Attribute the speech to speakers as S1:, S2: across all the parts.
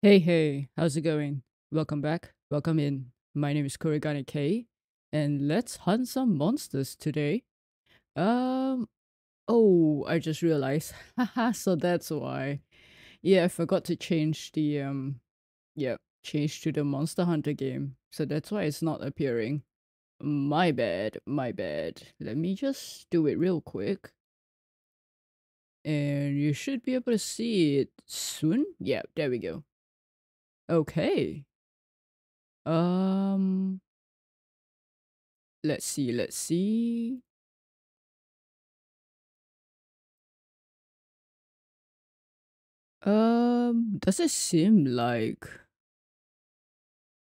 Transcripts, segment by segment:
S1: Hey, hey, how's it going? Welcome back, welcome in. My name is Kurogane Kei, and let's hunt some monsters today. Um, oh, I just realized. Haha, so that's why. Yeah, I forgot to change the, um, yeah, change to the Monster Hunter game. So that's why it's not appearing. My bad, my bad. Let me just do it real quick. And you should be able to see it soon. Yeah, there we go. Okay. Um, let's see, let's see. Um, does it seem like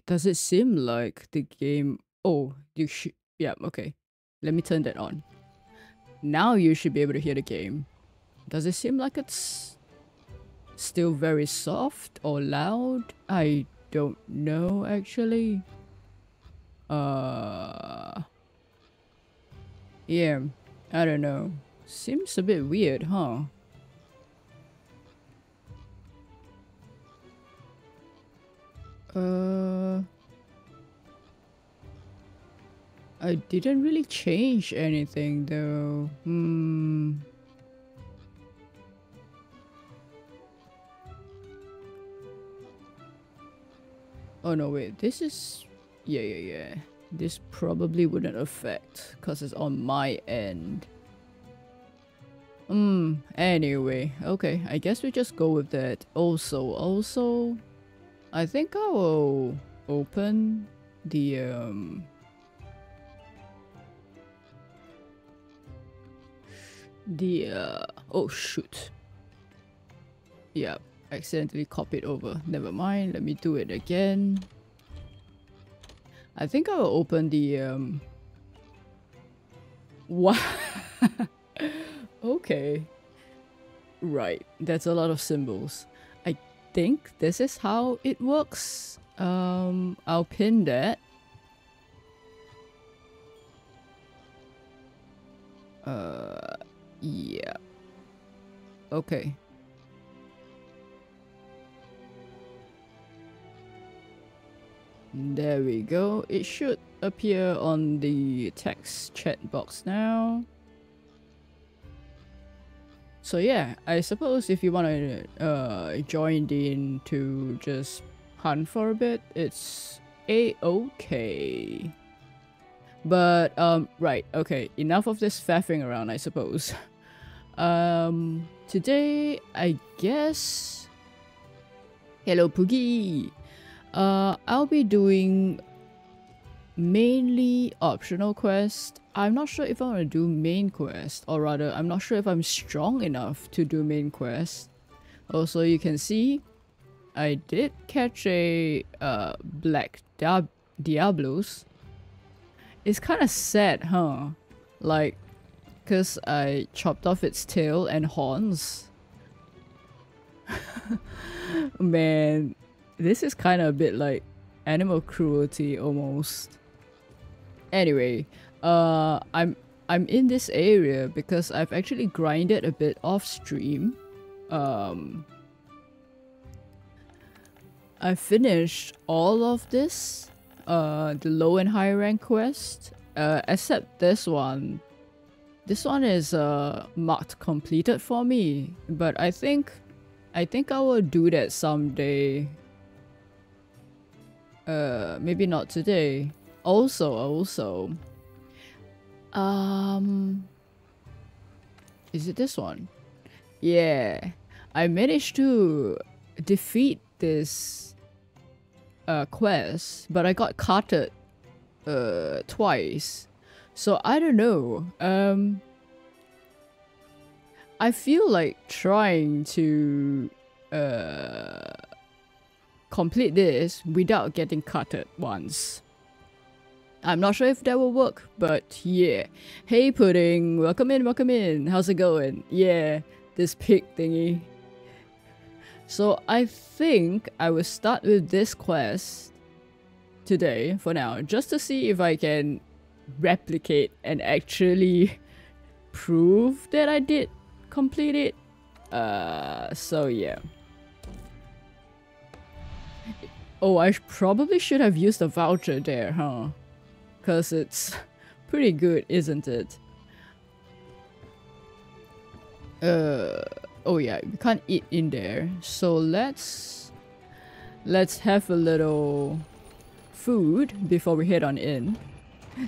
S1: does it seem like the game oh you should yeah okay let me turn that on now you should be able to hear the game does it seem like it's still very soft or loud i don't know actually uh yeah i don't know seems a bit weird huh Uh, I didn't really change anything though. Hmm. Oh no, wait. This is... Yeah, yeah, yeah. This probably wouldn't affect because it's on my end. Hmm, anyway. Okay, I guess we just go with that. Also, also... I think I will open the um the uh oh shoot yeah accidentally copied over never mind let me do it again I think I will open the um what okay right that's a lot of symbols I think this is how it works. Um, I'll pin that. Uh, yeah. Okay. There we go. It should appear on the text chat box now. So yeah, I suppose if you want to uh, join in to just hunt for a bit, it's a-okay. But, um, right, okay, enough of this faffing around, I suppose. um, today, I guess... Hello, Poogie! Uh, I'll be doing mainly optional quest. I'm not sure if I want to do main quest, or rather, I'm not sure if I'm strong enough to do main quest. Also, you can see, I did catch a uh, black Diab Diablos. It's kind of sad, huh? Like, because I chopped off its tail and horns. Man, this is kind of a bit like animal cruelty almost. Anyway, uh, I'm I'm in this area because I've actually grinded a bit off stream. Um, I finished all of this, uh, the low and high rank quest, uh, except this one. This one is uh marked completed for me, but I think, I think I will do that someday. Uh, maybe not today. Also, also, um, is it this one? Yeah, I managed to defeat this uh, quest, but I got carted uh, twice. So I don't know. Um, I feel like trying to uh, complete this without getting carted once. I'm not sure if that will work, but yeah. Hey Pudding, welcome in, welcome in. How's it going? Yeah, this pig thingy. So I think I will start with this quest today for now, just to see if I can replicate and actually prove that I did complete it. Uh, so yeah. Oh, I probably should have used a voucher there, huh? Because it's pretty good, isn't it? Uh, oh yeah, we can't eat in there. So let's... Let's have a little food before we head on in.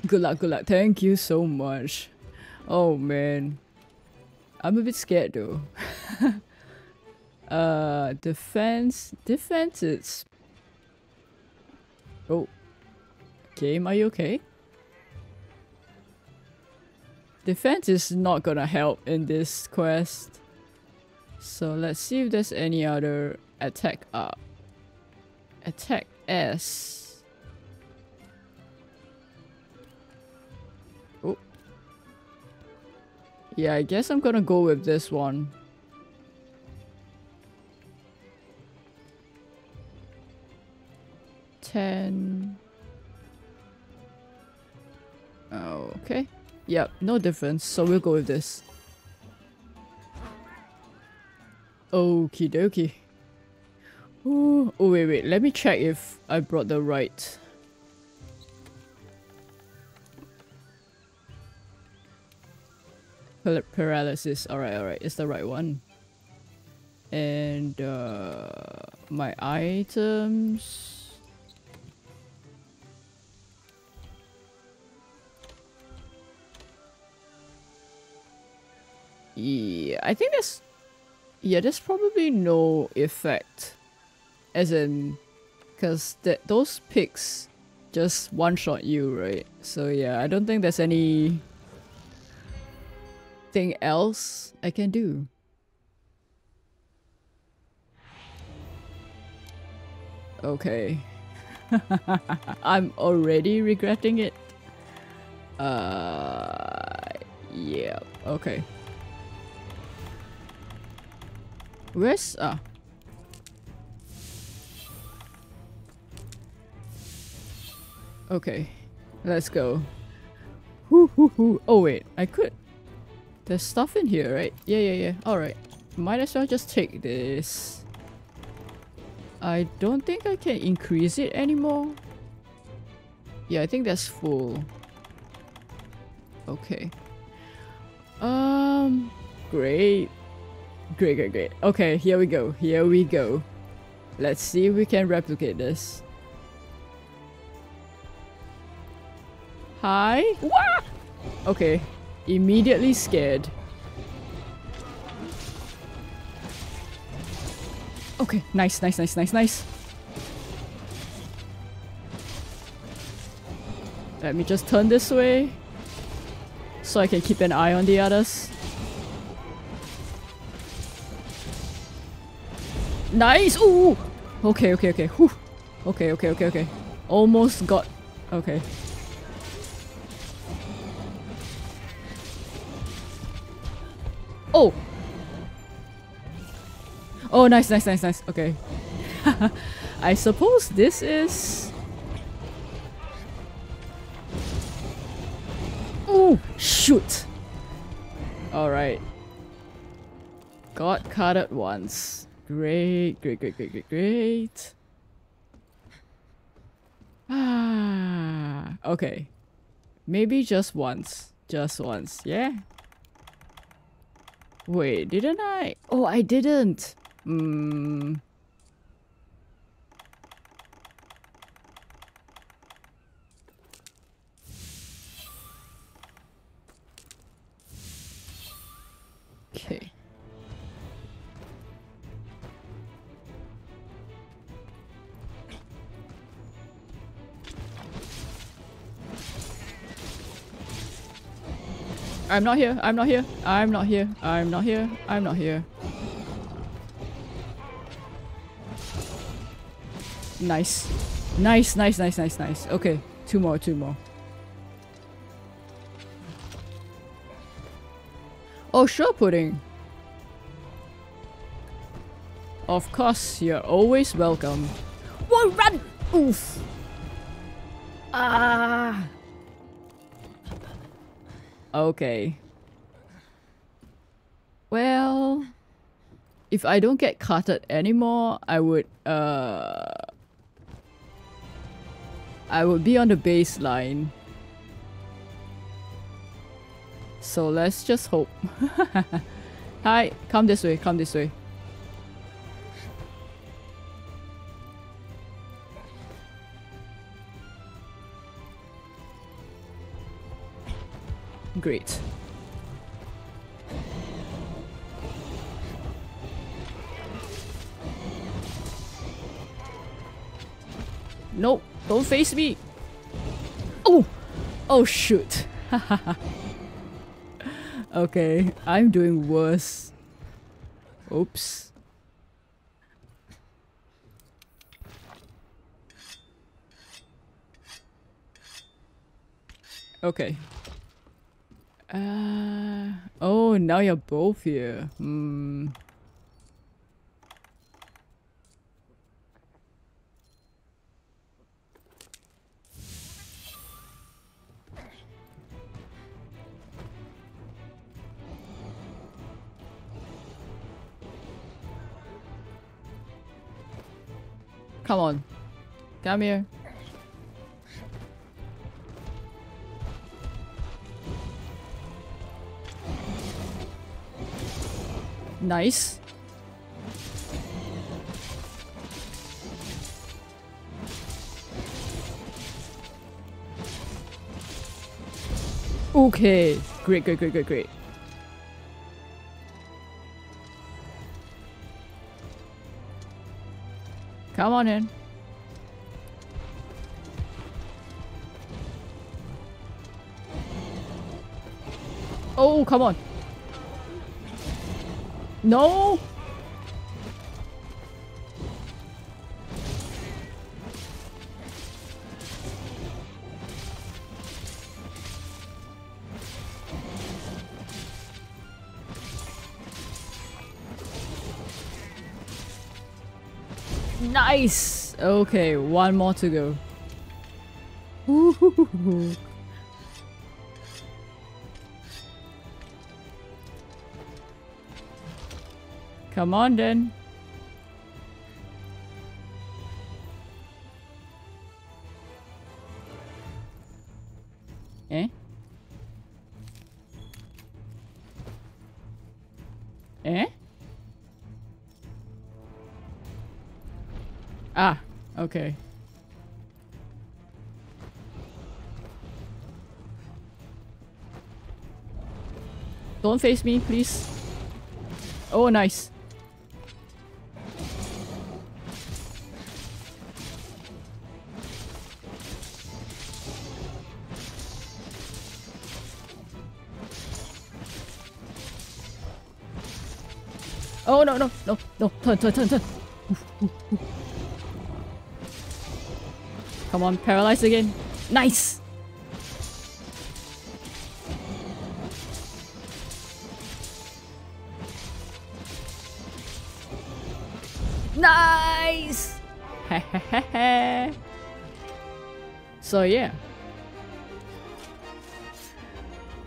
S1: Good luck, good luck. Thank you so much. Oh man. I'm a bit scared though. uh, defense. Defense is... Oh. Game, are you okay? Defense is not gonna help in this quest. So let's see if there's any other attack up. Attack S. Oh. Yeah, I guess I'm gonna go with this one. Ten. Oh, okay. Yep, no difference, so we'll go with this. Okie dokie. Ooh. Oh, wait, wait. Let me check if I brought the right... Paralysis. Alright, alright. It's the right one. And, uh... My items... Yeah, I think there's... Yeah, there's probably no effect. As in... Because those pigs just one-shot you, right? So yeah, I don't think there's any... Thing else I can do. Okay. I'm already regretting it. Uh, yeah, okay. Where's... Ah. Okay. Let's go. Hoo hoo hoo. Oh wait, I could... There's stuff in here, right? Yeah, yeah, yeah. Alright. Might as well just take this. I don't think I can increase it anymore. Yeah, I think that's full. Okay. Um, great. Great, great, great. Okay, here we go. Here we go. Let's see if we can replicate this. Hi? Wah! Okay. Immediately scared. Okay, nice, nice, nice, nice, nice. Let me just turn this way. So I can keep an eye on the others. Nice! Ooh! Okay, okay, okay. Whew. Okay, okay, okay, okay. Almost got... Okay. Oh! Oh, nice, nice, nice, nice. Okay. I suppose this is... Oh, shoot! Alright. Got caught at once. Great, great, great, great, great, great. Ah, okay. Maybe just once. Just once, yeah? Wait, didn't I? Oh, I didn't. Hmm. Okay. I'm not here. I'm not here. I'm not here. I'm not here. I'm not here. Nice. Nice, nice, nice, nice, nice. Okay. Two more, two more. Oh, sure, Pudding. Of course, you're always welcome. Whoa, run! Oof. Ah. Okay. Well, if I don't get cutted anymore, I would uh I would be on the baseline. So let's just hope. Hi, come this way, come this way. Great. Nope, don't face me. Oh, oh shoot. okay, I'm doing worse. Oops. Okay. Uh, oh, now you're both here. Hmm. Come on. Come here. Nice. Okay. Great, great, great, great, great. Come on in. Oh, come on. No! Nice! Okay, one more to go. Come on then. Eh? Eh? Ah, okay. Don't face me, please. Oh, nice. Oh, no, no, no, no. Turn, turn, turn, turn. Come on, paralyze again. Nice! Nice! so yeah.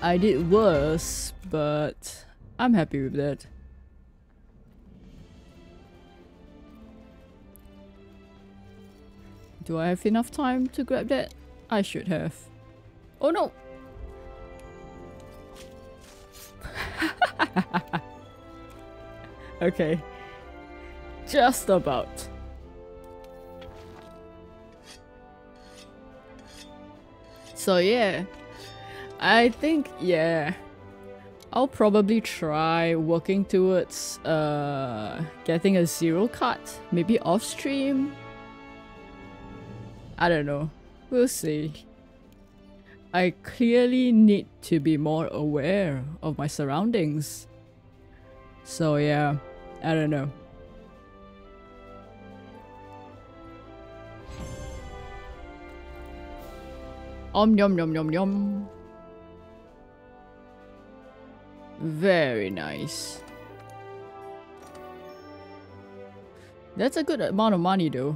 S1: I did worse, but I'm happy with that. Do I have enough time to grab that? I should have. Oh no! okay. Just about. So yeah, I think, yeah, I'll probably try working towards uh, getting a zero cut, maybe off stream I don't know. We'll see. I clearly need to be more aware of my surroundings. So yeah, I don't know. Om yum yum yum yum. Very nice. That's a good amount of money though.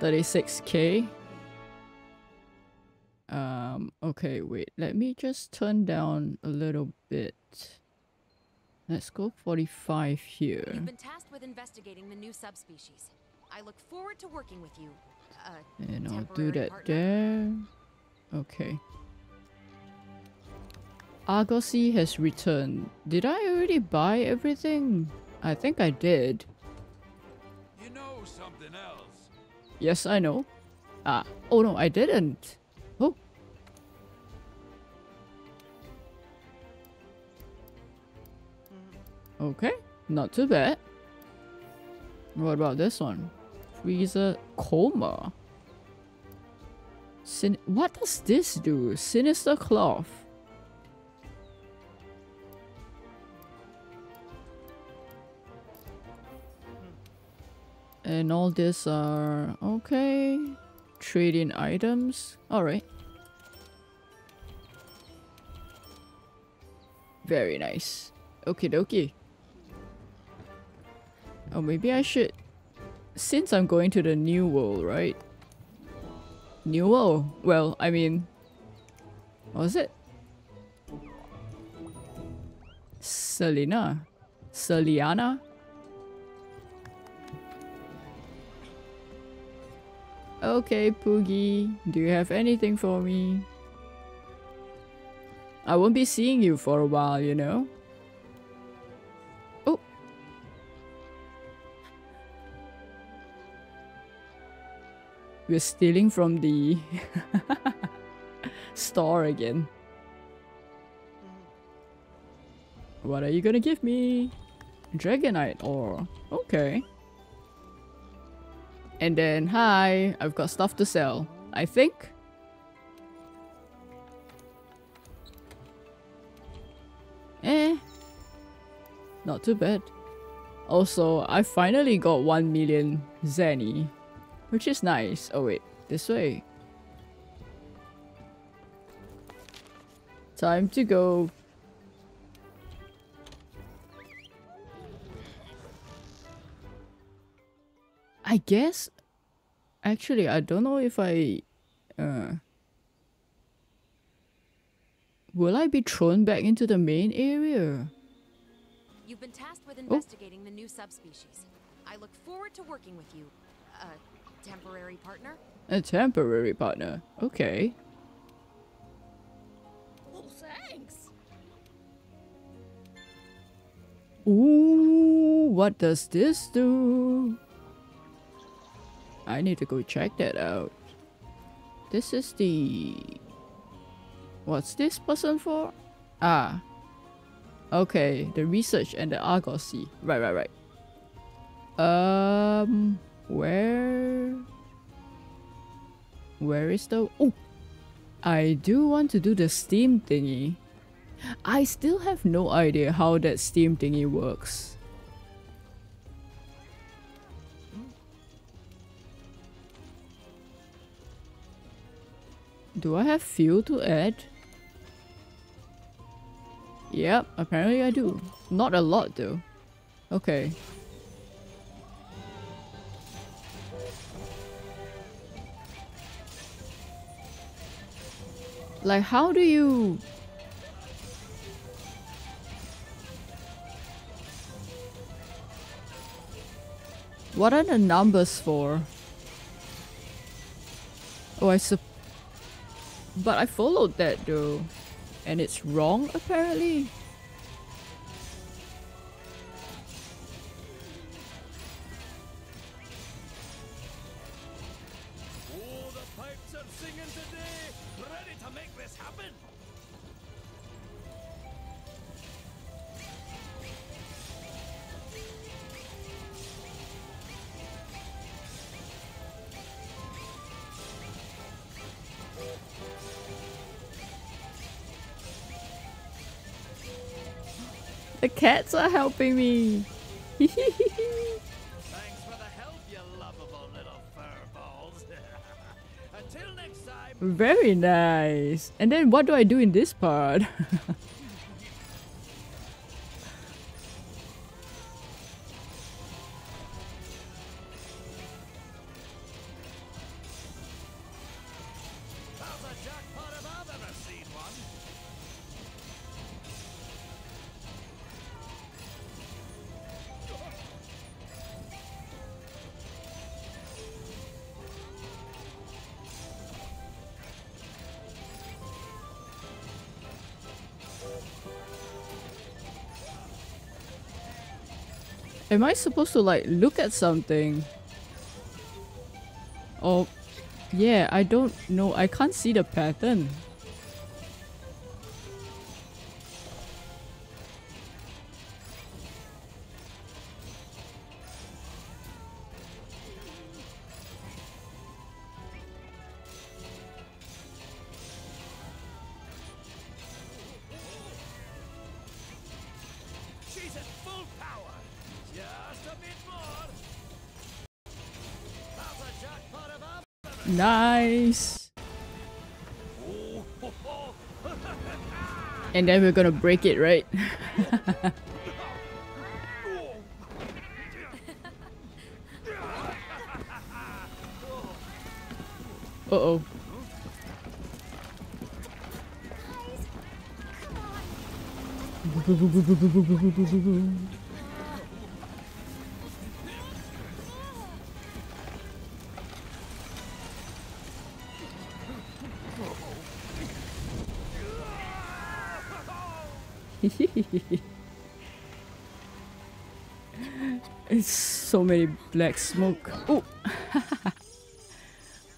S1: 36k. Um, okay, wait, let me just turn down a little bit. Let's go 45 here.
S2: You've been tasked with investigating the new subspecies. I look forward to working with you. Uh,
S1: And I'll do that
S2: partner.
S1: there. Okay. Argosy has returned. Did I already buy everything? I think I did. Yes, I know. Ah, oh no, I didn't. Oh. Okay, not too bad. What about this one? Freezer Coma. Sin what does this do? Sinister Cloth. And all these are okay. Trading items. Alright. Very nice. Okie dokie. Oh, maybe I should. Since I'm going to the new world, right? New world? Well, I mean. What was it? Selina? Seliana? Okay, Poogie. Do you have anything for me? I won't be seeing you for a while, you know? Oh. We're stealing from the store again. What are you gonna give me? Dragonite ore. Okay. And then, hi, I've got stuff to sell. I think. Eh. Not too bad. Also, I finally got 1 million Zenny. Which is nice. Oh wait, this way. Time to go. I guess. Actually, I don't know if I. Uh, will I be thrown back into the main area?
S2: You've been tasked
S1: Oh.
S2: with investigating the new subspecies. I look forward to working with you. A temporary partner?
S1: A temporary partner. Okay.
S2: Oh, thanks.
S1: Ooh, what does this do? I need to go check that out. This is the... What's this person for? Ah. Okay, the research and the argosy. Right, right, right. Um, where... Where is the... Oh! I do want to do the steam thingy. I still have no idea how that steam thingy works. Do I have fuel to add? Yep, apparently I do. Not a lot though. Okay. Like how do you What are the numbers for? Oh, I sup- But I followed that though. And it's wrong apparently.
S3: The
S1: cats are helping me.
S3: Thanks for the help, you lovable little furballs. Until next time.
S1: Very nice. And then what do I do in this part? Am I supposed to like look at something? Oh, yeah, I don't know. I can't see the pattern. Nice. And then we're gonna break it, right? Uh it's so many black smoke. Ooh.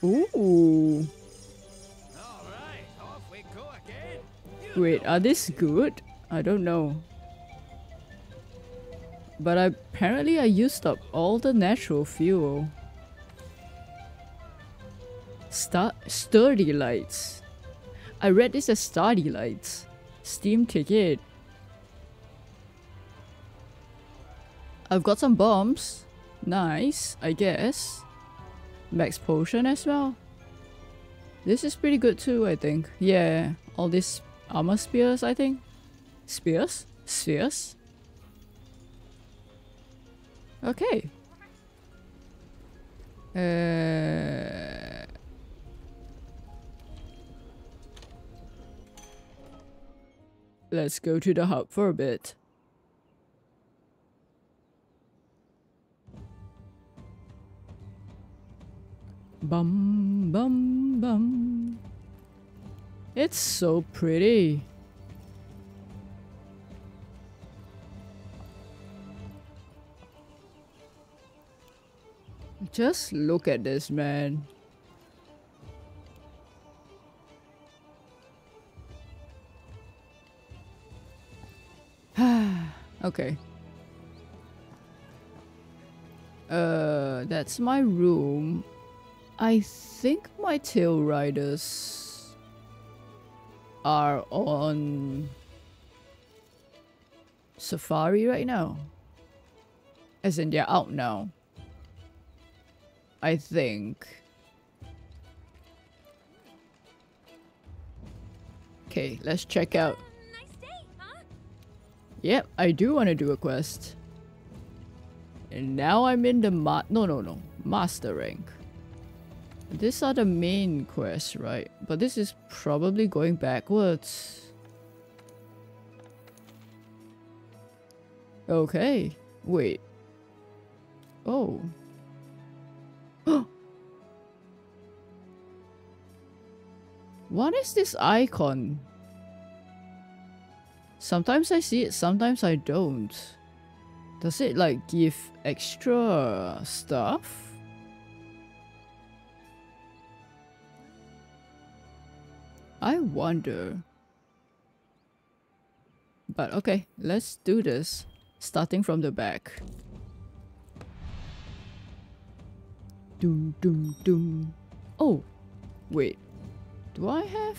S1: Ooh. Wait, are these good? I don't know. But apparently I used up all the natural fuel. Star sturdy lights. I read this as sturdy lights. Steam ticket. I've got some bombs. Nice, I guess. Max potion as well. This is pretty good too, I think. Yeah, all these armor spears, I think. Spears? Spheres? Okay. Uh, let's go to the hub for a bit. Bum bum bum. It's so pretty. Just look at this, man. okay. Uh, that's my room. I think my Tailraiders are on safari right now. As in, they're out now. I think. Okay, let's check out.
S2: Nice day, huh?
S1: Yep, I do want to do a quest. And now I'm in the ma- no no no, master rank. These are the main quests, right? But this is probably going backwards. Okay, wait. Oh. what is this icon? Sometimes I see it, sometimes I don't. Does it like give extra stuff? I wonder. But okay, let's do this. Starting from the back. Doom doom doom. Oh, wait. Do I have...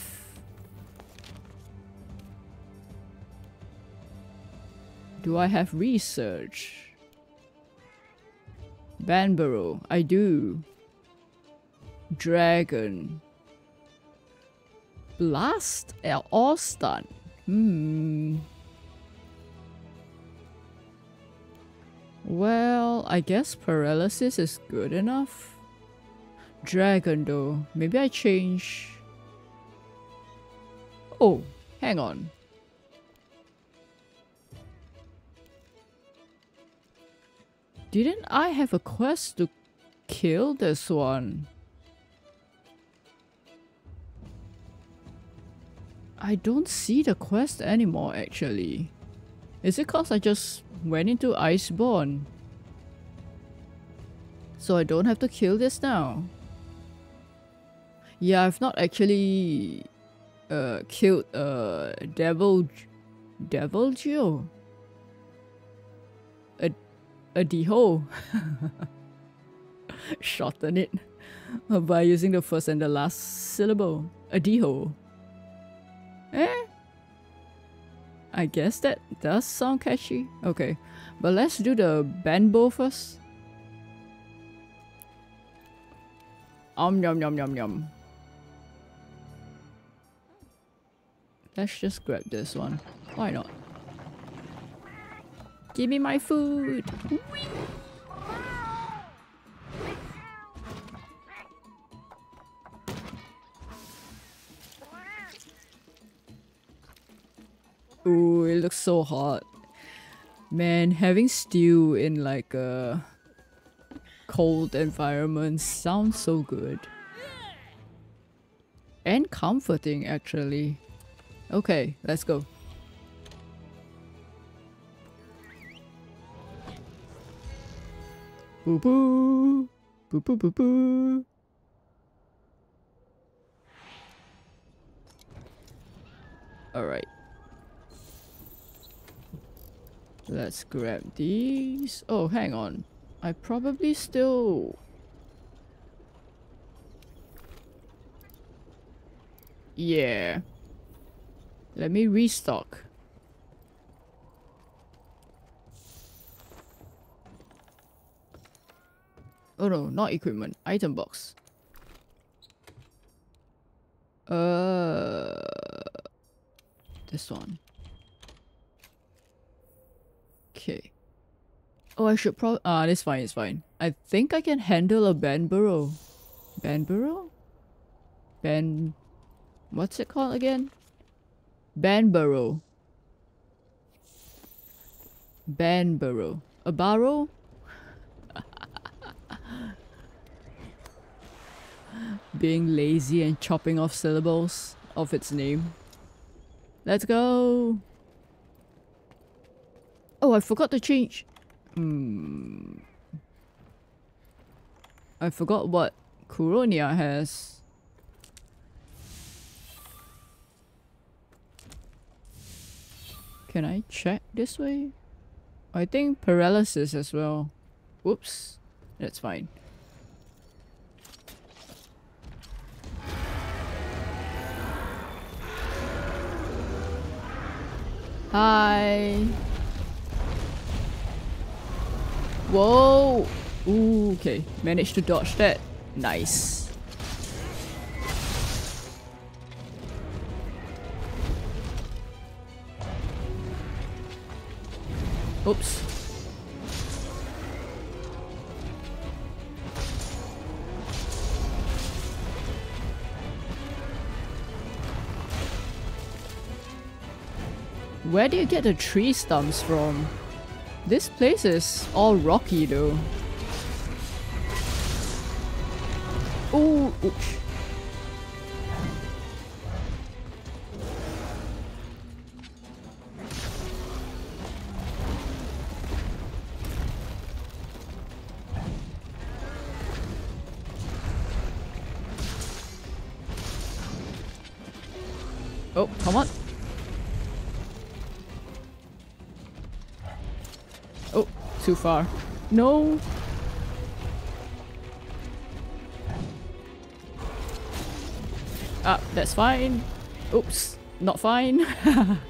S1: Do I have research? Banbaro, I do. Dragon. Blast or all? Hmm. Well, I guess paralysis is good enough. Dragon though, maybe I change. Oh, hang on. Didn't I have a quest to kill this one? I don't see the quest anymore actually. Is it cause I just went into Iceborne? So I don't have to kill this now. Yeah, I've not actually uh, killed uh, Devil... Deviljho? A, A, D-hole. Shorten it by using the first and the last syllable. A D-hole. Eh? I guess that does sound catchy. Okay, but let's do the Banbo first. Um, yum, yum, yum, yum. Let's just grab this one. Why not? Give me my food! Ooh, it looks so hot. Man, having stew in like a cold environment sounds so good. And comforting actually. Okay, let's go. Boo boo! Boo boo boo boo! Alright. Let's grab these. Oh, hang on. I probably still... Yeah. Let me restock. Oh no, not equipment. Item box. Uh, this one. Okay. Oh, I should probably... Ah, it's fine, it's fine. I think I can handle a Banburrow. Banburrow? Ban... What's it called again? Banburrow. Banburrow. A barrow? Being lazy and chopping off syllables of its name. Let's go! Oh, I forgot to change. Hmm. I forgot what Curonia has. Can I check this way? I think paralysis as well. Whoops. That's fine. Hi. Whoa! Ooh, okay. Managed to dodge that. Nice. Oops. Where do you get the tree stumps from? This place is all rocky though. Ooh, oops. Oh, come on. Too far. No. Ah, that's fine. Oops, not fine.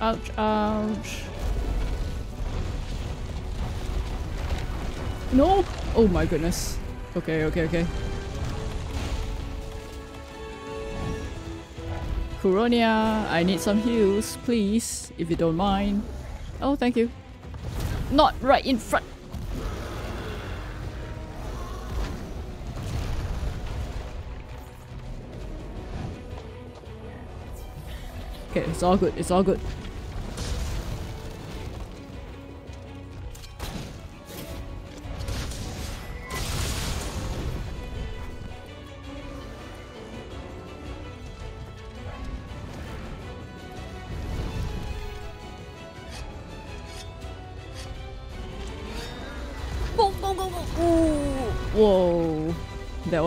S1: Ouch, ouch, ouch. No! Oh my goodness. Okay, okay, okay. Curonia, I need some heals, please, if you don't mind. Oh, thank you. Not right in front. Okay, it's all good, it's all good.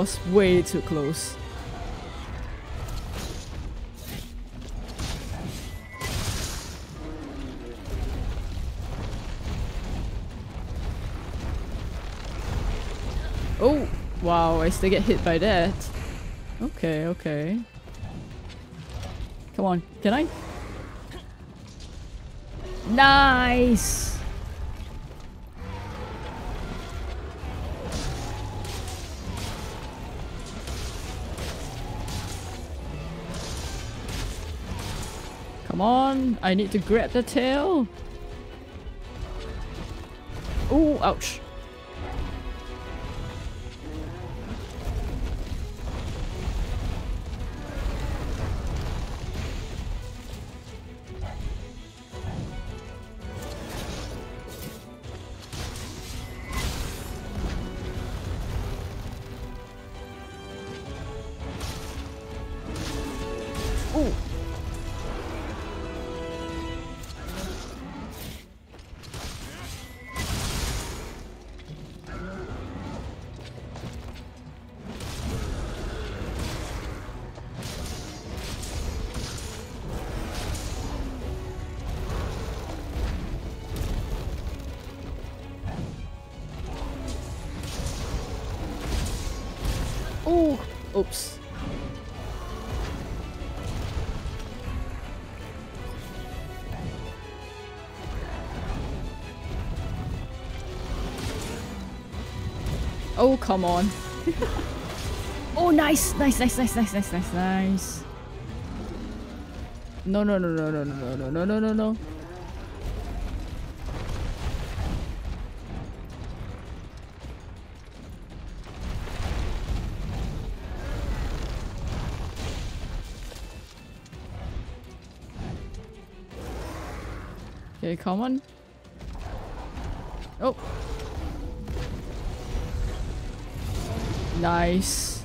S1: Was way too close. Oh, wow, I still get hit by that. Okay, okay. Come on, can I? Nice! Come on, I need to grab the tail. Oh, ouch. Come on. oh, nice, nice, nice, nice, nice, nice, nice, nice. No, no, no, no, no, no, no, no, no, no, no. Okay, come on. Nice.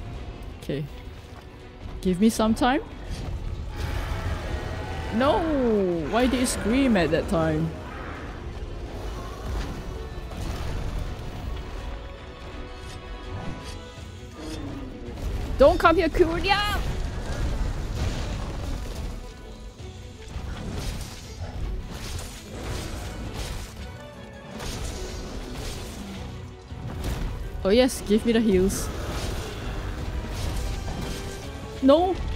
S1: Okay. Give me some time. No! Why did you scream at that time? Don't come here, Kuria! Oh yes, give me the heals. No!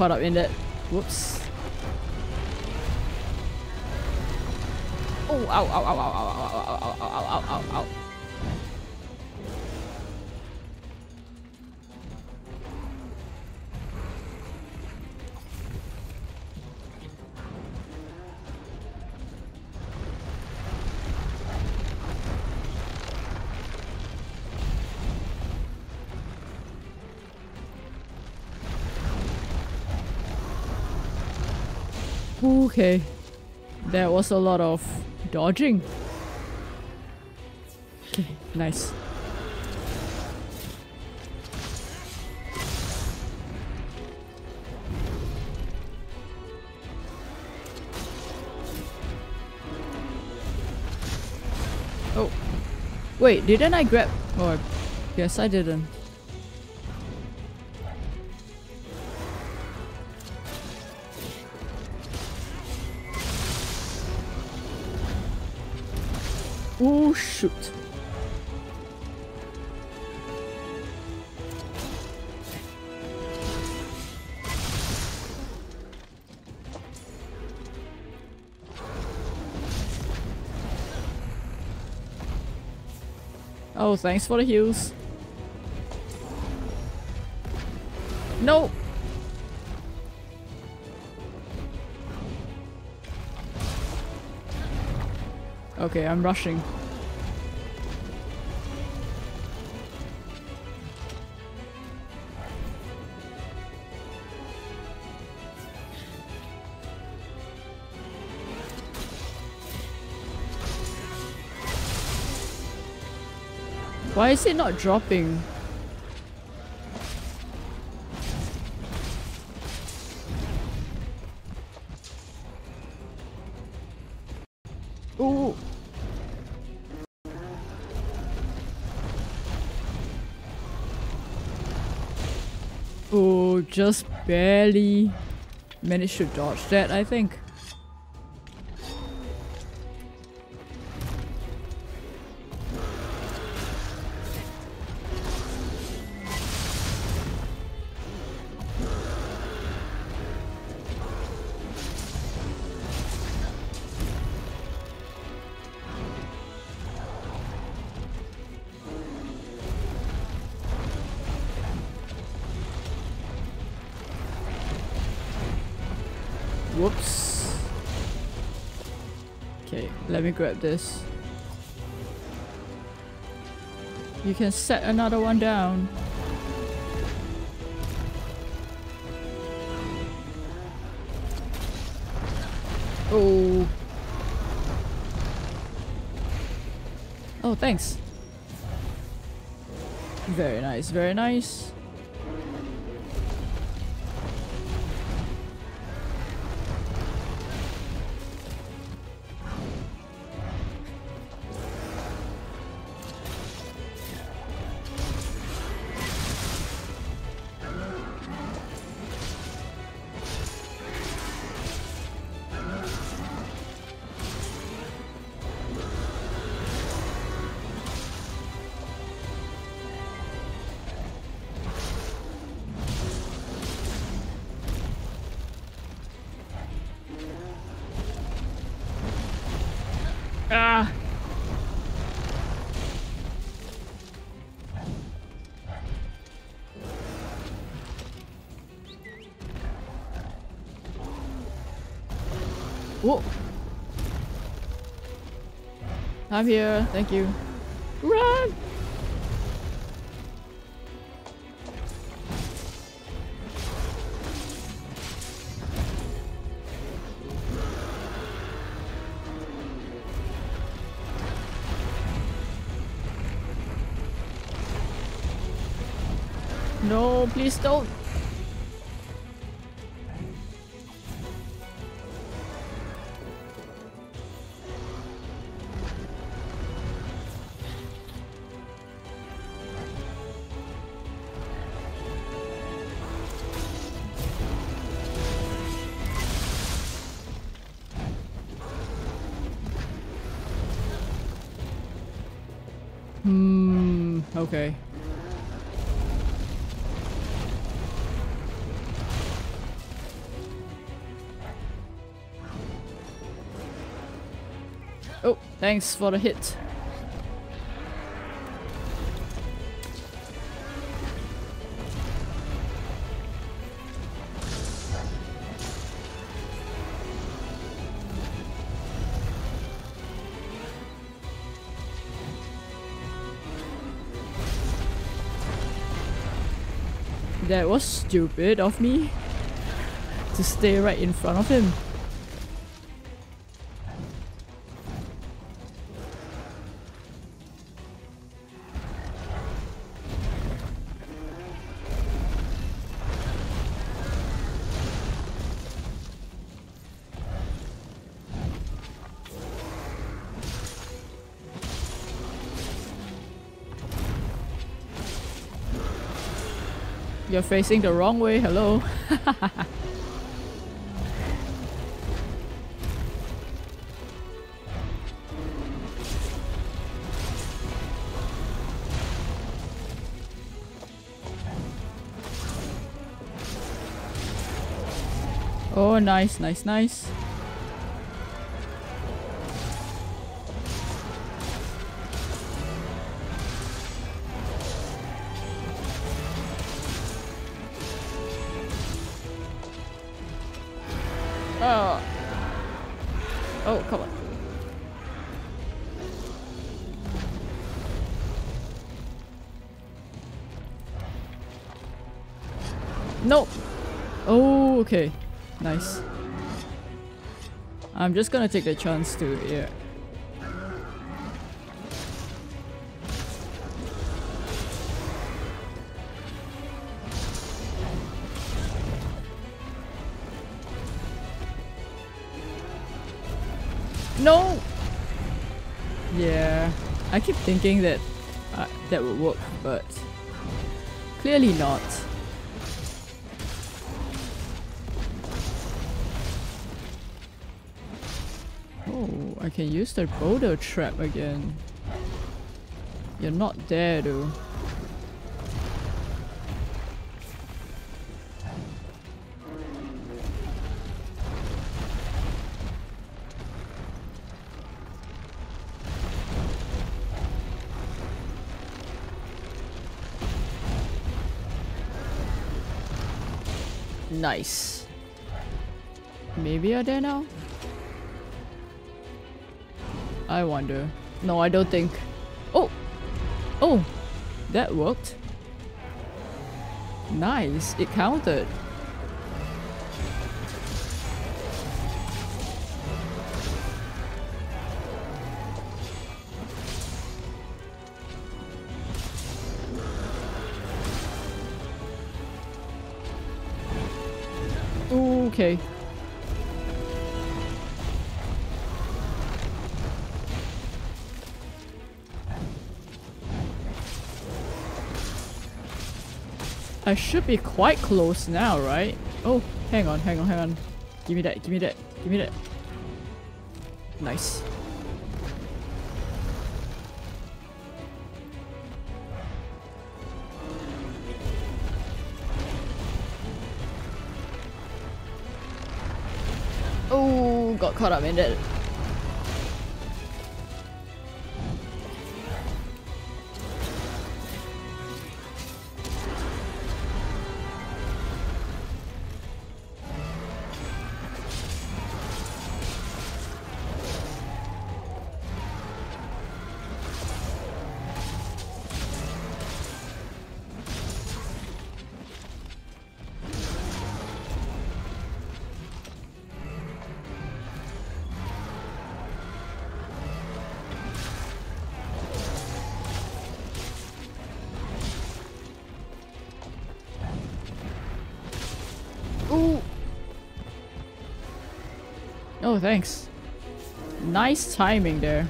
S1: Caught up in it. Whoops. Oh, ow, ow, ow, ow, ow, ow, ow, ow, ow, ow, ow, Okay. That was a lot of dodging. Okay, nice. Oh. Wait, didn't I grab... Oh, yes I didn't. Oh, thanks for the heals. No! Okay, I'm rushing. Why is it not dropping? Ooh. Oh, just barely managed to dodge that, I think. This. You can set another one down. Oh. Oh, thanks. Very nice, very nice. I'm here, thank you. Run! No, please don't. Okay. Oh, thanks for the hit. That was stupid of me to stay right in front of him. You're facing the wrong way, hello. oh, nice, nice, nice. I'm just gonna take the chance to, yeah. No! Yeah, I keep thinking that uh, that would work, but clearly not. Can use the boulder trap again. You're not there though. Nice. Maybe you're there now? I wonder. No, I don't think. Oh! Oh! That worked. Nice. It counted. I should be quite close now, right? Oh, hang on, hang on, hang on. Give me that, give me that, give me that. Nice. Oh, got caught up in it. Oh, thanks. Nice timing there.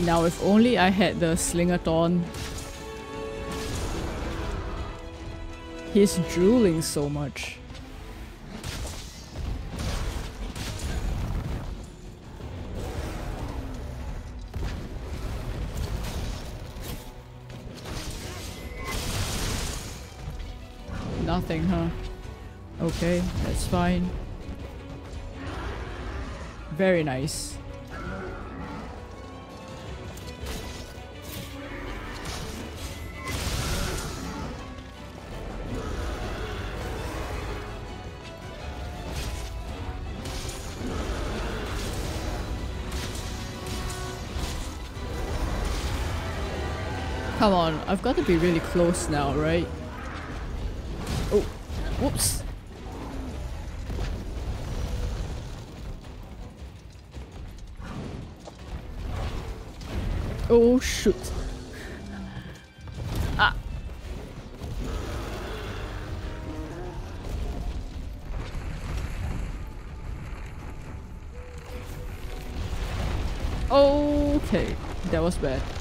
S1: Now if only I had the Slingathon. He's drooling so much. Nothing, huh? Okay, that's fine. Very nice. Come on, I've got to be really close now, right? Oh, whoops. Oh shoot. Ah. Okay, that was bad.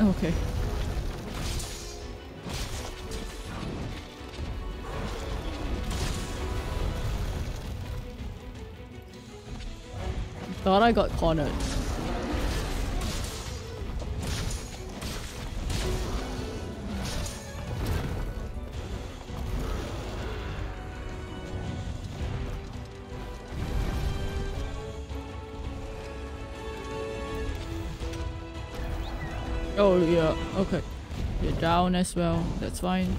S1: Okay. Thought I got cornered. Okay. You're down as well. That's fine.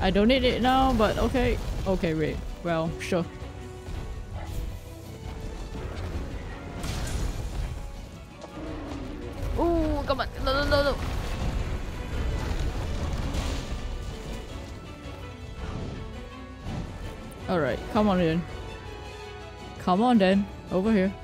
S1: I don't need it now, but okay. Okay, wait. Well, sure. Come on in. Come on then. Over here.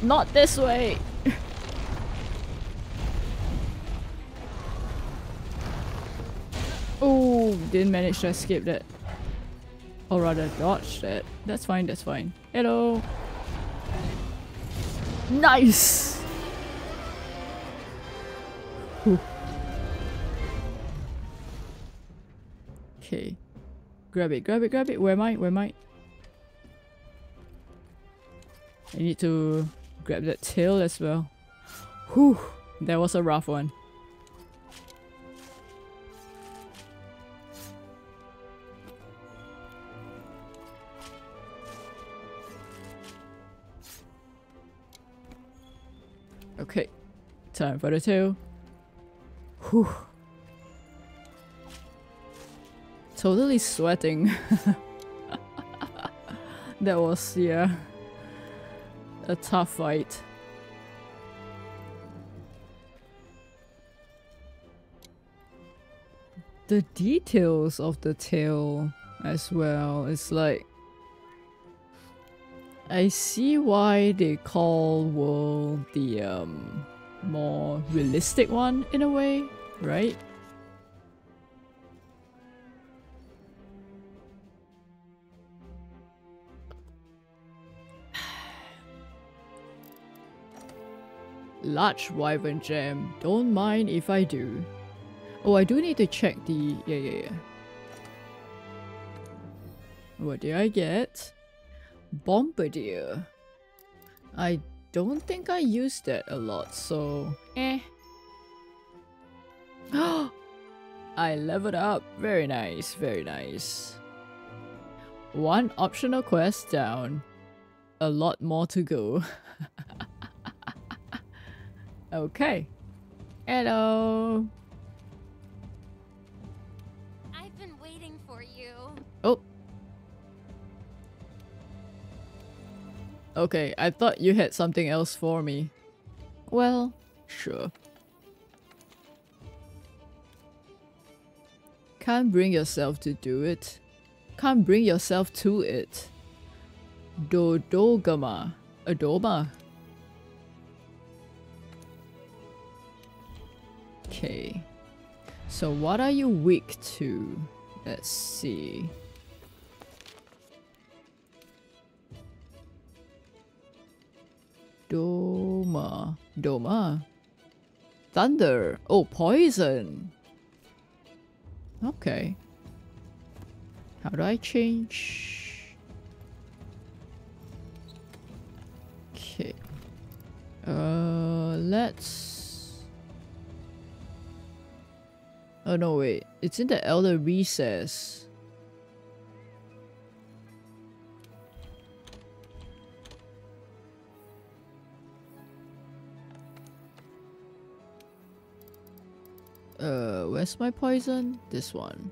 S1: Not this way! oh, didn't manage to escape that. Or rather, dodge that. That's fine, that's fine. Hello! Nice! Grab it, grab it, grab it. Where am I? Where am I? I need to grab that tail as well. Whew. That was a rough one. Okay. Time for the tail. Whew. Totally sweating. that was, yeah, a tough fight. The details of the tail as well, it's like I see why they call World the um more realistic one in a way, right? Large wyvern gem. Don't mind if I do. Oh, I do need to check the... Yeah, yeah, yeah. What did I get? Bombardier. I don't think I used that a lot, so eh. I leveled up. Very nice, very nice. One optional quest down. A lot more to go. okay. Hello.
S2: I've been waiting for you.
S1: Oh. Okay, I thought you had something else for me. Well, sure. Can't bring yourself to do it. Can't bring yourself to it. Dodogama. Adoma. Okay. So what are you weak to? Let's see. Doma. Doma. Thunder. Oh, poison. Okay. How do I change? Okay. Uh, let's... Oh no, wait. It's in the Elder Recess. Uh, where's my poison? This one.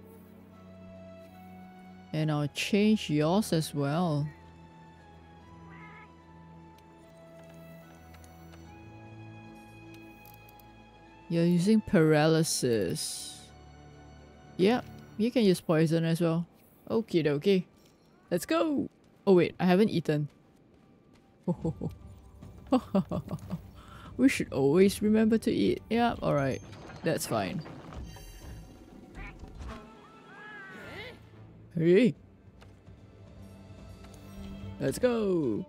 S1: And I'll change yours as well. You're using paralysis. Yep, you can use poison as well. Okie dokie. Let's go! Oh wait, I haven't eaten. we should always remember to eat. Yeah, alright. That's fine. Hey! Let's go!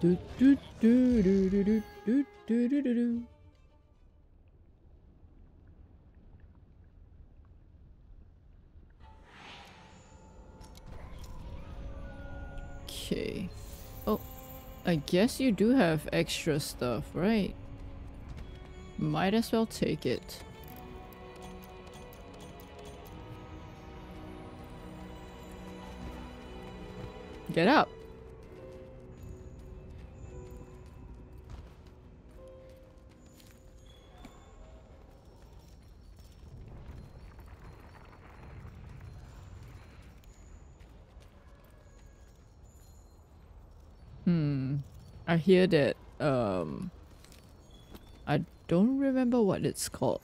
S1: Do do do do do do do do do do Okay. Oh, I guess you do have extra stuff, right? Might as well take it. Get up. Hmm. I hear that um I don't remember what it's called.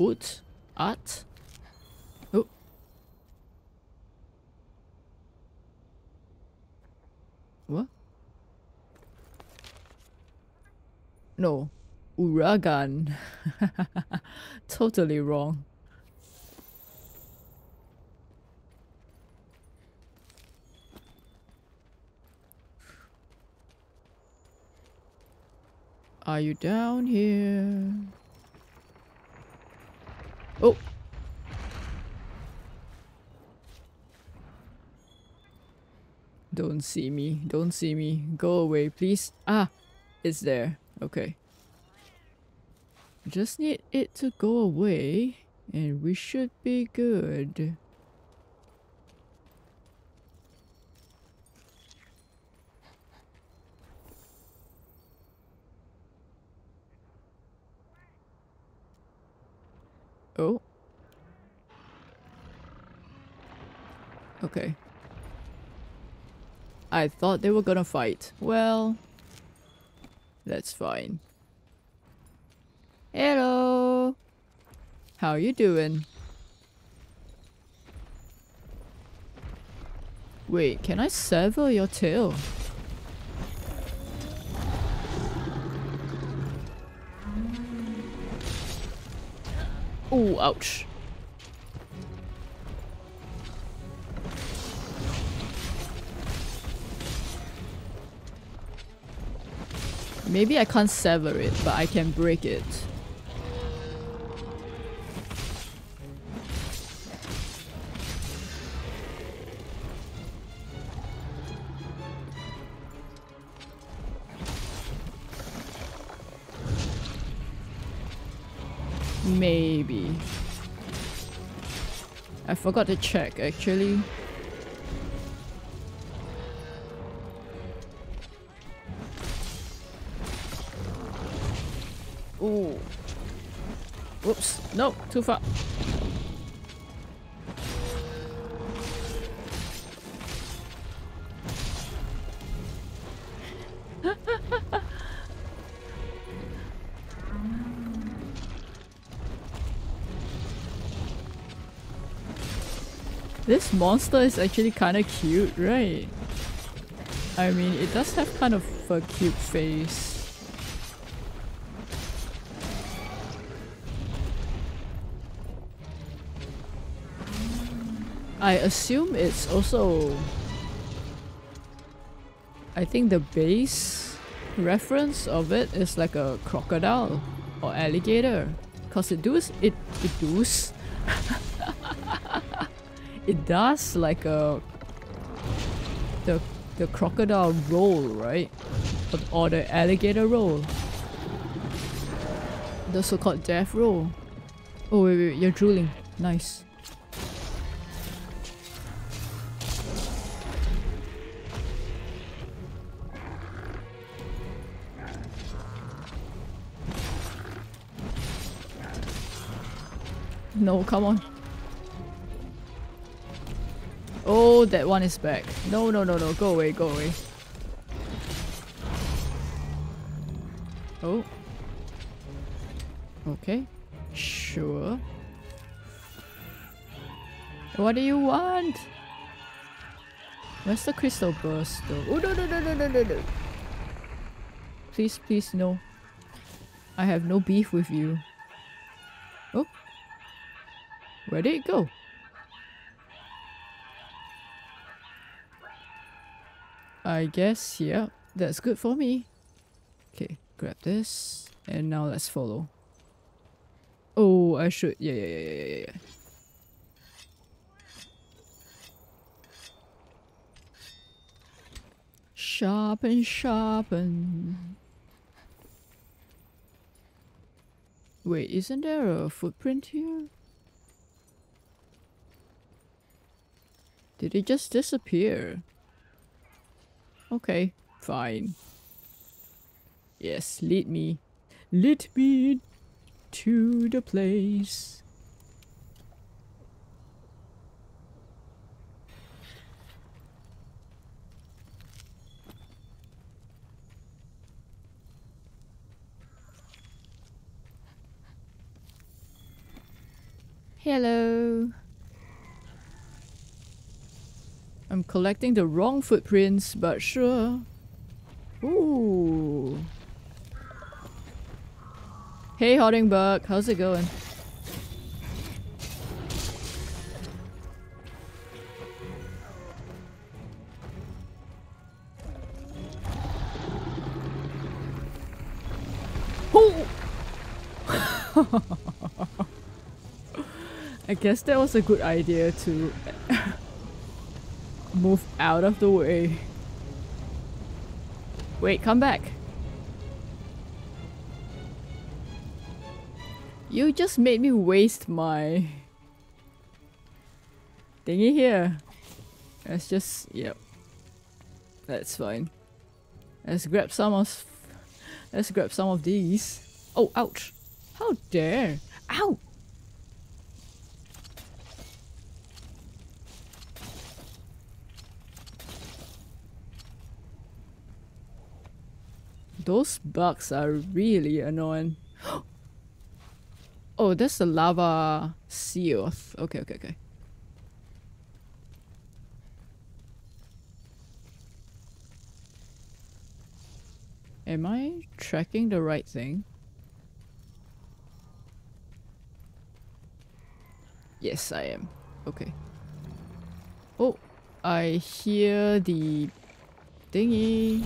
S1: Ut? Art? Oh. What? No. Uragaan. totally wrong. Are you down here? Oh. Don't see me. Don't see me. Go away, please. Ah, it's there. Okay. Just need it to go away and we should be good. Oh. Okay. I thought they were gonna fight. Well, that's fine. Hello. How are you doing? Wait, can I sever your tail? Oh, ouch. Maybe I can't sever it, but I can break it. Maybe. I forgot to check actually. Ooh. Whoops. No, too far. Monster is actually kind of cute, right? I mean, it does have kind of a cute face. I assume it's also... I think the base reference of it is like a crocodile or alligator. Cause it does, it, it does. it does like a... The, the crocodile roll, right? Or, or the alligator roll. The so-called death roll. Oh wait, wait, wait, you're drooling. Nice. No, come on. That one is back. No, no, no, no. Go away, go away. Oh. Okay. Sure. What do you want? Where's the crystal burst though? Oh, no, no, no, no, no, no, no. please, please, no. I have no beef with you. Oh. Where did it go? I guess, yeah, that's good for me. Okay, grab this. And now let's follow. Oh, I should. Yeah, yeah, yeah, yeah, yeah. Sharpen, sharpen. Wait, isn't there a footprint here? Did it just disappear? Okay, fine. Yes, lead me. Lead me to the place. Hello. I'm collecting the wrong footprints, but sure. Ooh. Hey, Hoddingbug, how's it going? I guess that was a good idea to move out of the way. Wait, come back. You just made me waste my thingy here. Let's just, yep. That's fine. Let's grab some of, let's grab some of these. Oh, ouch. How dare. Ow! Those bugs are really annoying. oh, that's the lava seal. Okay, okay, okay. Am I tracking the right thing? Yes, I am. Okay. Oh, I hear the thingy.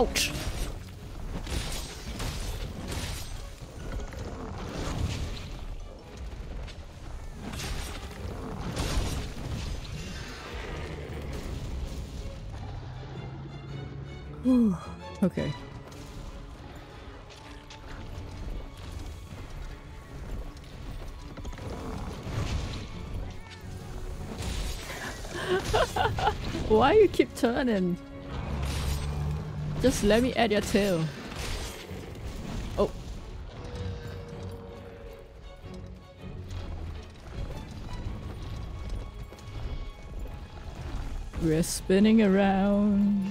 S1: Ouch. Okay. Why you keep turning? Just let me add your tail. Oh. We're spinning around.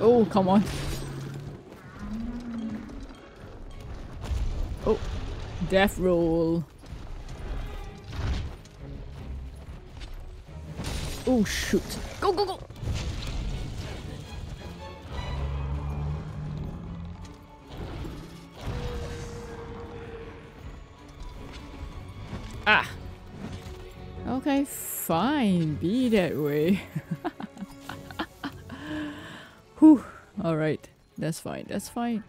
S1: Oh, come on. Death roll. Oh, shoot. Go, go, go! Ah! Okay, fine. Be that way. Whew. Alright. That's fine. That's fine.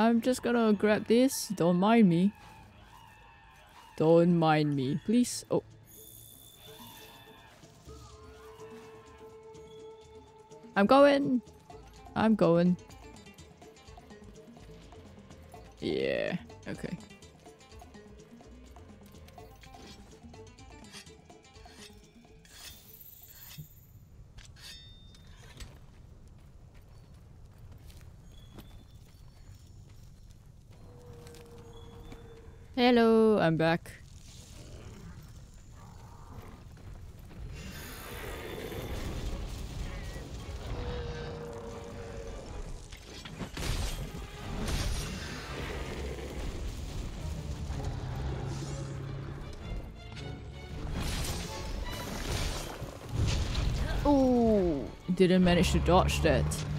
S1: I'm just gonna grab this. Don't mind me. Don't mind me, please. Oh. I'm going. I'm going. Yeah, okay. I'm back. Oh, didn't manage to dodge that.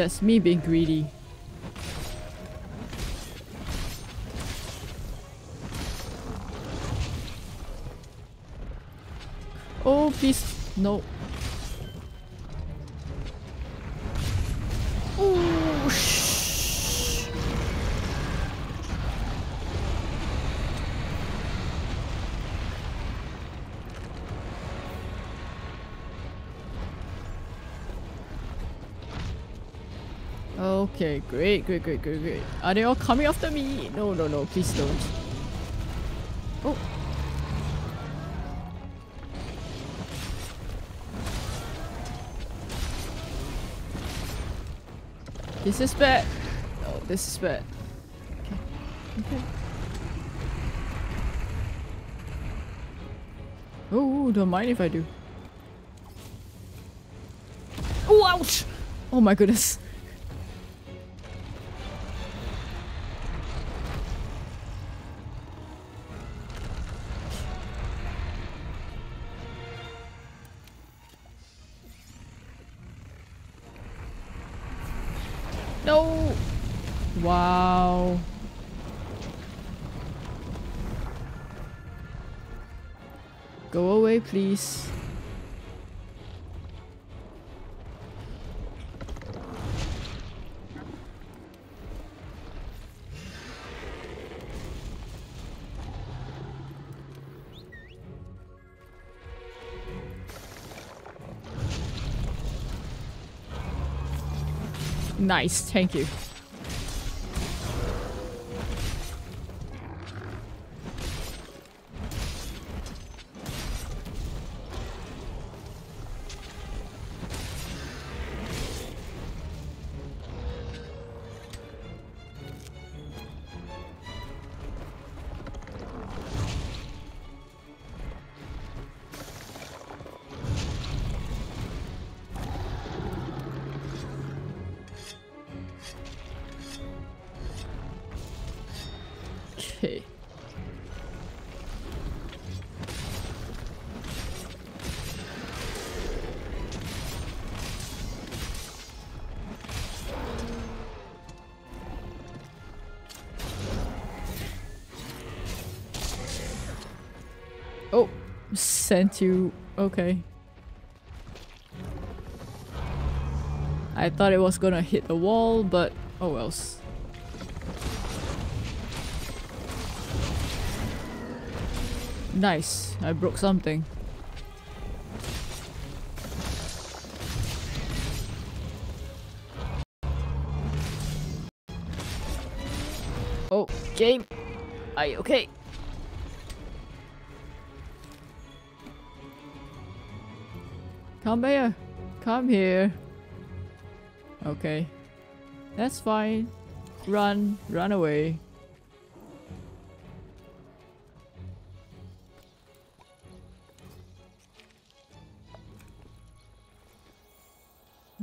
S1: That's me being greedy. Oh, please. No. Great, great, great, great, great. Are they all coming after me? No, no, no, please don't. Oh. This is bad. Oh, this is bad. Okay. Okay. Oh, don't mind if I do. Oh, ouch! Oh my goodness. Please. Nice, thank you. Sent you. Okay. I thought it was gonna hit the wall, but oh wells. Nice. I broke something. Oh, game. Are you okay? Come here. Come here. Okay. That's fine. Run. Run away.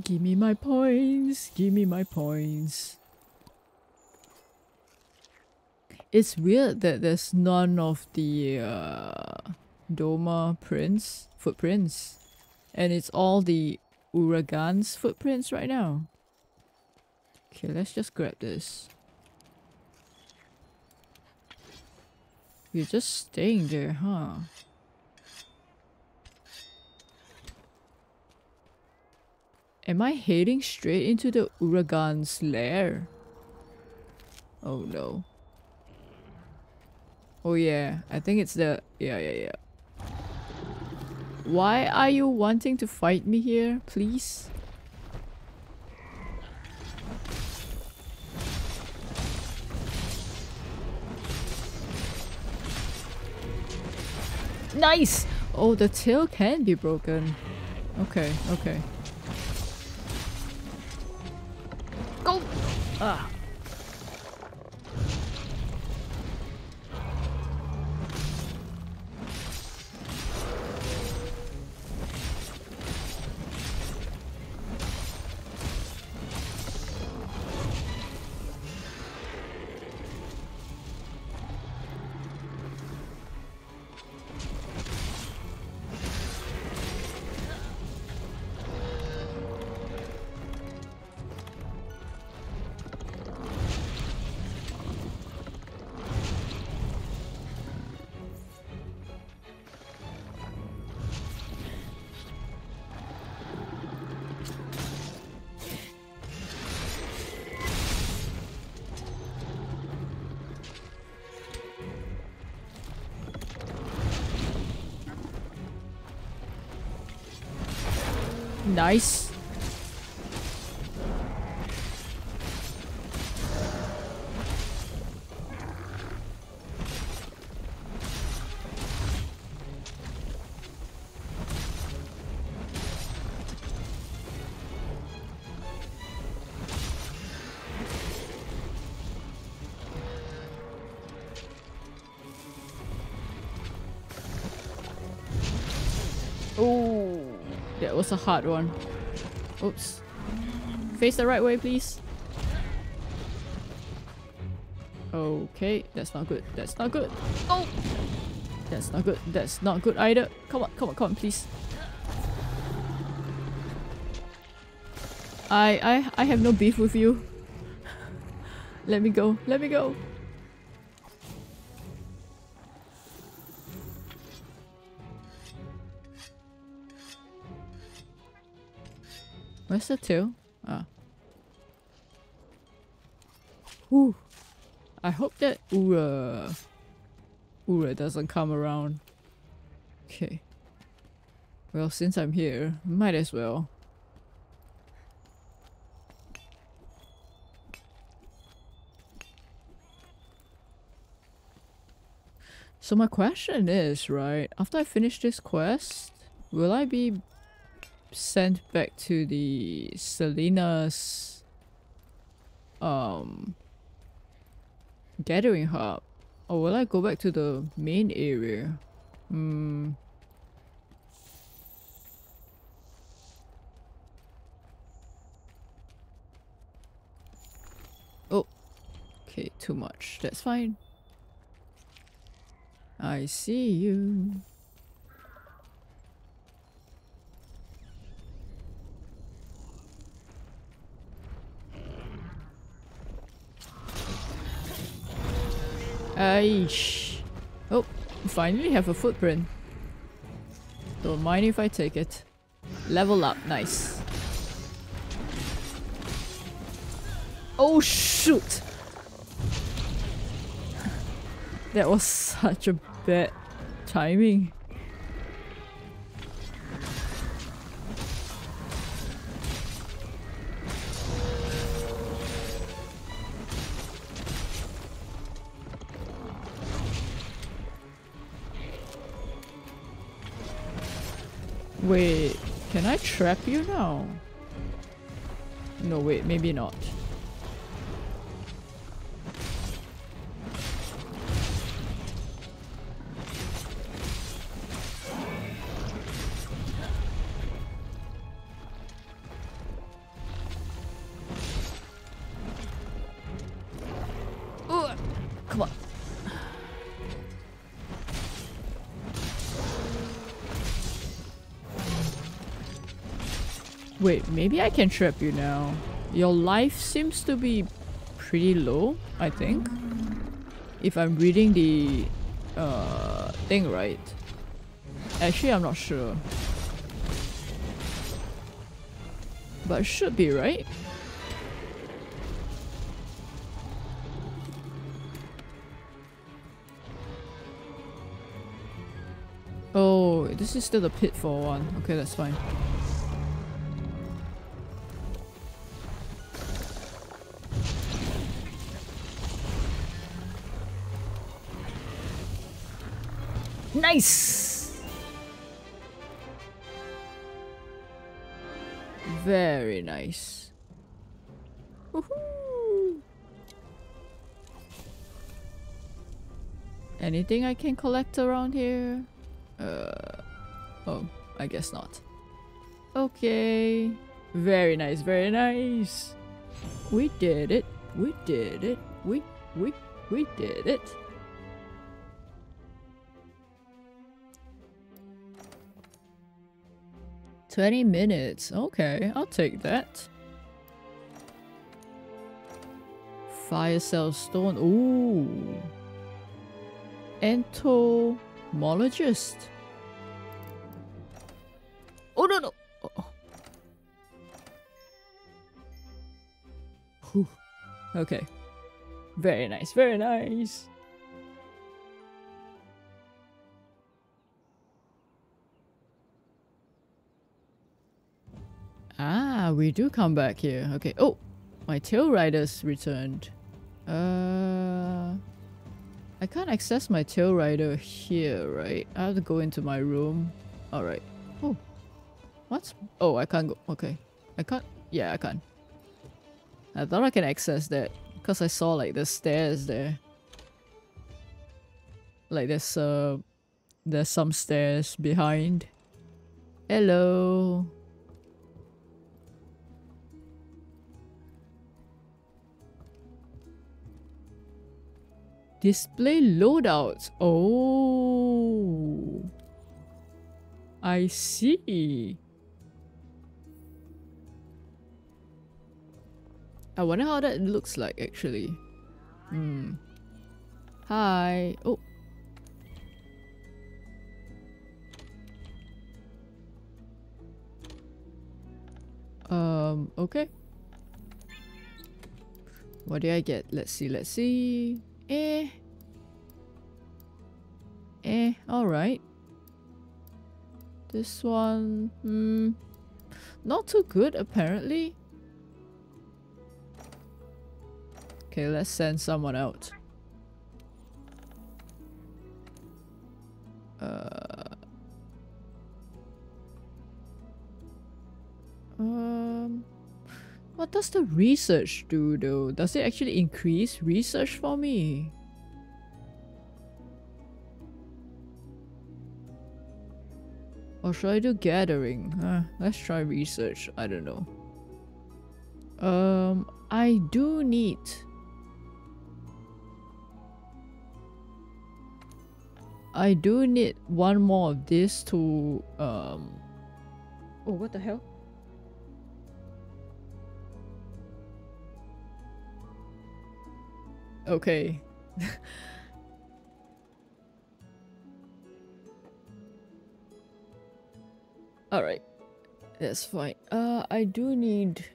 S1: Give me my points. Give me my points. It's weird that there's none of the uh, Doma prints, footprints. And it's all the Uragaan's footprints right now. Okay, let's just grab this. You're just staying there, huh? Am I heading straight into the Uragaan's lair? Oh no. Oh yeah, I think it's the... Yeah, yeah, yeah. Why are you wanting to fight me here, please? Nice! Oh, the tail can be broken. Okay, okay. Go! Ah. Nice. Was a hard one. Oops. Face the right way, please. Okay, that's not good. That's not good. Oh! That's not good. That's not good either. Come on, come on, come on, please. I, I, I have no beef with you. Let me go. Let me go. The tail? Ah. Whew. I hope that Ura... Ura doesn't come around. Okay. Well, since I'm here, might as well. So my question is, right, after I finish this quest, will I be sent back to the Seliana's um gathering hub? Or will I go back to the main area? Hmm. Oh. Okay, too much. That's fine. I see you. Aish. Oh, finally have a footprint. Don't mind if I take it. Level up, nice. Oh shoot! That was such a bad timing. Wait, can I trap you now? No, wait, maybe not. Maybe I can trap you now. Your life seems to be pretty low, I think. If I'm reading the uh, thing right. Actually, I'm not sure. But should be, right? Oh, this is still the pitfall one. Okay, that's fine. Nice! Very nice. Anything I can collect around here? Uh, oh, I guess not. Okay. Very nice, very nice. We did it. We did it. We, we, we did it. Twenty minutes. Okay, I'll take that. Fire cell stone. Ooh. Entomologist. Oh no no. Oh. Okay. Very nice. Very nice. Ah, we do come back here. Okay. Oh, my Tailraiders returned. Uh, I can't access my Tailraider here, right? I have to go into my room. All right. Oh, what? Oh, I can't go. Okay, I can't. Yeah, I can't. I thought I can access that because I saw like the stairs there. Like there's uh, there's some stairs behind. Hello. Display loadouts. Oh. I see. I wonder how that looks like actually. Hmm. Hi. Oh. Um, okay. What do I get? Let's see, let's see. Eh. Eh, alright. This one, hmm. Not too good, apparently. Okay, let's send someone out. Uh, um, what does the research do though? Does it actually increase research for me? Or should I do gathering? Uh, let's try research. I don't know. Um, I do need I do need one more of this to um Oh what the hell? Okay. Alright. That's fine. Uh I do need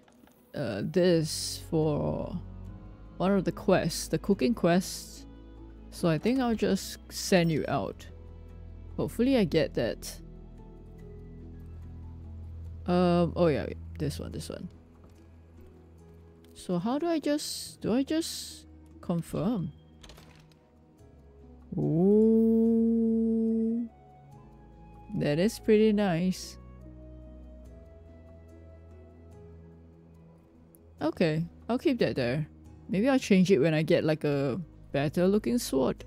S1: uh this for one of the quests, the cooking quests. So I think I'll just send you out. Hopefully I get that. Um, oh yeah, this one, this one. So how do I just, do I just confirm? Ooh. That is pretty nice. Okay, I'll keep that there. Maybe I'll change it when I get like a better looking sword.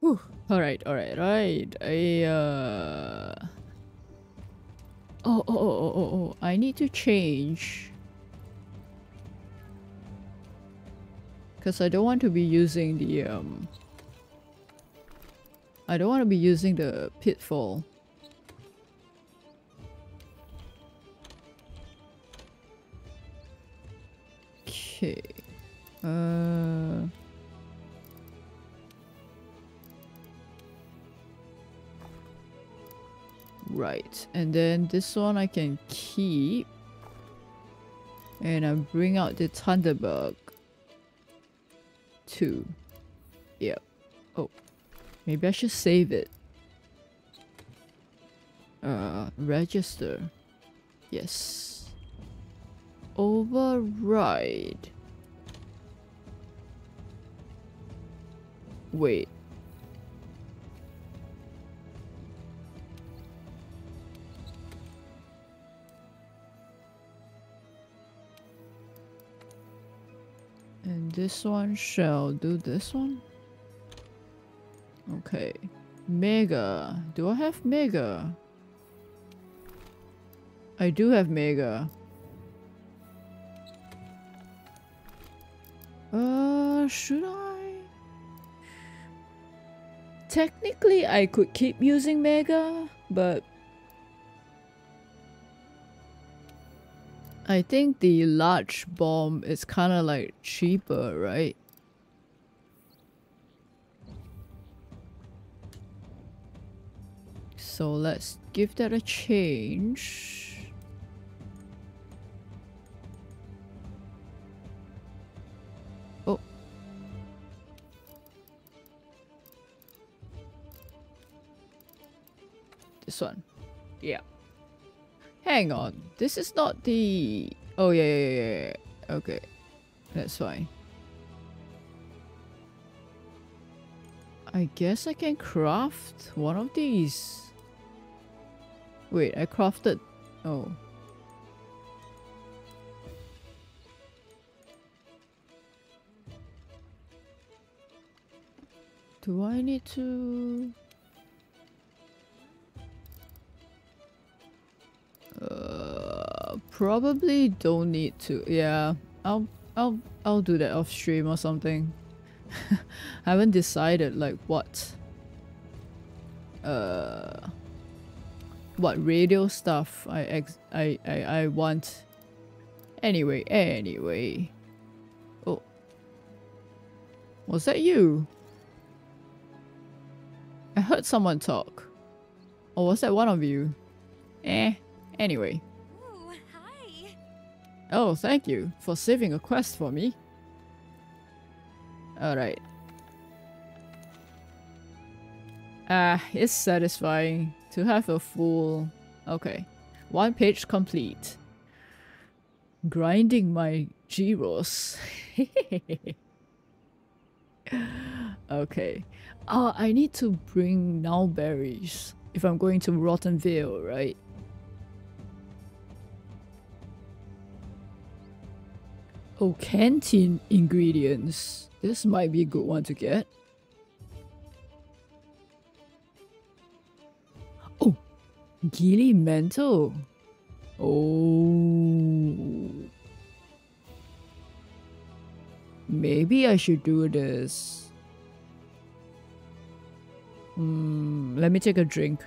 S1: Whew. Alright, alright, right. I uh oh, oh, oh, oh, oh. I need to change. Because I don't want to be using the, um... I don't want to be using the pitfall. Okay. Uh... Right, and then this one I can keep. And I bring out the Thunderbug. Two. Yep. Oh. Maybe I should save it. Uh, register. Yes. Override. Wait. This one shall do this one? Okay. Mega. Do I have Mega? I do have Mega. Uh, should I? Technically, I could keep using Mega, but I think the large bomb is kind of like cheaper, right? So let's give that a change. Oh. This one. Yeah. Hang on. This is not the... Oh, yeah, yeah, yeah, yeah. Okay. That's fine. I guess I can craft one of these. Wait, I crafted... Oh. Do I need to... Uh, probably don't need to. Yeah, I'll I'll I'll do that off stream or something. I haven't decided like what uh what radio stuff I ex I, I I want. Anyway, anyway. Oh. Was that you? I heard someone talk. Or was that one of you? Eh. Anyway.
S2: Ooh, hi.
S1: Oh, thank you for saving a quest for me. Alright. Ah, it's satisfying to have a full... Okay. One page complete. Grinding my gyros. okay. Oh, I need to bring now berries if I'm going to Rotten Vale, right? Oh, canteen ingredients. This might be a good one to get. Oh, Gilly Mental. Oh. Maybe I should do this. Hmm, let me take a drink.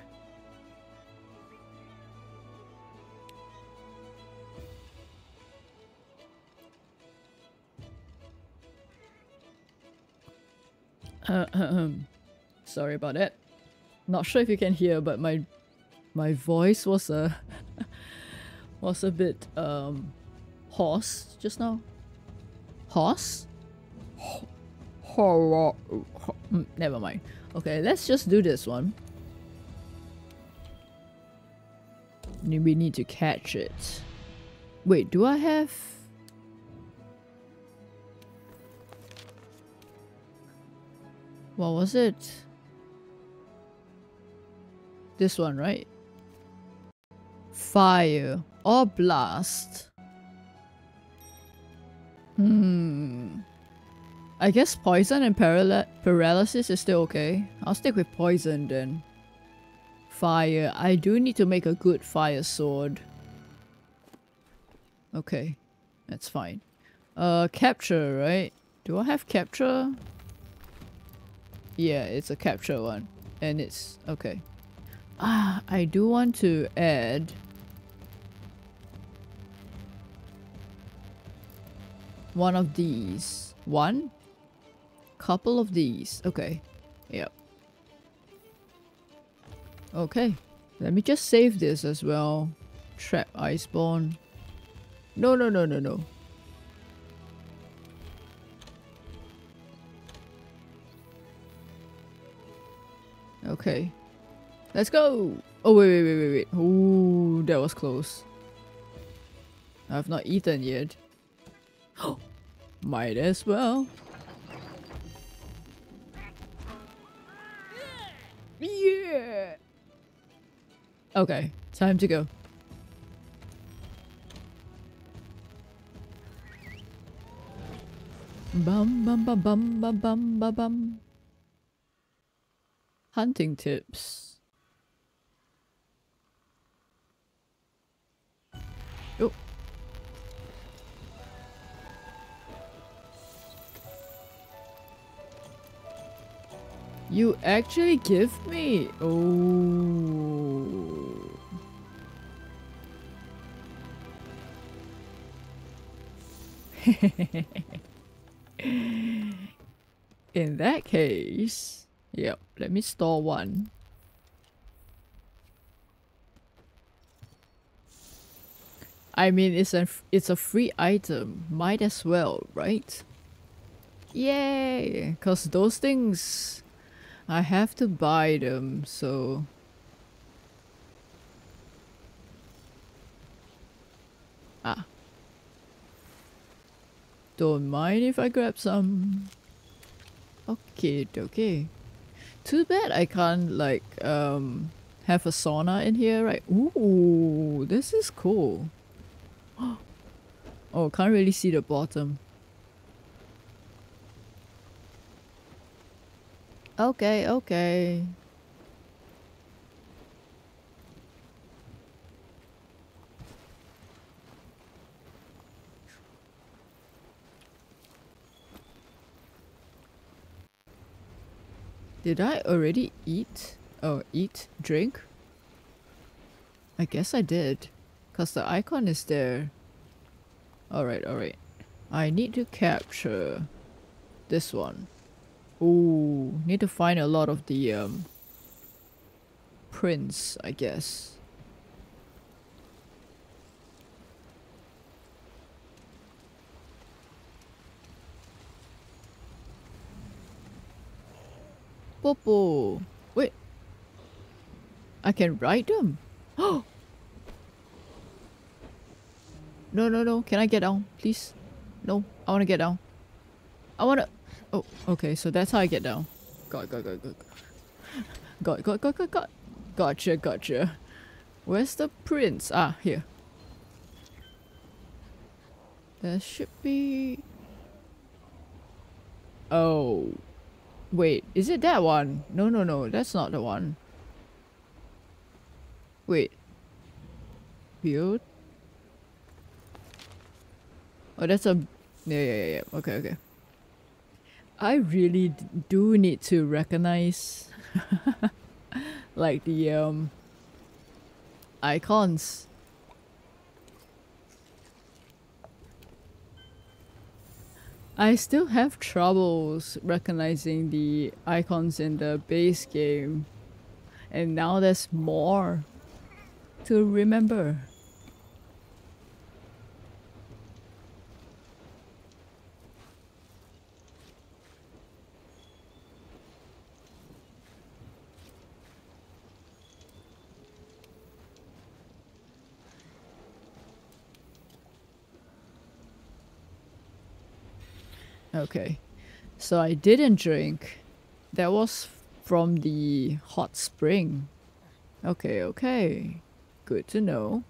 S1: Sorry about that. Not sure if you can hear, but my my voice was a was a bit um hoarse just now. Hoarse? Horror. Mm, never mind. Okay, let's just do this one. We need to catch it. Wait, do I have... What was it? This one, right? Fire or blast? Hmm. I guess poison and paral paralysis is still okay. I'll stick with poison then. Fire. I do need to make a good fire sword. Okay, that's fine. Uh, capture, right? Do I have capture? Yeah, it's a capture one. And it's... okay. Ah, I do want to add... One of these. One? Couple of these. Okay. Yep. Okay. Let me just save this as well. Trap Iceborne. No, no, no, no, no. Okay. Let's go! Oh, wait, wait, wait, wait, wait. Ooh, that was close. I've not eaten yet. Might as well. Yeah! Okay, time to go. Bum bum bum bum bum bum bum bum. Hunting tips. Oh. You actually give me? Oh. In that case, yep, let me store one. I mean, it's a it's a free item. Might as well, right? Yay! Cause those things, I have to buy them. So ah, don't mind if I grab some. Okay, okay. Too bad I can't like um have a sauna in here, right? Ooh, this is cool. oh, can't really see the bottom. Okay, okay. Did I already eat? Oh, eat? Drink? I guess I did. Because the icon is there. Alright, alright. I need to capture this one. Ooh, need to find a lot of the um, prints, I guess. Popo. Wait. I can ride them. Oh. no, no, no. Can I get down, please? No, I want to get down. I want to... Oh, okay. So that's how I get down. Got, got, got, got. Got, got, got, got, got. Gotcha, gotcha. Where's the prince? Ah, here. There should be... Oh. Wait, is it that one? No, no, no, that's not the one. Wait. Build? Oh, that's a... Yeah, yeah, yeah, yeah. Okay, okay. I really do need to recognize like the um icons I still have troubles recognizing the icons in the base game. And now there's more to remember. Okay. So I didn't drink. That was from the hot spring. Okay, okay. Good to know.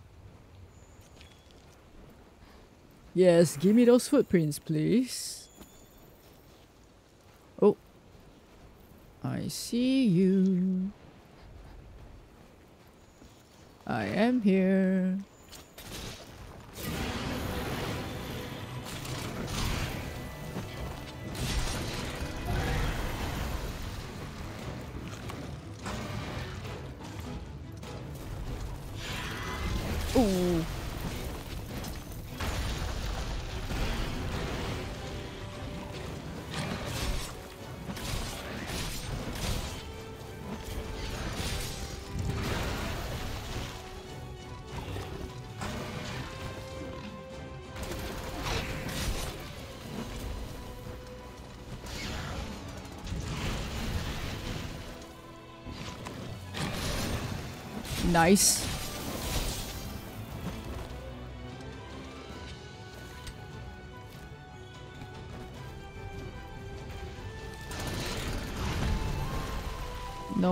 S1: Yes, give me those footprints, please. Oh. I see you. I am here. Ooh. Nice.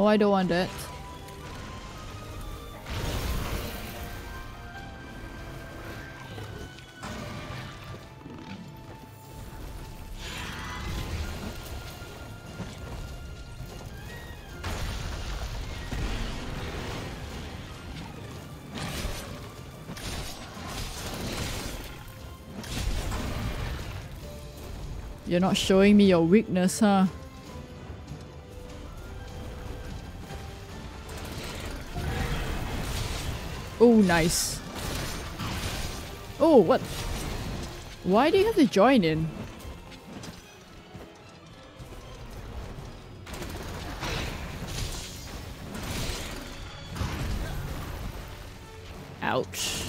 S1: I don't want that. You're not showing me your weakness, huh? Oh, nice. Oh, what? Why do you have to join in? Ouch.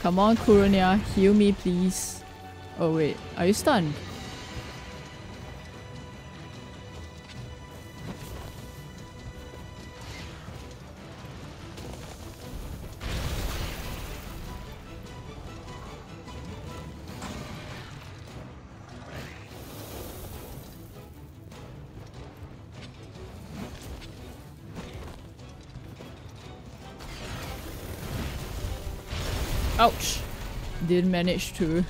S1: Come on, Kuronya, heal me please. Oh wait, are you stunned? Didn't manage to.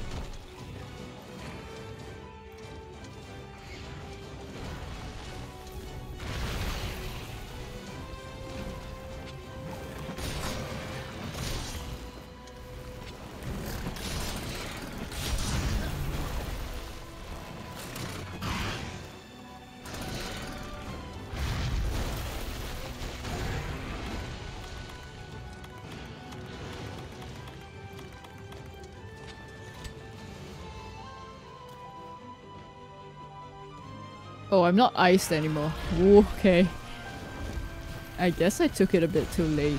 S1: I'm not iced anymore. Ooh, okay. I guess I took it a bit too late.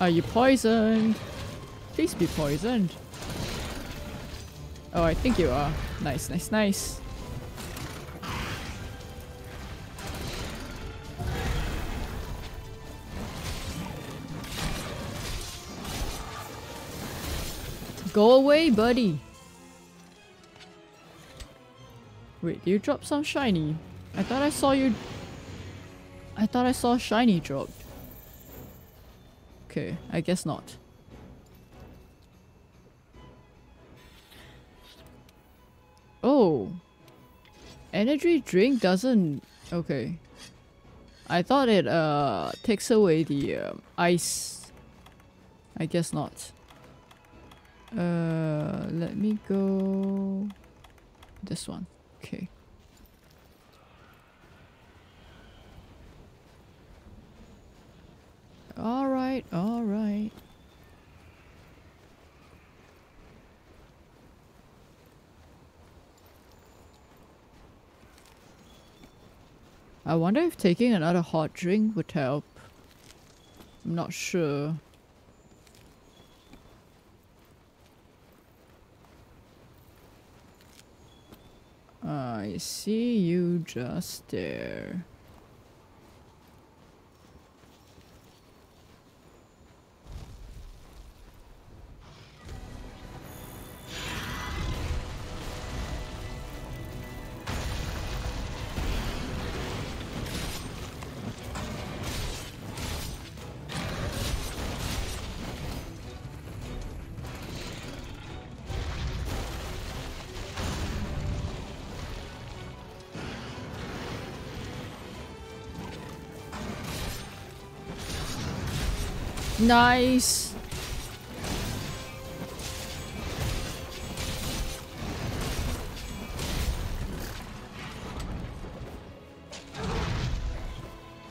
S1: Are you poisoned? Please be poisoned. Oh, I think you are. Nice, nice, nice. Go away, buddy. Wait, you dropped some shiny? I thought I saw you... I thought I saw shiny dropped. Okay, I guess not. Oh. Energy drink doesn't... Okay. I thought it uh takes away the uh, ice. I guess not. Uh, let me go... This one. Okay. Alright, alright. I wonder if taking another hot drink would help. I'm not sure. I see you just there. Nice.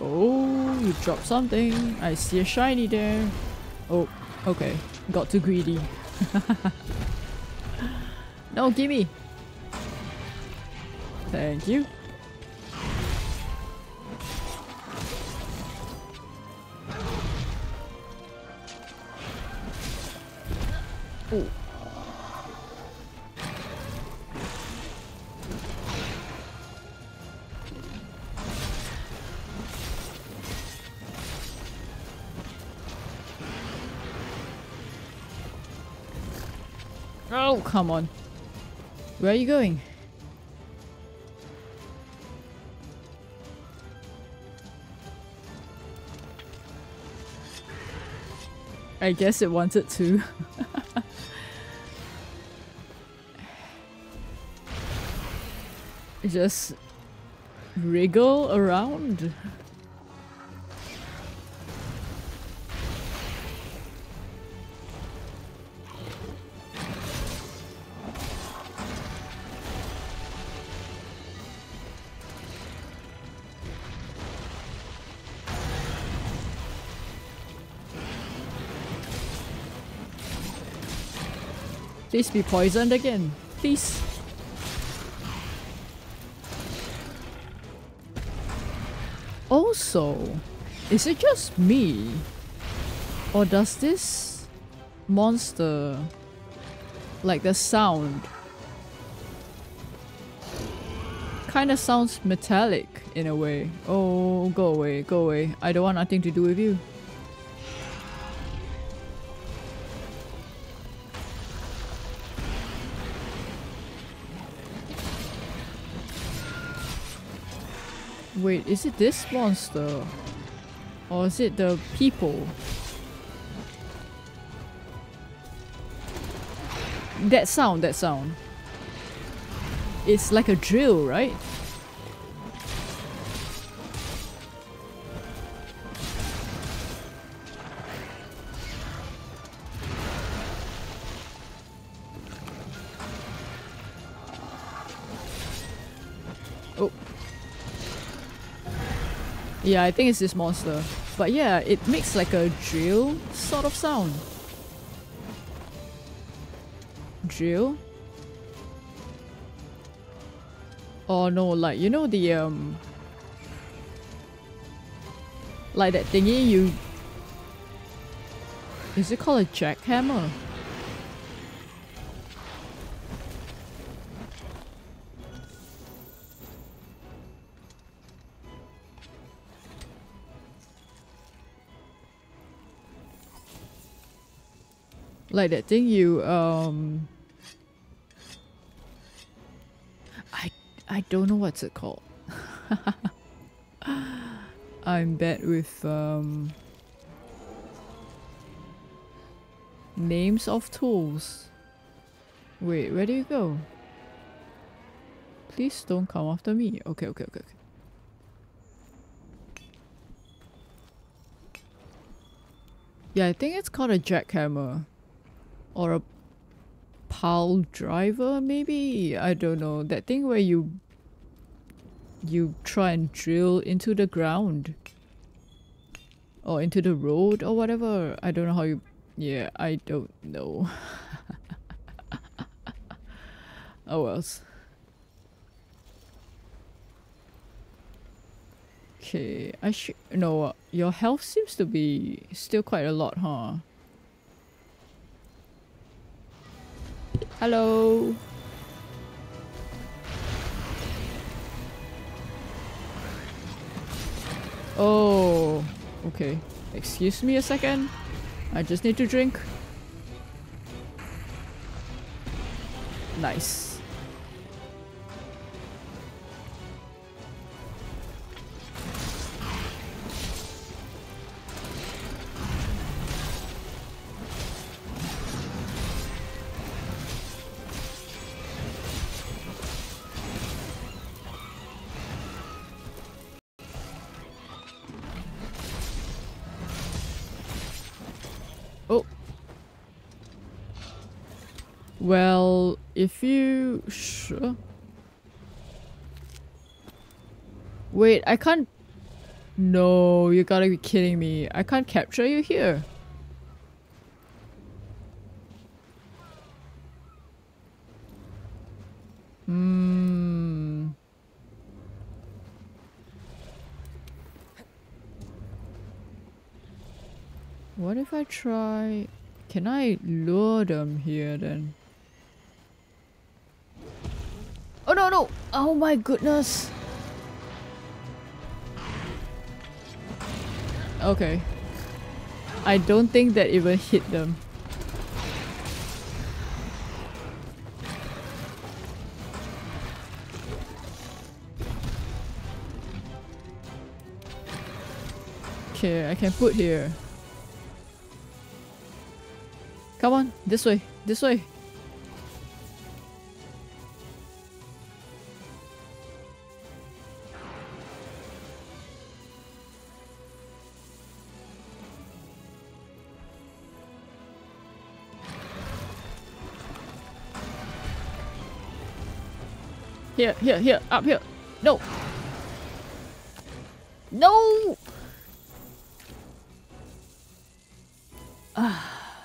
S1: Oh, you dropped something. I see a shiny there. Oh, okay. Got too greedy. no, gimme. Thank you. Come on. Where are you going? I guess it wanted to. Just wriggle around. Please be poisoned again. Please. Also, is it just me? Or does this monster, like the sound, kind of sounds metallic in a way? Oh, go away, go away. I don't want nothing to do with you. Wait, is it this monster? Or is it the people? That sound, that sound. It's like a drill, right? Yeah, I think it's this monster. But yeah, it makes like a drill sort of sound. Drill? Oh no, like you know the um like that thingy you is it called a jackhammer? Like that thing you um I I don't know what's it called. I'm bad with um names of tools. Wait, where do you go? Please don't come after me. Okay, okay, okay, okay. Yeah, I think it's called a jackhammer. Or a pile driver, maybe? I don't know. That thing where you you try and drill into the ground. Or into the road or whatever. I don't know how you yeah, I don't know. oh wells. Okay, I should no. Your health seems to be still quite a lot, huh? Hello. Oh, okay. Excuse me a second. I just need to drink. Nice. I can't No, you gotta be kidding me. I can't capture you here. Hmm. What if I try... Can I lure them here then? Oh no no! Oh my goodness! Okay. I don't think that even hit them. Okay, I can put here. Come on, this way, this way. Here, here, here, up here. No. No! Ah.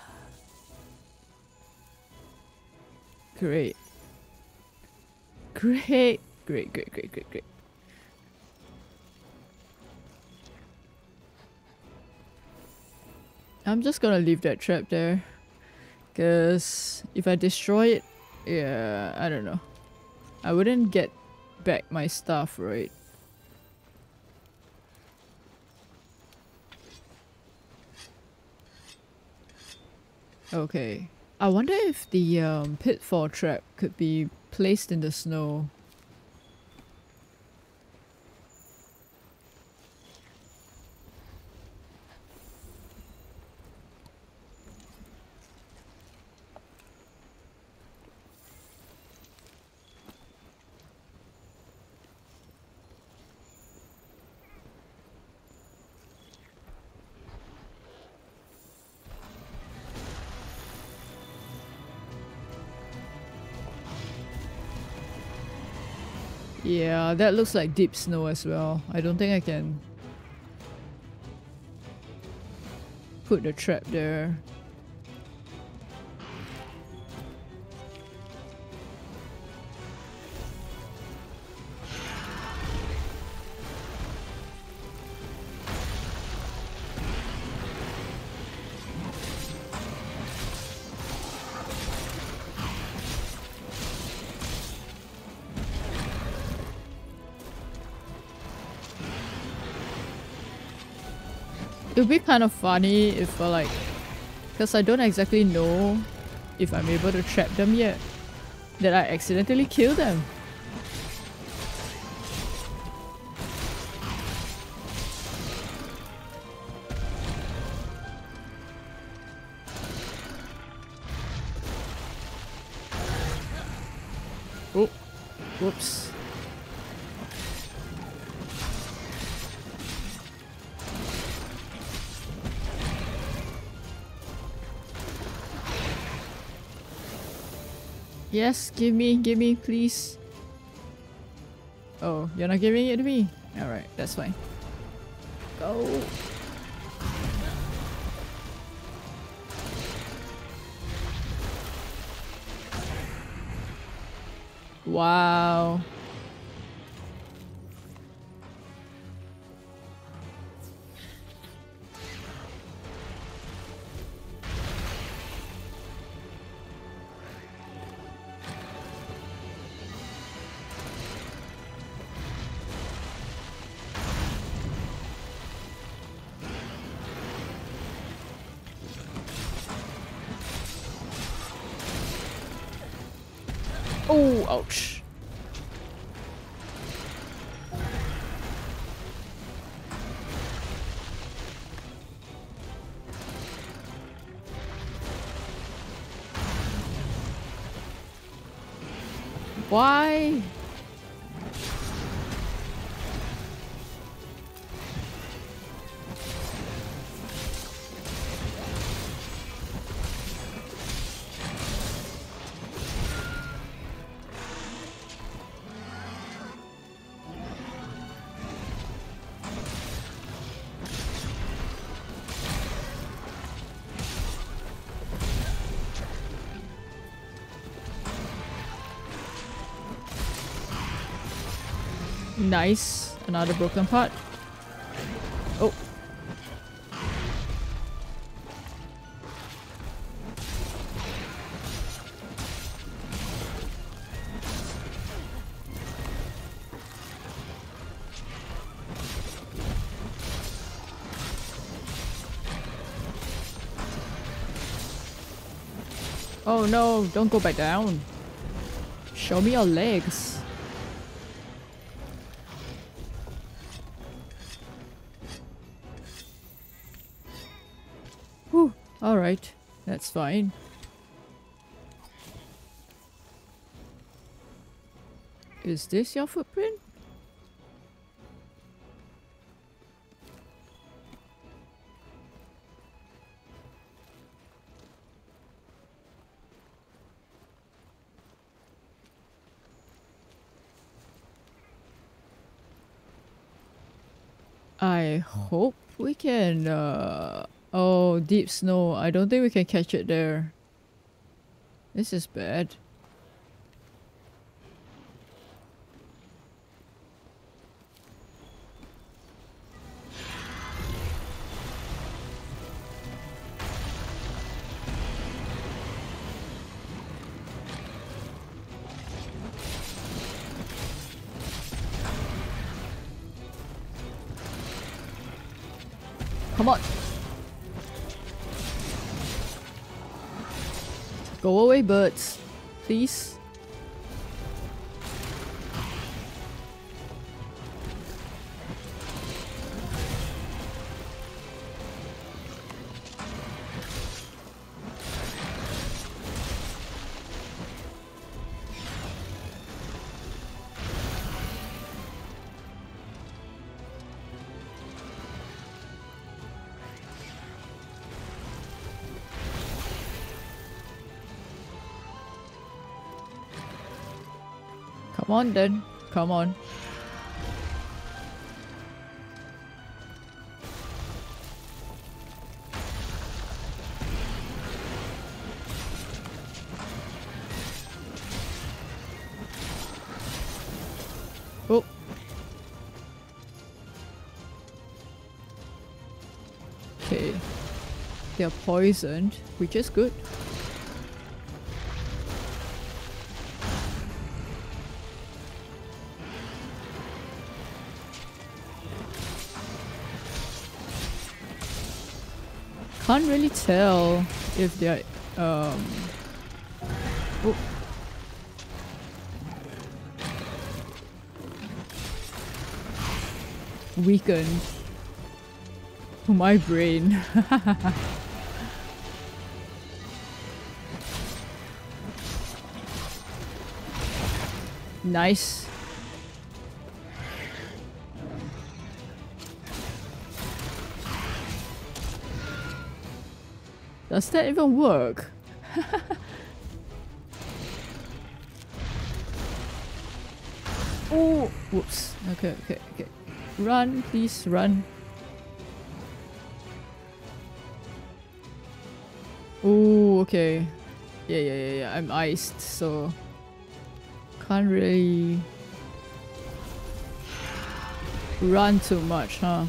S1: Great. Great. Great, great, great, great, great. I'm just gonna leave that trap there. Cause if I destroy it, yeah, I don't know. I wouldn't get back my stuff, right? Okay. I wonder if the um, pitfall trap could be placed in the snow. Yeah, that looks like deep snow as well. I don't think I can put the trap there. It would be kind of funny if uh, like... Because I don't exactly know if I'm able to trap them yet. That I accidentally kill them. Yes, give me, give me, please. Oh, you're not giving it to me? Alright, that's fine. Go! Wow. Ouch. Nice. Another broken part. Oh. Oh no, don't go back down. Show me your legs. That's fine. Is this your footprint? I hope we can uh oh deep snow. I don't think we can catch it there. This is bad. Come on then. Come on. Oh. Okay. They're poisoned, which is good. Can't really tell if they're um oh. weakened. My brain. nice. Does that even work? oh, whoops. Okay, okay, okay. Run, please, run. Oh, okay. Yeah, yeah, yeah, yeah. I'm iced, so can't really run too much, huh?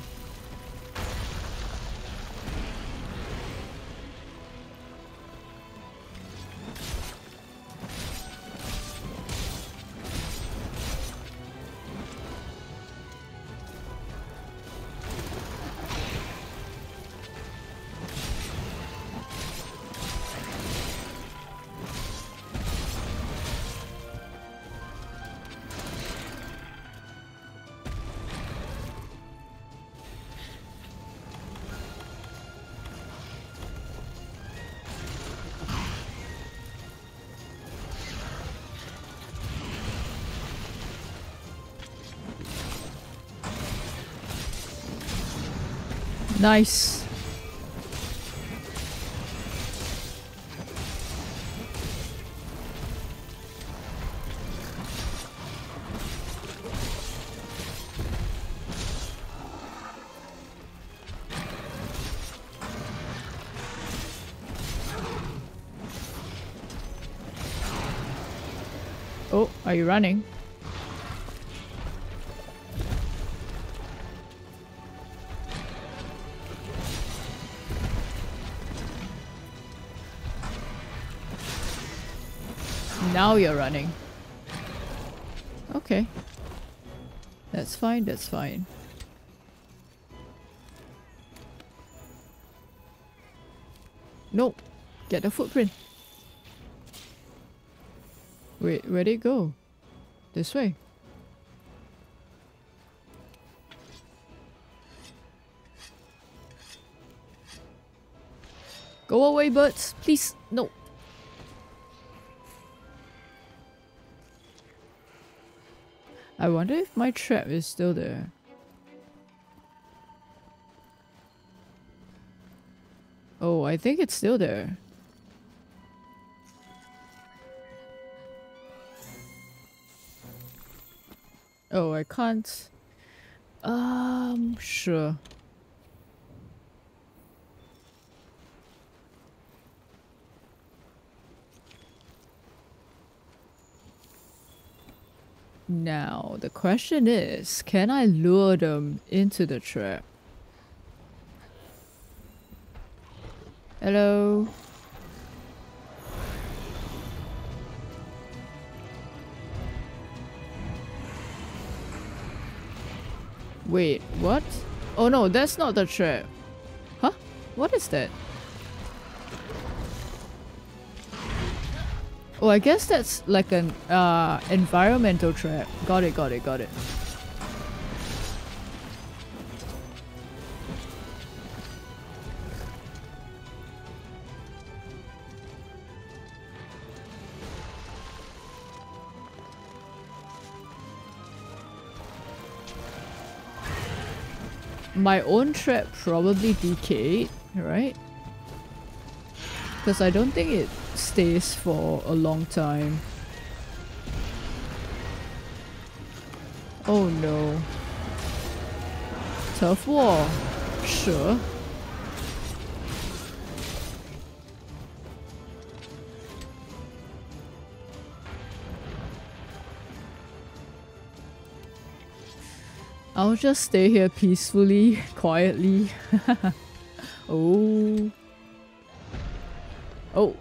S1: Nice. Oh, are you running? Now you're running. Okay. That's fine, that's fine. Nope. Get the footprint. Wait, where'd it go? This way. Go away, birds. Please. No. I wonder if my trap is still there. Oh, I think it's still there. Oh, I can't. Um, sure. Now, the question is, can I lure them into the trap? Hello? Wait, what? Oh no, that's not the trap. Huh? What is that? Oh, I guess that's like an uh, environmental trap. Got it, got it, got it. My own trap probably decayed, right? Because I don't think it stays for a long time. Oh no. Tough war. Sure. I'll just stay here peacefully, quietly. oh. Oh.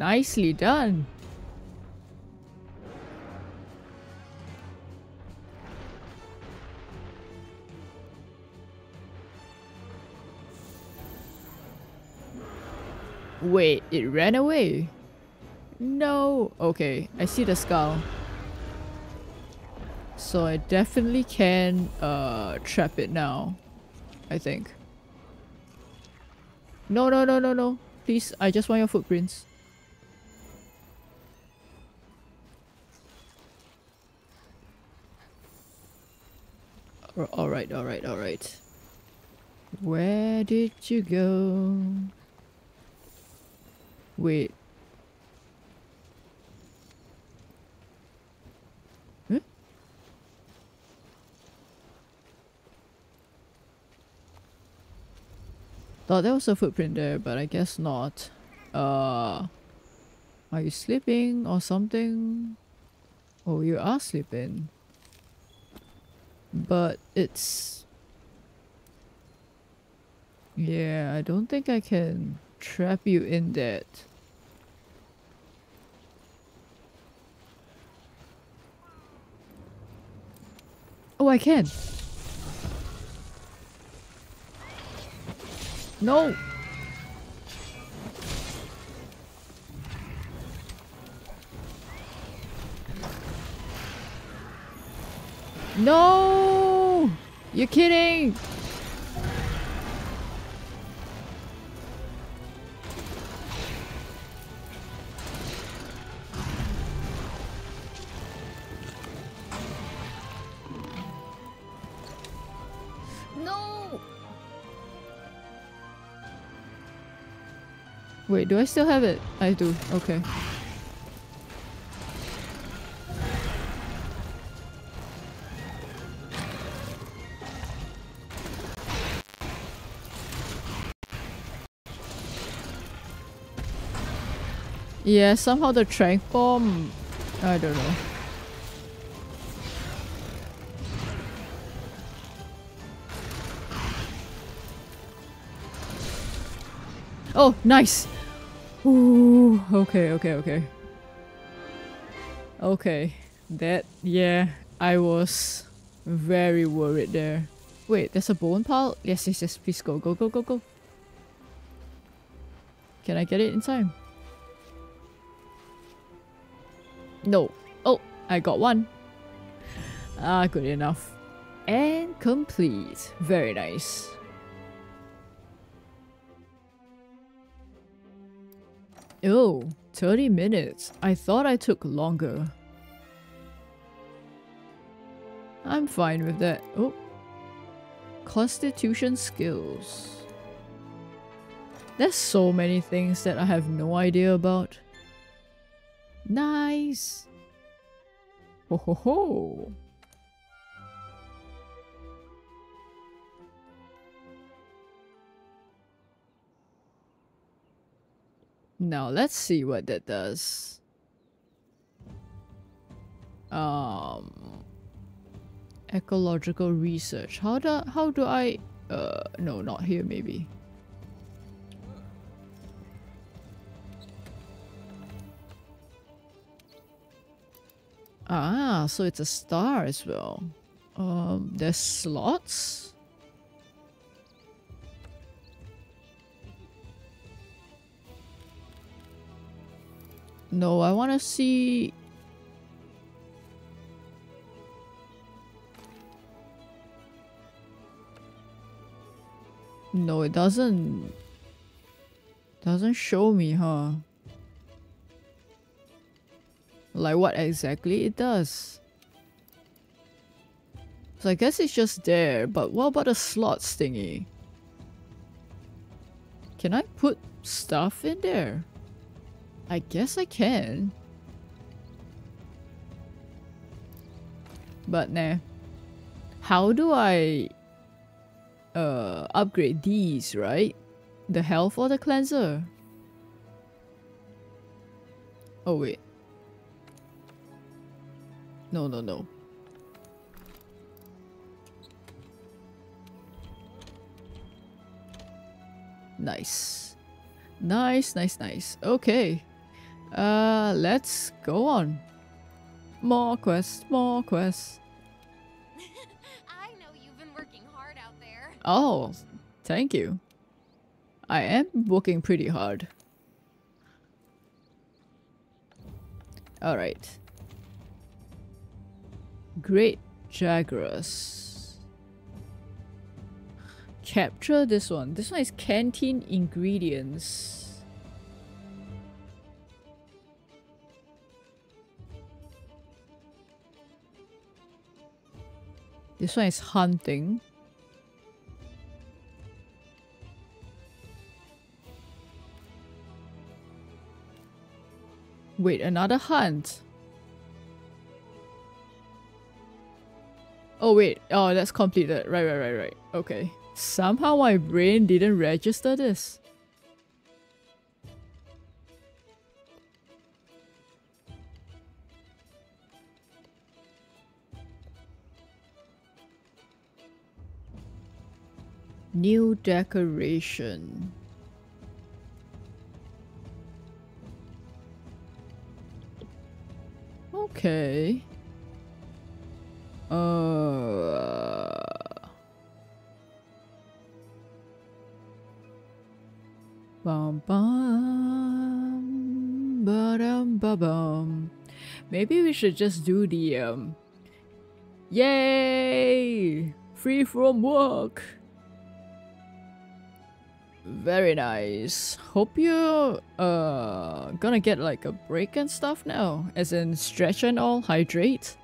S1: Nicely done. Wait, it ran away. No. Okay, I see the skull. So I definitely can uh, trap it now. I think. No, no, no, no, no. Please, I just want your footprints. Alright, alright, alright. Where did you go? Wait. Huh? Thought there was a footprint there, but I guess not. Uh, are you sleeping or something? Oh, you are sleeping. But it's... Yeah, I don't think I can trap you in that. Oh, I can. No! No! You're kidding! No! Wait, do I still have it? I do. Okay. Yeah, somehow the tranq bomb... I don't know. Oh, nice! Ooh, okay, okay, okay. Okay, that, yeah, I was very worried there. Wait, there's a bone pile? Yes, yes, yes, please go, go, go, go, go. Can I get it in time? No. Oh, I got one. Ah, good enough. And complete. Very nice. Oh, 30 minutes. I thought I took longer. I'm fine with that. Oh. Constitution skills. There's so many things that I have no idea about. Nice. Ho ho ho. Now let's see what that does. Um, ecological research. How do how do I? Uh, no, not here. Maybe. Ah, so it's a star as well. Um, there's slots. No, I want to see... No, it doesn't... Doesn't show me, huh? Like what exactly it does. So I guess it's just there, but what about the slots thingy? Can I put stuff in there? I guess I can. But nah. How do I uh upgrade these, right? The health or the cleanser? Oh wait. No, no, no. Nice. Nice, nice, nice. Okay. Uh, let's go on. More quests, more quests.
S2: I know you've been working hard out there.
S1: Oh, thank you. I am working pretty hard. Alright. Great Jagras. Capture this one. This one is canteen ingredients. This one is hunting. Wait, another hunt? Oh wait, oh that's completed. Right, right, right, right. Okay. Somehow my brain didn't register this. New decoration. Okay. Uh. Bum bum. Ba-dum ba bum. Maybe we should just do the um. Yay! Free from work. Very nice. Hope you're uh gonna get like a break and stuff now. As in stretch and all, hydrate.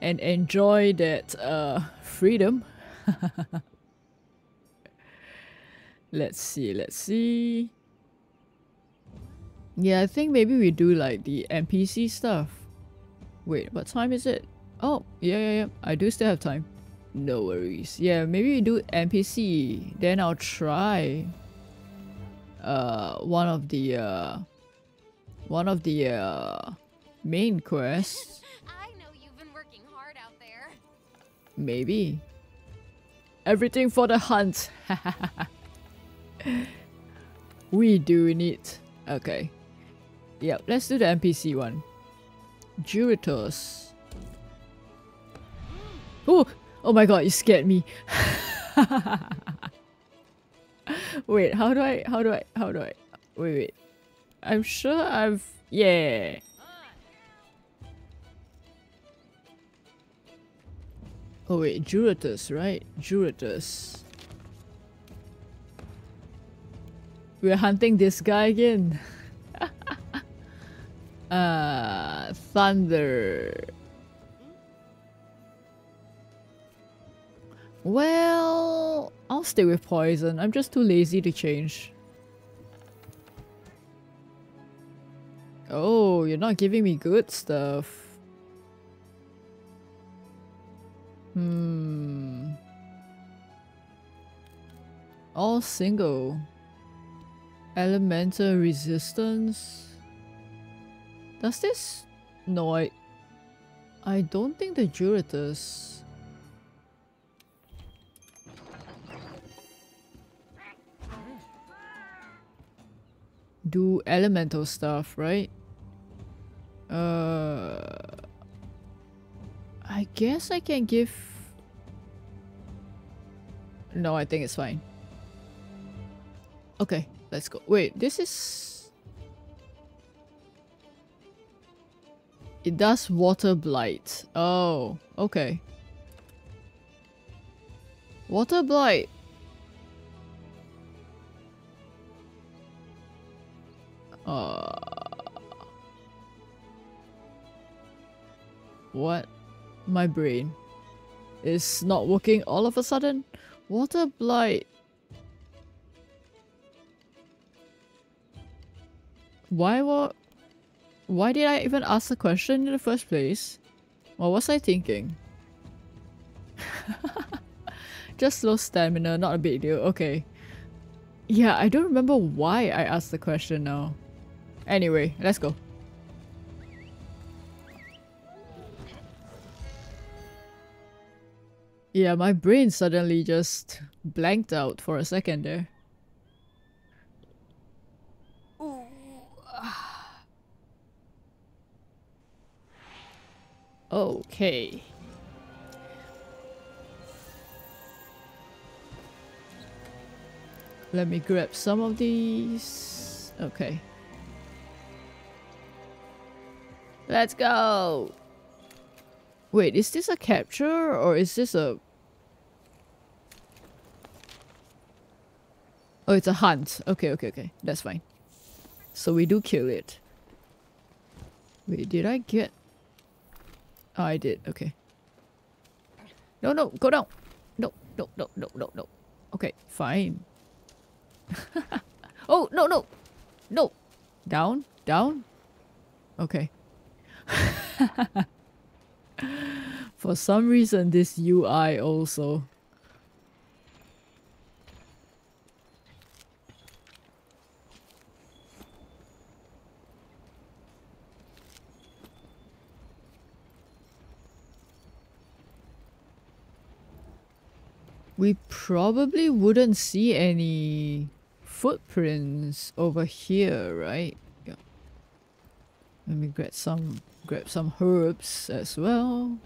S1: And enjoy that uh freedom. let's see, let's see. Yeah, I think maybe we do like the NPC stuff. Wait, what time is it? Oh, yeah, yeah, yeah. I do still have time. No worries. Yeah, maybe we do NPC. Then I'll try uh one of the uh one of the uh main quests. Maybe. Everything for the hunt. we doing it. Okay. Yep, let's do the NPC one. Juratos. Oh! Oh my god, you scared me. wait, how do I, how do I, how do I, wait, wait. I'm sure I've, yeah. Oh wait, Juratus, right? Juratus. We're hunting this guy again. uh, thunder. Well, I'll stay with poison. I'm just too lazy to change. Oh, you're not giving me good stuff. Hmm. All single. Elemental resistance. Does this? No, I. I don't think the Juratus. Do elemental stuff, right? Uh. I guess I can give. No, I think it's fine. Okay, let's go. Wait, this is... It does water blight. Oh, okay. Water blight. Uh... What? My brain is not working all of a sudden. Water blight. Why what? Why did I even ask the question in the first place? What was I thinking? Just low stamina, not a big deal. Okay. Yeah, I don't remember why I asked the question now. Anyway, let's go. Yeah, my brain suddenly just blanked out for a second there. Okay. Let me grab some of these. Okay. Let's go! Wait, is this a capture or is this a... Oh, it's a hunt. Okay, okay, okay. That's fine. So we do kill it. Wait, did I get... Oh, I did. Okay. No, no, go down. No, no, no, no, no, no. Okay, fine. oh, no, no. No. Down, down. Okay. For some reason, this UI also. We probably wouldn't see any footprints over here, right? Yeah. Let me grab some grab some herbs as well.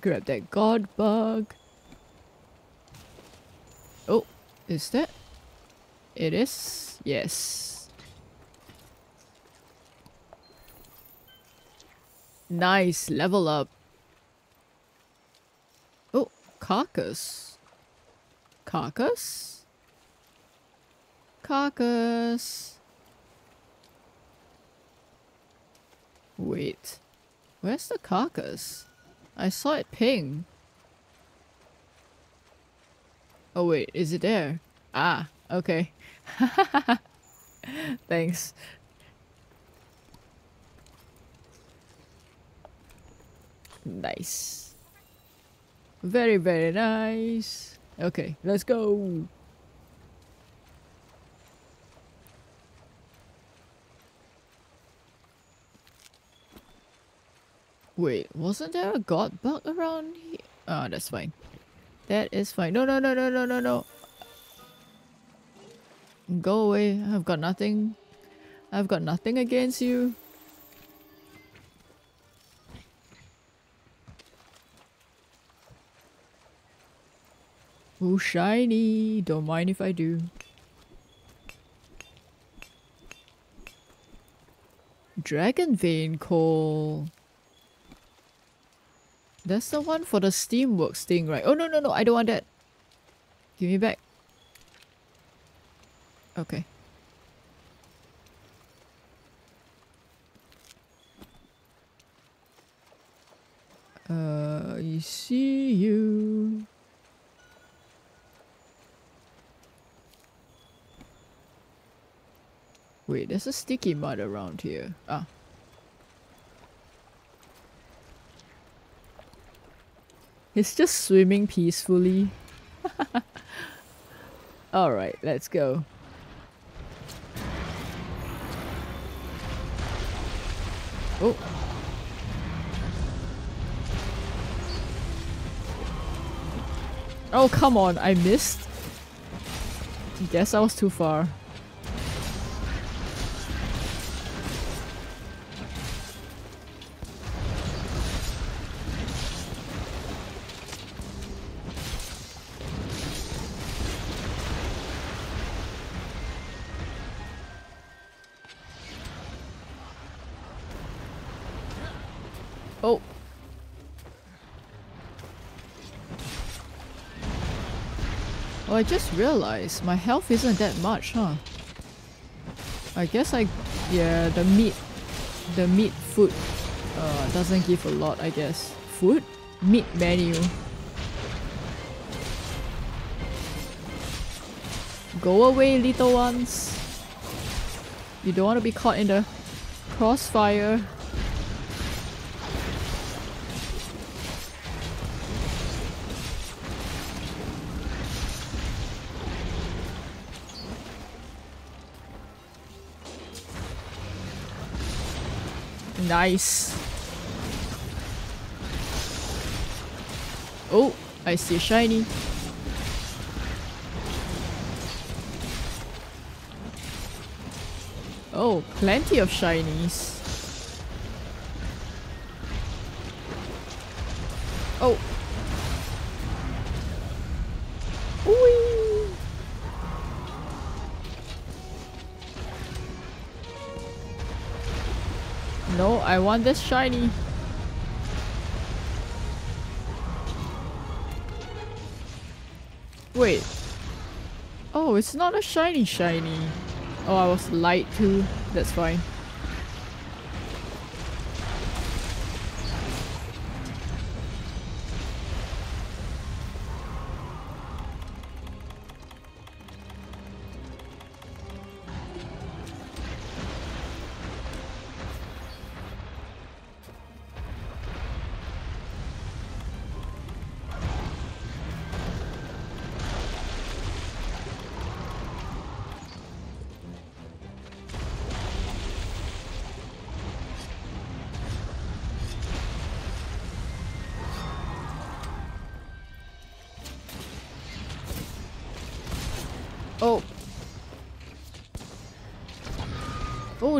S1: Grab that god bug. Oh, is that? It is? Yes. Nice, level up. Oh, carcass. Carcass? Carcass. Wait, where's the carcass? I saw it ping. Oh wait, is it there? Ah, okay. Thanks. Nice. Very, very nice. Okay, let's go. Wait, wasn't there a god bug around here? Oh, that's fine. That is fine. No, no, no, no, no, no, no. Go away. I've got nothing. I've got nothing against you. Ooh, shiny. Don't mind if I do. Dragon Vein Coal. That's the one for the Steamworks thing, right? Oh, no, no, no. I don't want that. Give me back. Okay. Uh, I see you. Wait, there's a sticky mud around here. Ah. He's just swimming peacefully. Alright, let's go. Oh. Oh, come on, I missed. Guess I was too far. I just realized my health isn't that much, huh? I guess I... Yeah, the meat... The meat food uh, doesn't give a lot, I guess. Food? Meat menu. Go away, little ones. You don't want to be caught in the crossfire. Nice. Oh, I see a shiny. Oh, plenty of shinies. Oh. I want this shiny. Wait. Oh, it's not a shiny shiny. Oh, I was light too. That's fine.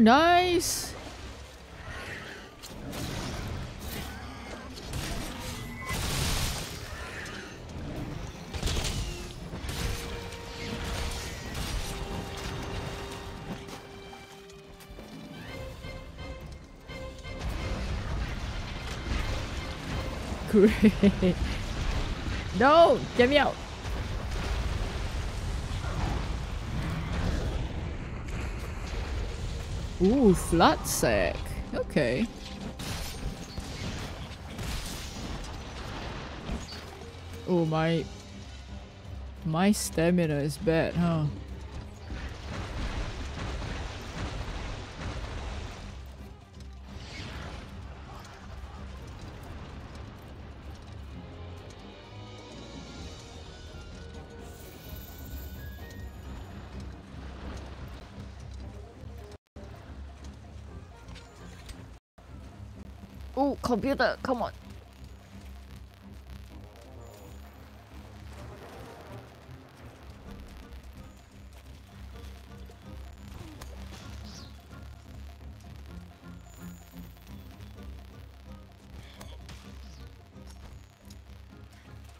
S1: Nice. Great. No, get me out. Ooh, flat sack. Okay. Oh, my... My stamina is bad, huh? Computer, come on.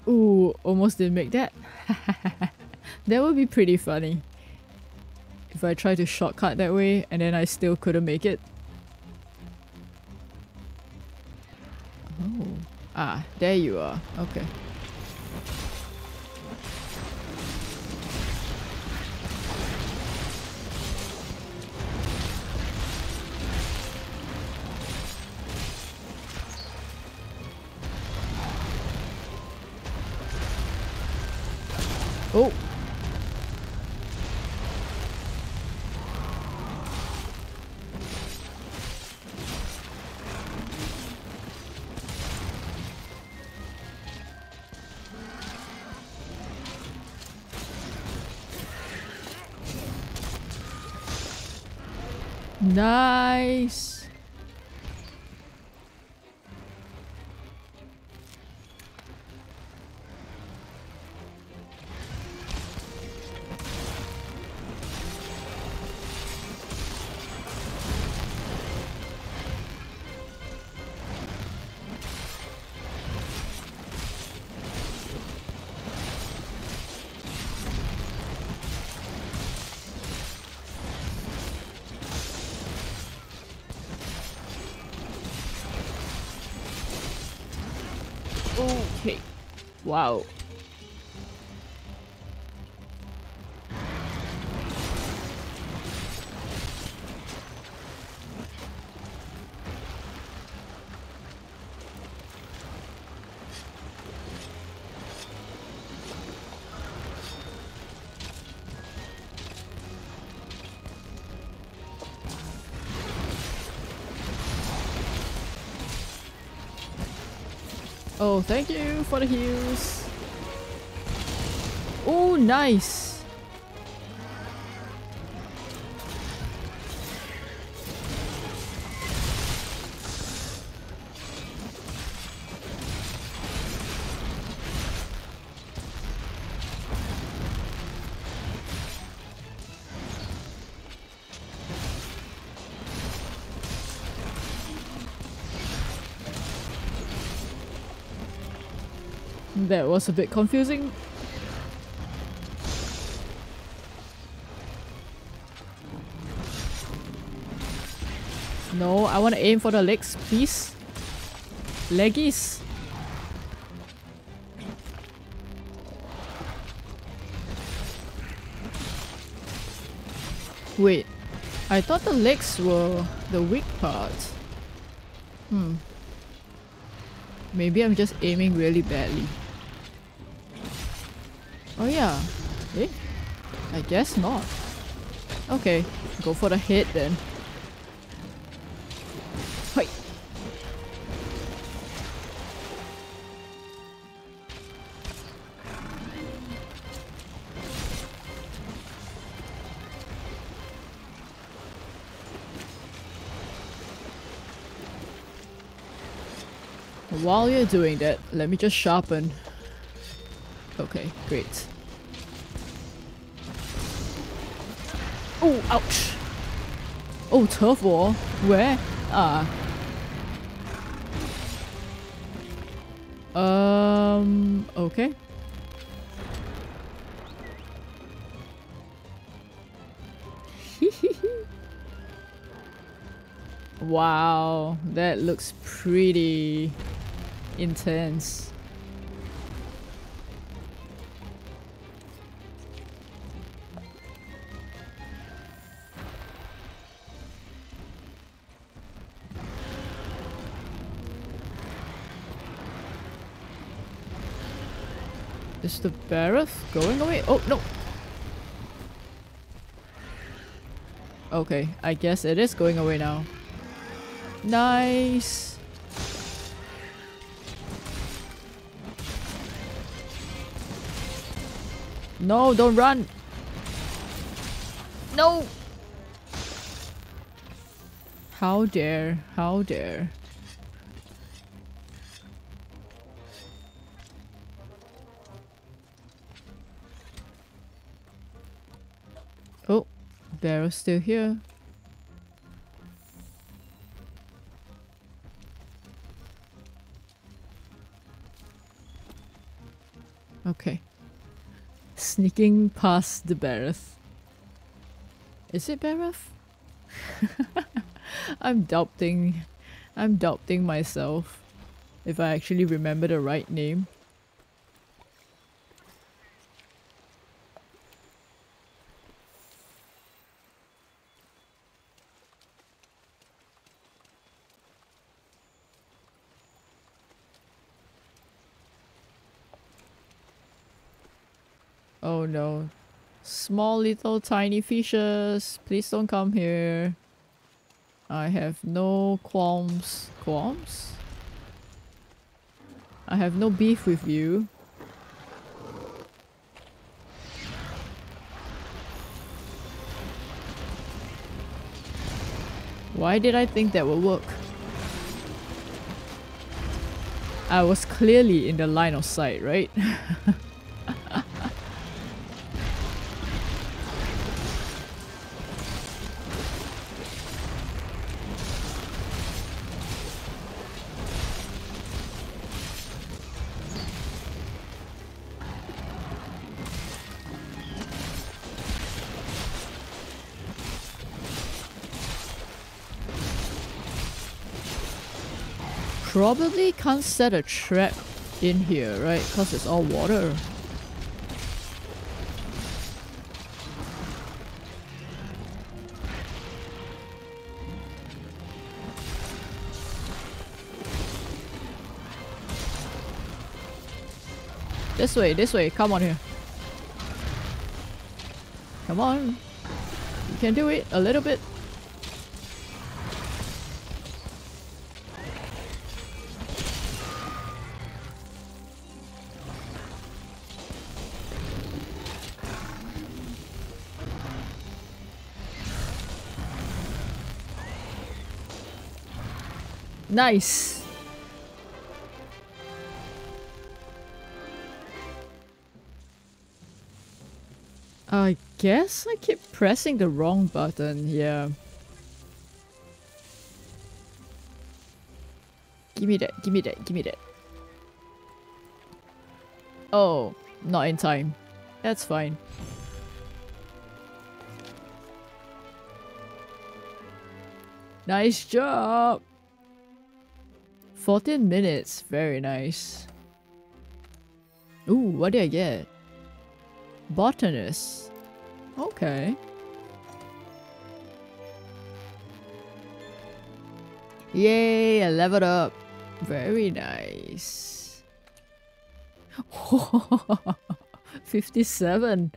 S1: Ooh, almost didn't make that. that would be pretty funny. If I tried to shortcut that way and then I still couldn't make it. There you are. Okay. Wow. Thank you for the heals. Oh, nice. That was a bit confusing. No, I want to aim for the legs, please. Leggies. Wait, I thought the legs were the weak part. Hmm. Maybe I'm just aiming really badly. Oh yeah. Eh? I guess not. Okay, go for the hit then. Hey. While you're doing that, let me just sharpen. Okay, great. Oh, ouch! Oh, turf war? Where? Ah. Um, okay. wow, that looks pretty intense. The Barroth going away? Oh, no! Okay, I guess it is going away now. Nice! No, don't run! No! How dare, how dare. Barrow still here? Okay. Sneaking past the Barroth. Is it Barroth? I'm doubting. I'm doubting myself. If I actually remember the right name. Oh no. Small little tiny fishes. Please don't come here. I have no qualms. Qualms? I have no beef with you. Why did I think that would work? I was clearly in the line of sight, right? Probably can't set a trap in here, right? Because it's all water. This way, this way, come on here. Come on. You can do it a little bit. Nice. I guess I keep pressing the wrong button, yeah. Give me that, give me that, give me that. Oh, not in time. That's fine. Nice job! 14 minutes, very nice. Ooh, what did I get? Botanist. Okay. Yay, I leveled up. Very nice. 57.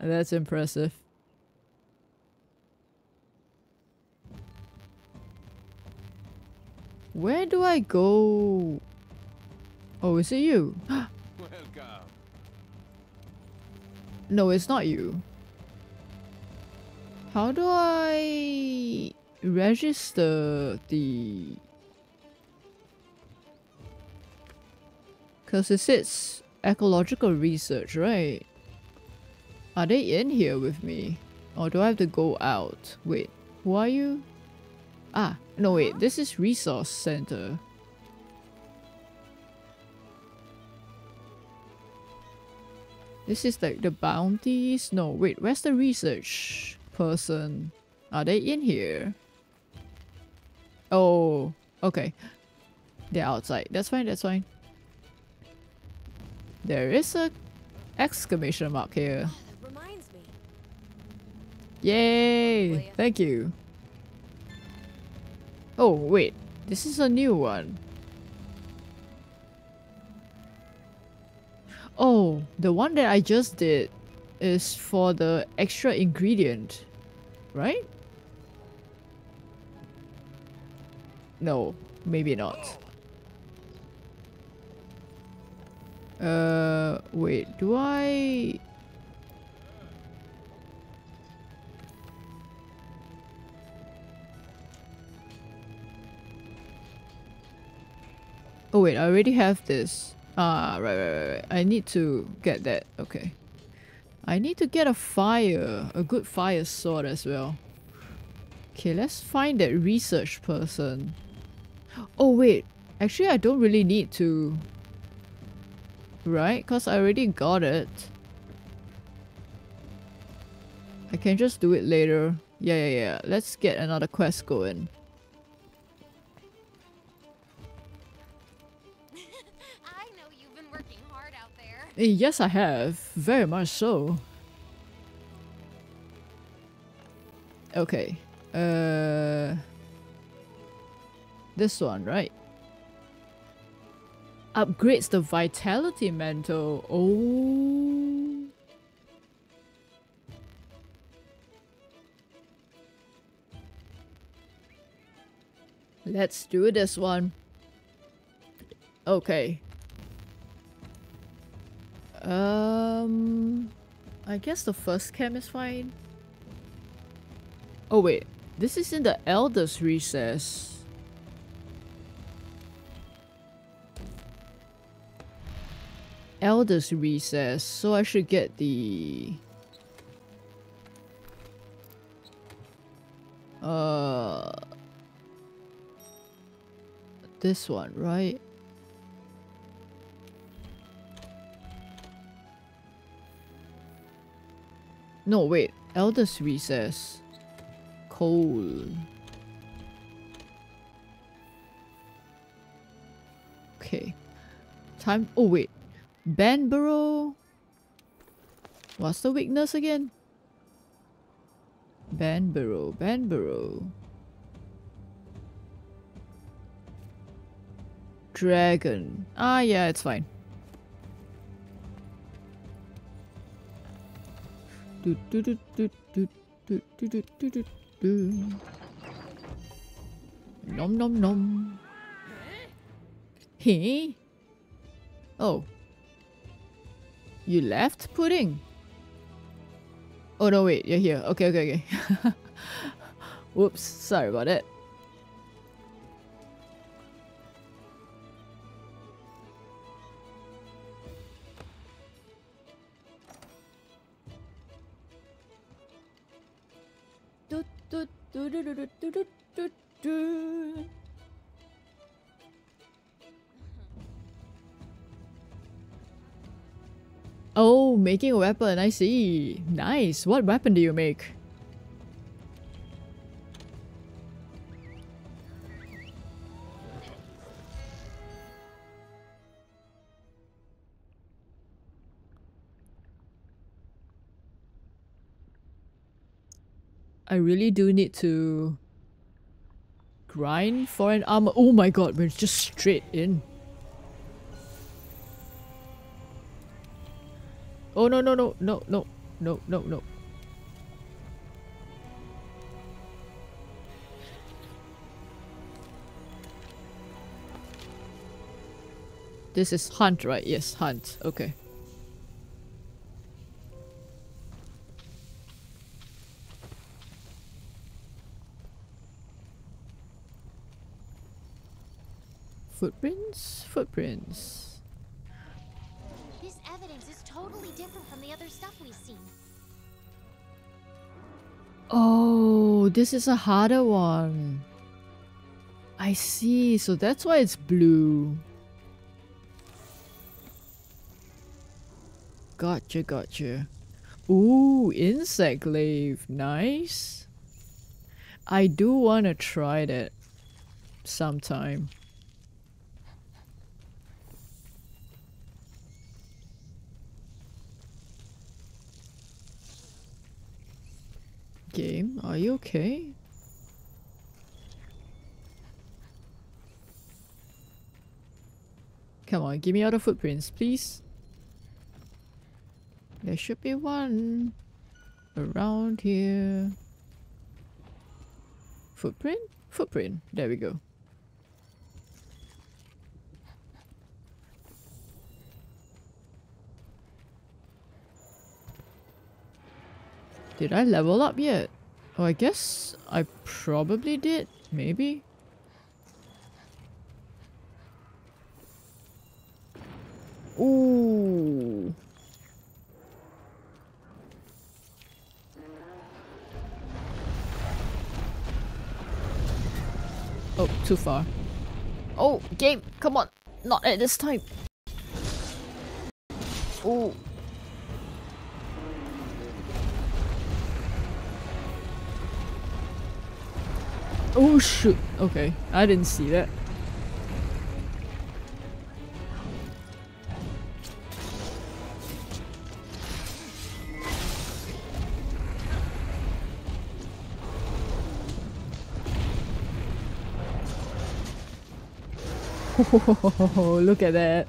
S1: That's impressive. Where do I go? Oh, is it you?
S3: Welcome.
S1: no, it's not you. How do I register the... Because it says ecological research, right? Are they in here with me? Or do I have to go out? Wait, who are you? Ah, no wait, this is resource center. This is like the bounties? No, wait, where's the research person? Are they in here? Oh, okay. They're outside. That's fine, that's fine. There is a exclamation mark here. Yay! Thank you. Oh, wait. This is a new one. Oh, the one that I just did is for the extra ingredient, right? No, maybe not. Uh, wait, do I... Oh wait, I already have this. Ah, right, right, right, right. I need to get that. Okay. I need to get a fire, a good fire sword as well. Okay, let's find that research person. Oh wait, actually I don't really need to. Right? Because I already got it. I can just do it later. Yeah, yeah, yeah. Let's get another quest going. Yes, I have. Very much so. Okay. Uh... This one, right? Upgrades the vitality mantle. Oh. Let's do this one. Okay. Um, I guess the first camp is fine. Oh wait, this is in the Elders Recess. Elders Recess, so I should get the... Uh... This one, right? No, wait. Elders Recess. Coal. Okay. Time. Oh, wait. Banbaro. What's the weakness again? Banbaro. Banbaro. Dragon. Ah, yeah, it's fine. Do, do, do, do, do, do, do, do, do, do. Nom nom nom. Hey? Oh. You left, Pudding? Oh no, wait, you're here. Okay, okay, okay. Whoops, sorry about it. Oh, making a weapon, I see. Nice. What weapon do you make? I really do need to grind for an armor. Oh my god, we're just straight in. Oh no no no no no no no no. This is hunt, right? Yes, hunt. Okay. Footprints? Footprints.
S2: This evidence is totally different from the other stuff we've seen.
S1: Oh, this is a harder one. I see. So that's why it's blue. Gotcha, gotcha. Ooh, insect glaive. Nice. I do want to try that sometime. Game, are you okay? Come on, give me other footprints, please. There should be one around here. Footprint? Footprint. There we go. Did I level up yet? Oh, I guess I probably did. Maybe? Ooh. Oh, too far. Oh, game, come on. Not at this time. Ooh. Oh shoot. Okay, I didn't see that. Look at that.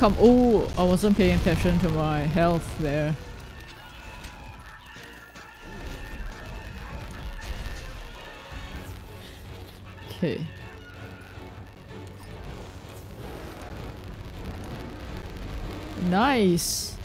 S1: Come. Oh, I wasn't paying attention to my health there. Okay. Nice.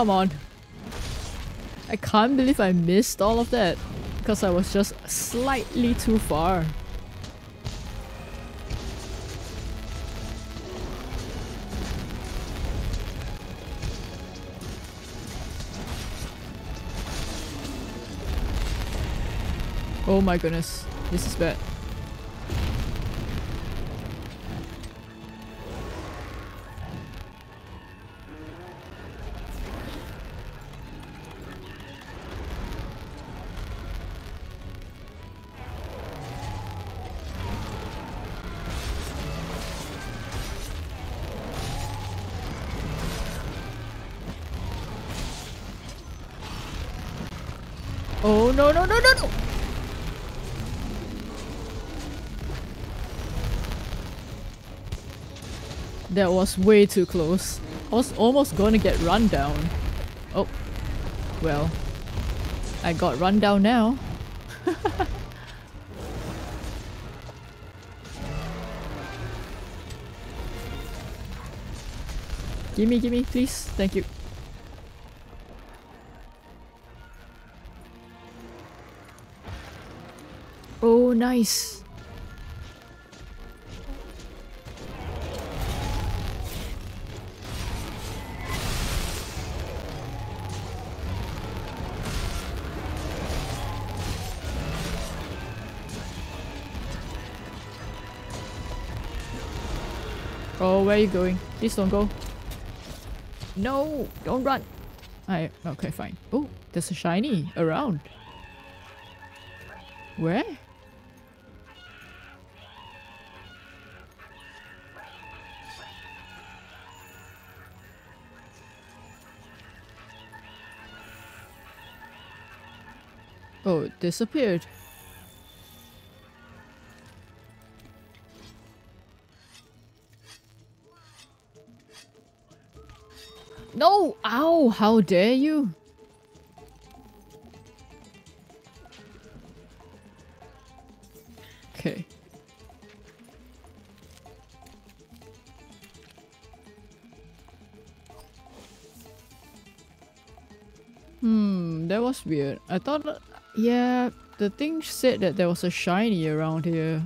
S1: Come on. I can't believe I missed all of that because I was just slightly too far. Oh my goodness, this is bad. Was way too close. I was almost gonna get run down. Oh. Well. I got run down now. gimme, gimme, please. Thank you. Oh, nice. Where are you going? Please don't go. No, don't run. I okay, fine. Oh, there's a shiny around. Where? Oh, it disappeared. How dare you! Okay. Hmm, that was weird. I thought, yeah, the thing said that there was a shiny around here.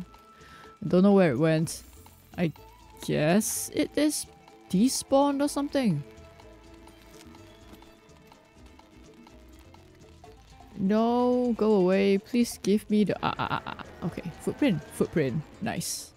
S1: Don't know where it went. I guess it is despawned or something. Go away. Please give me the... Ah, ah, ah, ah. Okay, footprint. Footprint. Nice.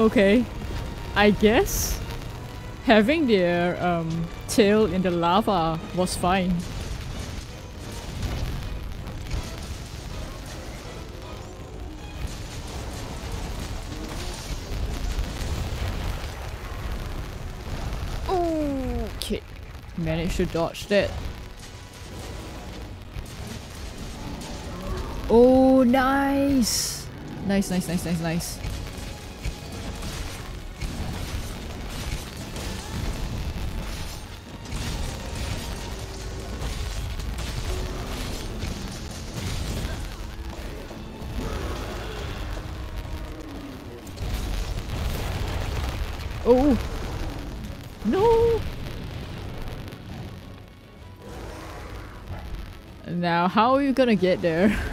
S1: Okay. I guess having their um, tail in the lava was fine. Okay, managed to dodge that. Oh, nice! Nice, nice, nice, nice, nice. How are you gonna get there?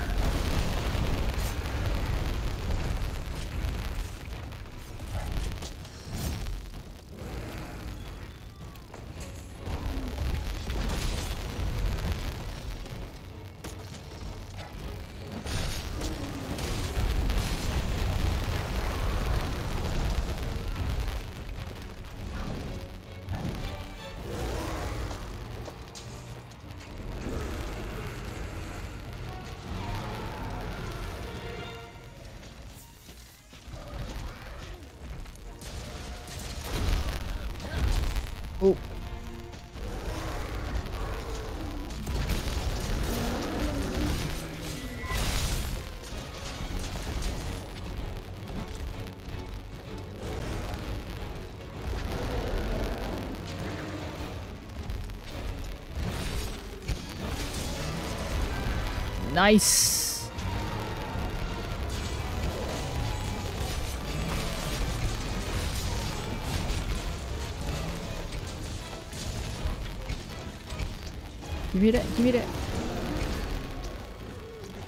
S1: Nice. Give me that, give me that.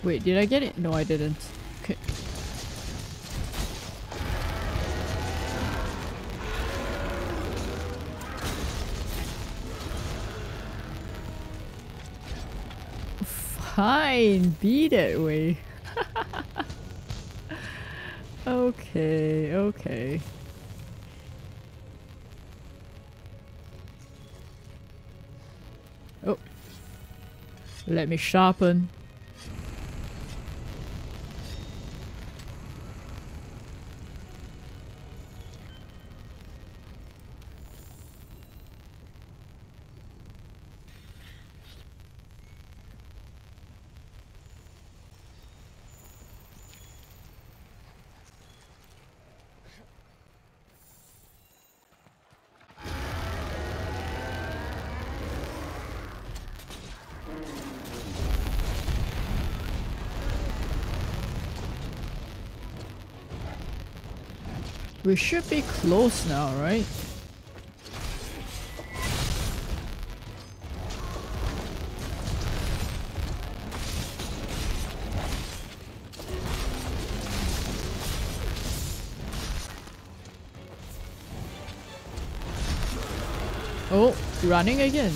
S1: Wait, did I get it? No, I didn't. Be that way. okay, okay. Oh. Let me sharpen. We should be close now, right? Oh, running again.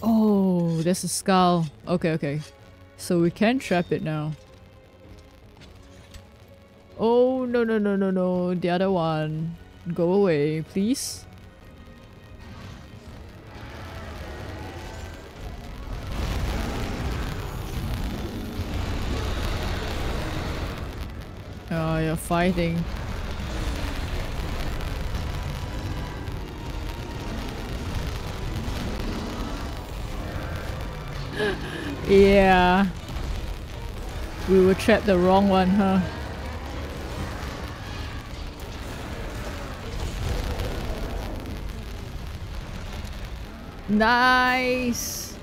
S1: Oh, there's a skull. Okay, okay. So we can trap it now. No, no, no, no, no. The other one. Go away, please. Oh, you're fighting. yeah. We were trapped the wrong one, huh? Nice!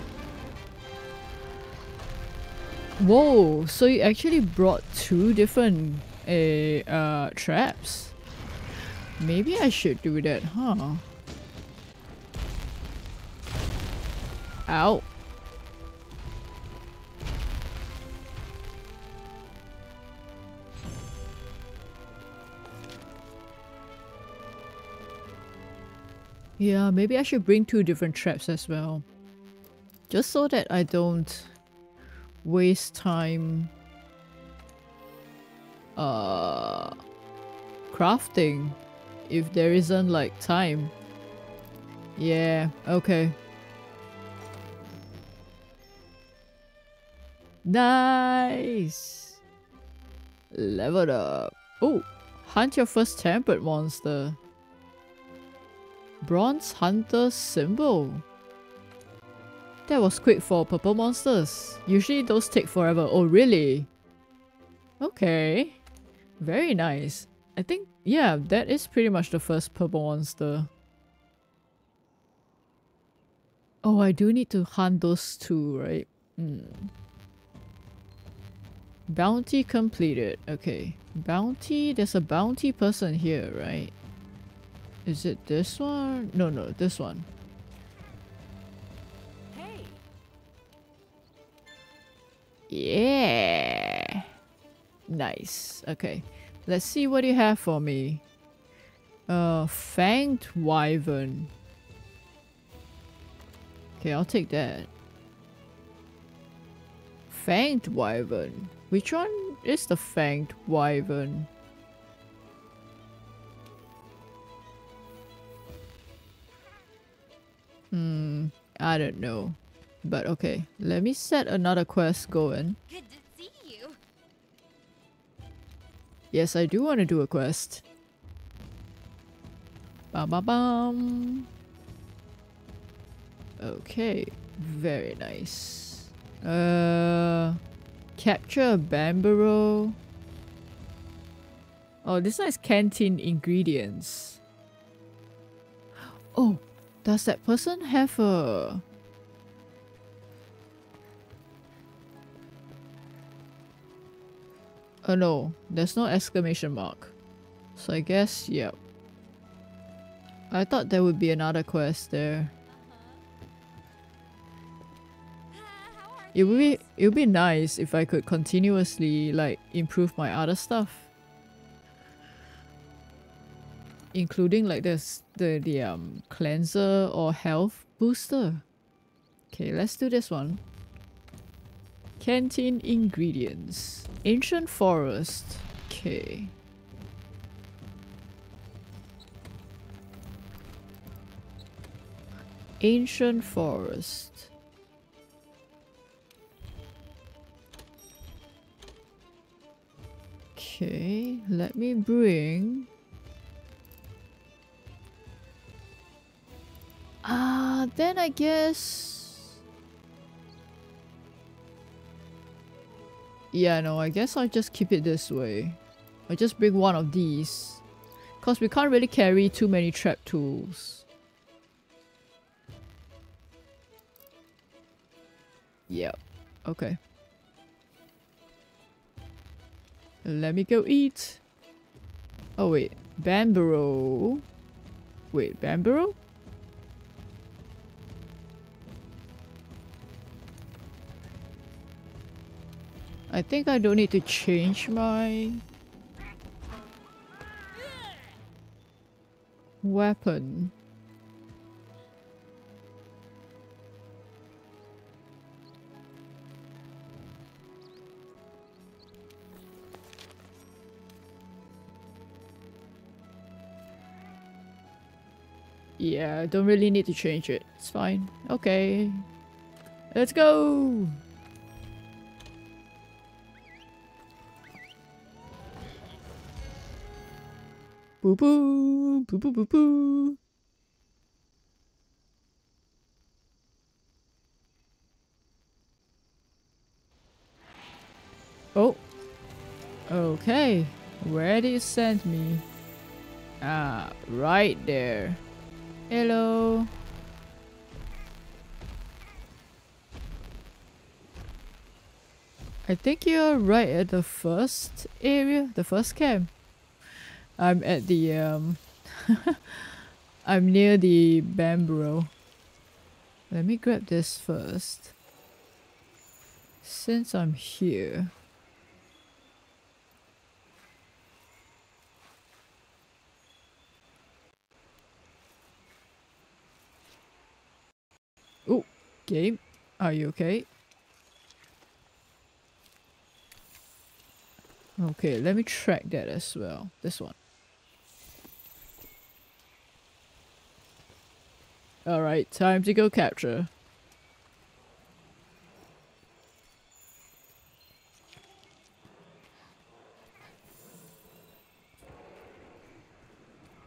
S1: Whoa, so you actually brought two different uh, uh, traps? Maybe I should do that, huh? Ow. Yeah, maybe I should bring two different traps as well. Just so that I don't waste time uh crafting if there isn't like time. Yeah, okay. Nice! Leveled up. Oh, hunt your first tempered monster. Bronze Hunter symbol. That was quick for purple monsters. Usually those take forever. Oh, really? Okay. Very nice. I think, yeah, that is pretty much the first purple monster. Oh, I do need to hunt those two, right? Hmm. Bounty completed. Okay. Bounty, there's a bounty person here, right? Is it this one? No, no, this one.
S2: Hey,
S1: Yeah. Nice. Okay. Let's see what you have for me. Uh, Fanged Wyvern. Okay, I'll take that. Fanged Wyvern. Which one is the Fanged Wyvern? Hmm, I don't know. But okay, let me set another quest going.
S2: good to see you.
S1: Yes, I do want to do a quest. Bam bam bam. Okay, very nice. Uh, capture a Banbaro. Oh, this one is canteen ingredients. Oh, does that person have a? Oh no, there's no exclamation mark. So I guess, yep. I thought there would be another quest there. It would be it would be nice if I could continuously like improve my other stuff. Including like this the the um cleanser or health booster. Okay, let's do this one. Canteen ingredients. Ancient forest. Okay. Ancient forest. Okay, let me bring. Ah, then I guess. Yeah, no, I guess I'll just keep it this way. I'll just bring one of these. Because we can't really carry too many trap tools. Yep. Okay. Let me go eat. Oh wait, Banbaro. Wait, Banbaro? I think I don't need to change my weapon. Yeah, I don't really need to change it. It's fine. Okay. Let's go! Boo boo! Boo boo boo boo! Oh. Okay. Where did you send me? Ah, right there. Hello. I think you're right at the first area, the first camp. I'm at the um I'm near the Banbaro. Let me grab this first. Since I'm here. Oh, game. Are you okay? Okay, let me track that as well. This one. Alright, time to go capture.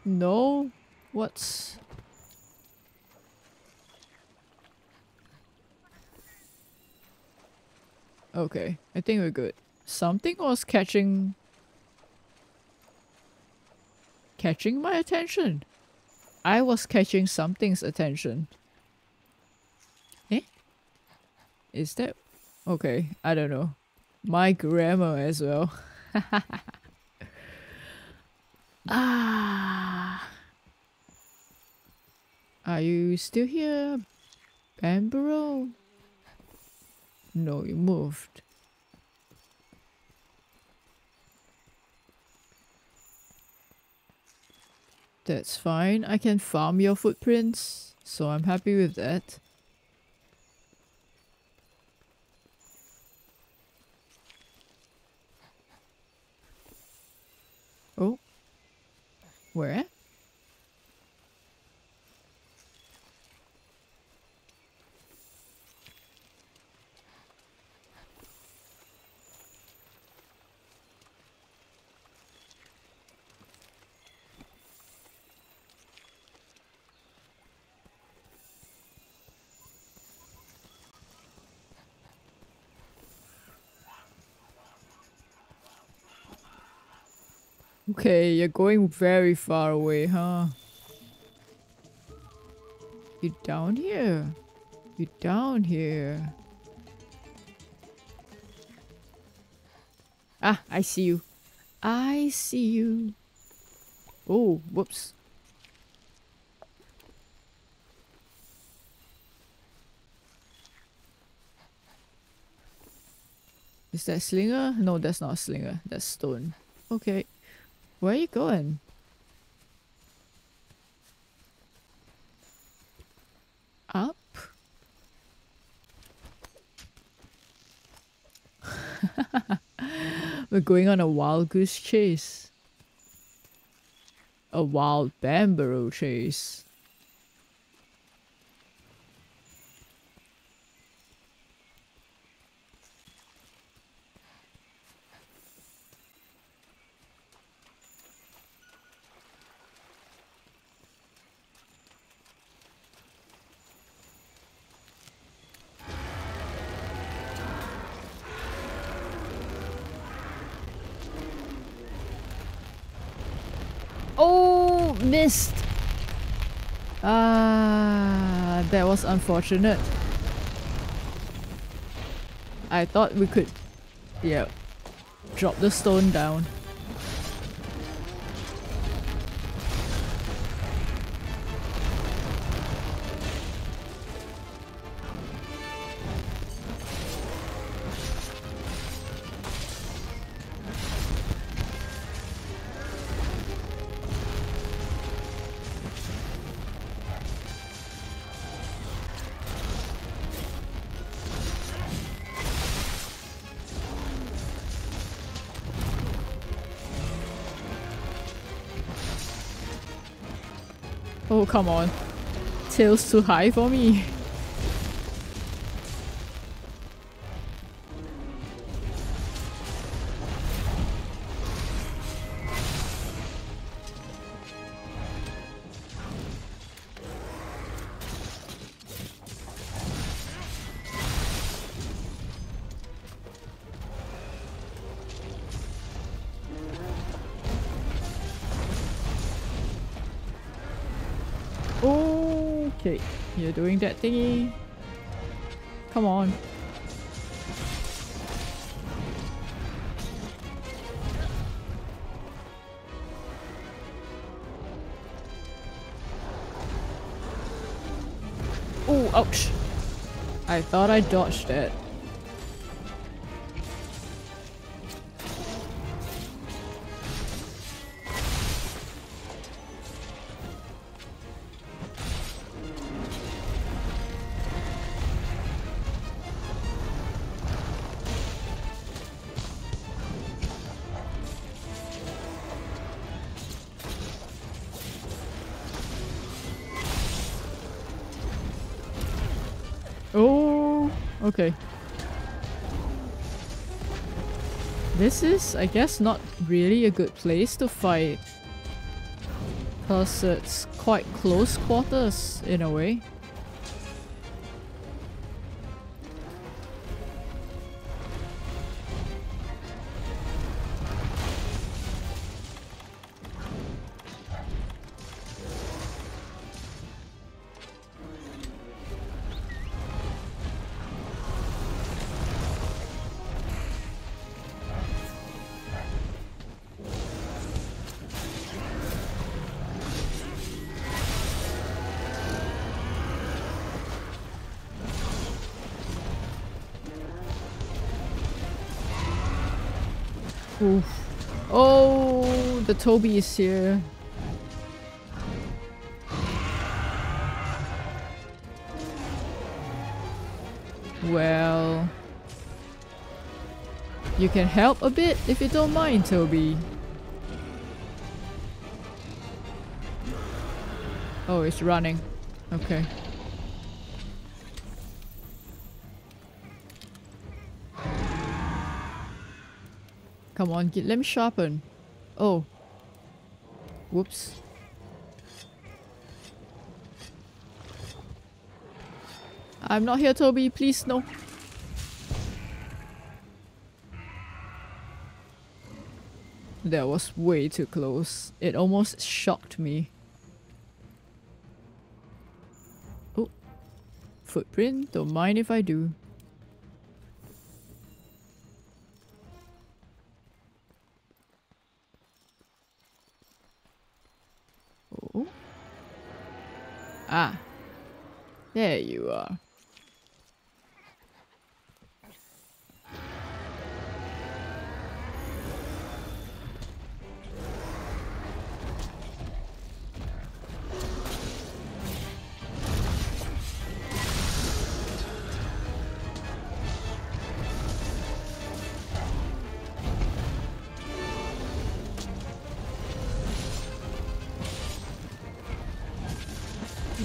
S1: No? What's... Okay, I think we're good. Something was catching... Catching my attention. I was catching something's attention. Eh? Is that... Okay, I don't know. My grammar as well. ah. Are you still here, Banbaro? No, you moved. That's fine. I can farm your footprints, so I'm happy with that. Oh. Where? Okay, you're going very far away, huh? You down here? You down here? Ah, I see you. I see you. Oh, whoops. Is that slinger? No, that's not a slinger. That's stone. Okay. Where are you going? Up? We're going on a wild goose chase. A wild bamboo chase. Oh, missed. Ah, that was unfortunate. I thought we could, yeah, drop the stone down. Come on. Tail's too high for me. Thought I dodged it. Okay. This is, I guess, not really a good place to fight. Because it's quite close quarters, in a way. Oof. Oh, the Toby is here. Well... You can help a bit if you don't mind, Toby. Oh, it's running. Okay. Come on, get, let me sharpen. Oh. Whoops. I'm not here, Toby. Please, no. That was way too close. It almost shocked me. Oh. Footprint? Don't mind if I do. Ah. There you are.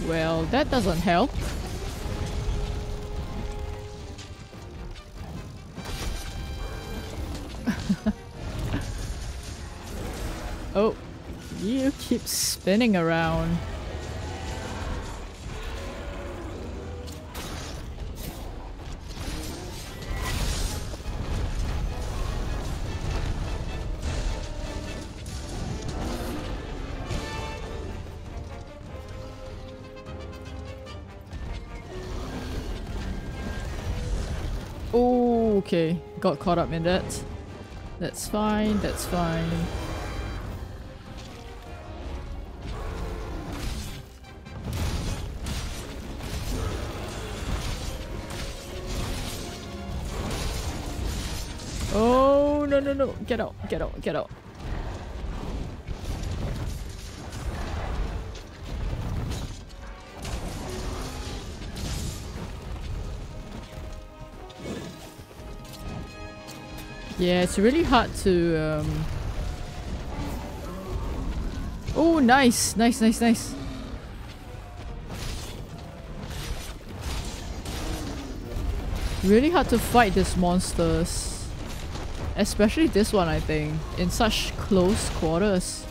S1: Well, that doesn't help. oh, you keep spinning around. Got caught up in that. That's fine, that's fine. Oh, no, no, no. Get out, get out, get out. Yeah, it's really hard to... Um... Oh, nice! Nice, nice, nice. Really hard to fight these monsters. Especially this one, I think. In such close quarters.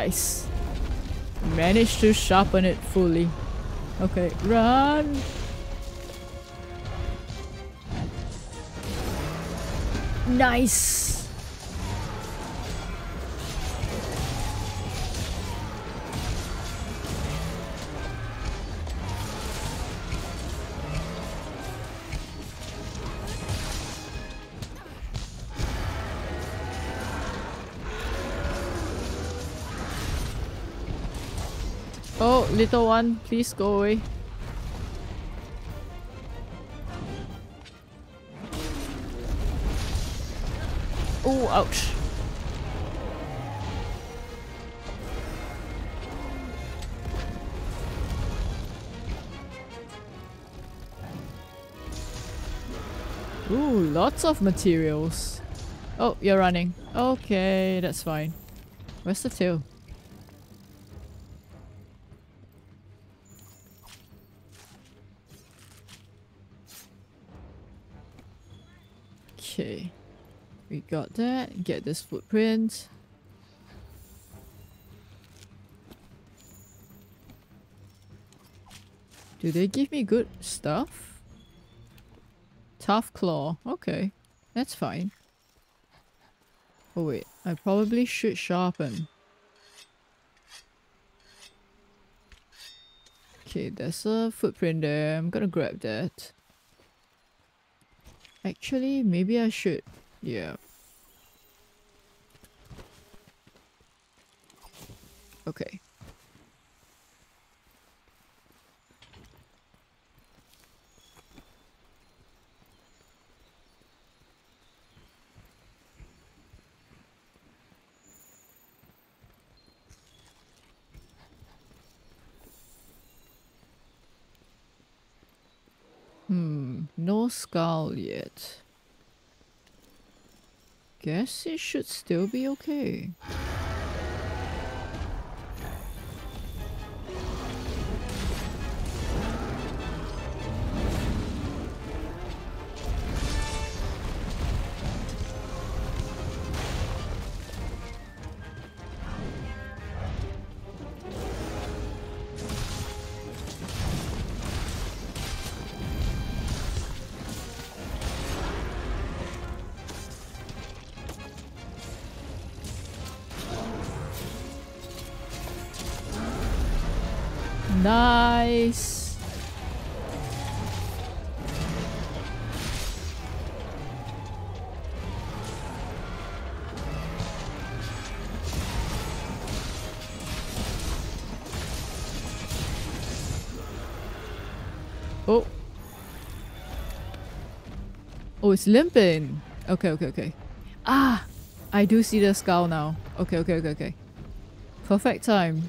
S1: Nice. Managed to sharpen it fully. Okay, run! Nice! Little one, please go away. Oh, ouch. Ooh, lots of materials. Oh, you're running. Okay, that's fine. Where's the tail? Get this footprint. Do they give me good stuff? Tough claw. Okay. That's fine. Oh wait. I probably should sharpen. Okay, there's a footprint there. I'm gonna grab that. Actually, maybe I should. Yeah. Okay. Hmm, no skull yet. Guess it should still be okay. Oh, it's limping. Okay, okay, okay. Ah! I do see the skull now. Okay, okay, okay, okay. Perfect time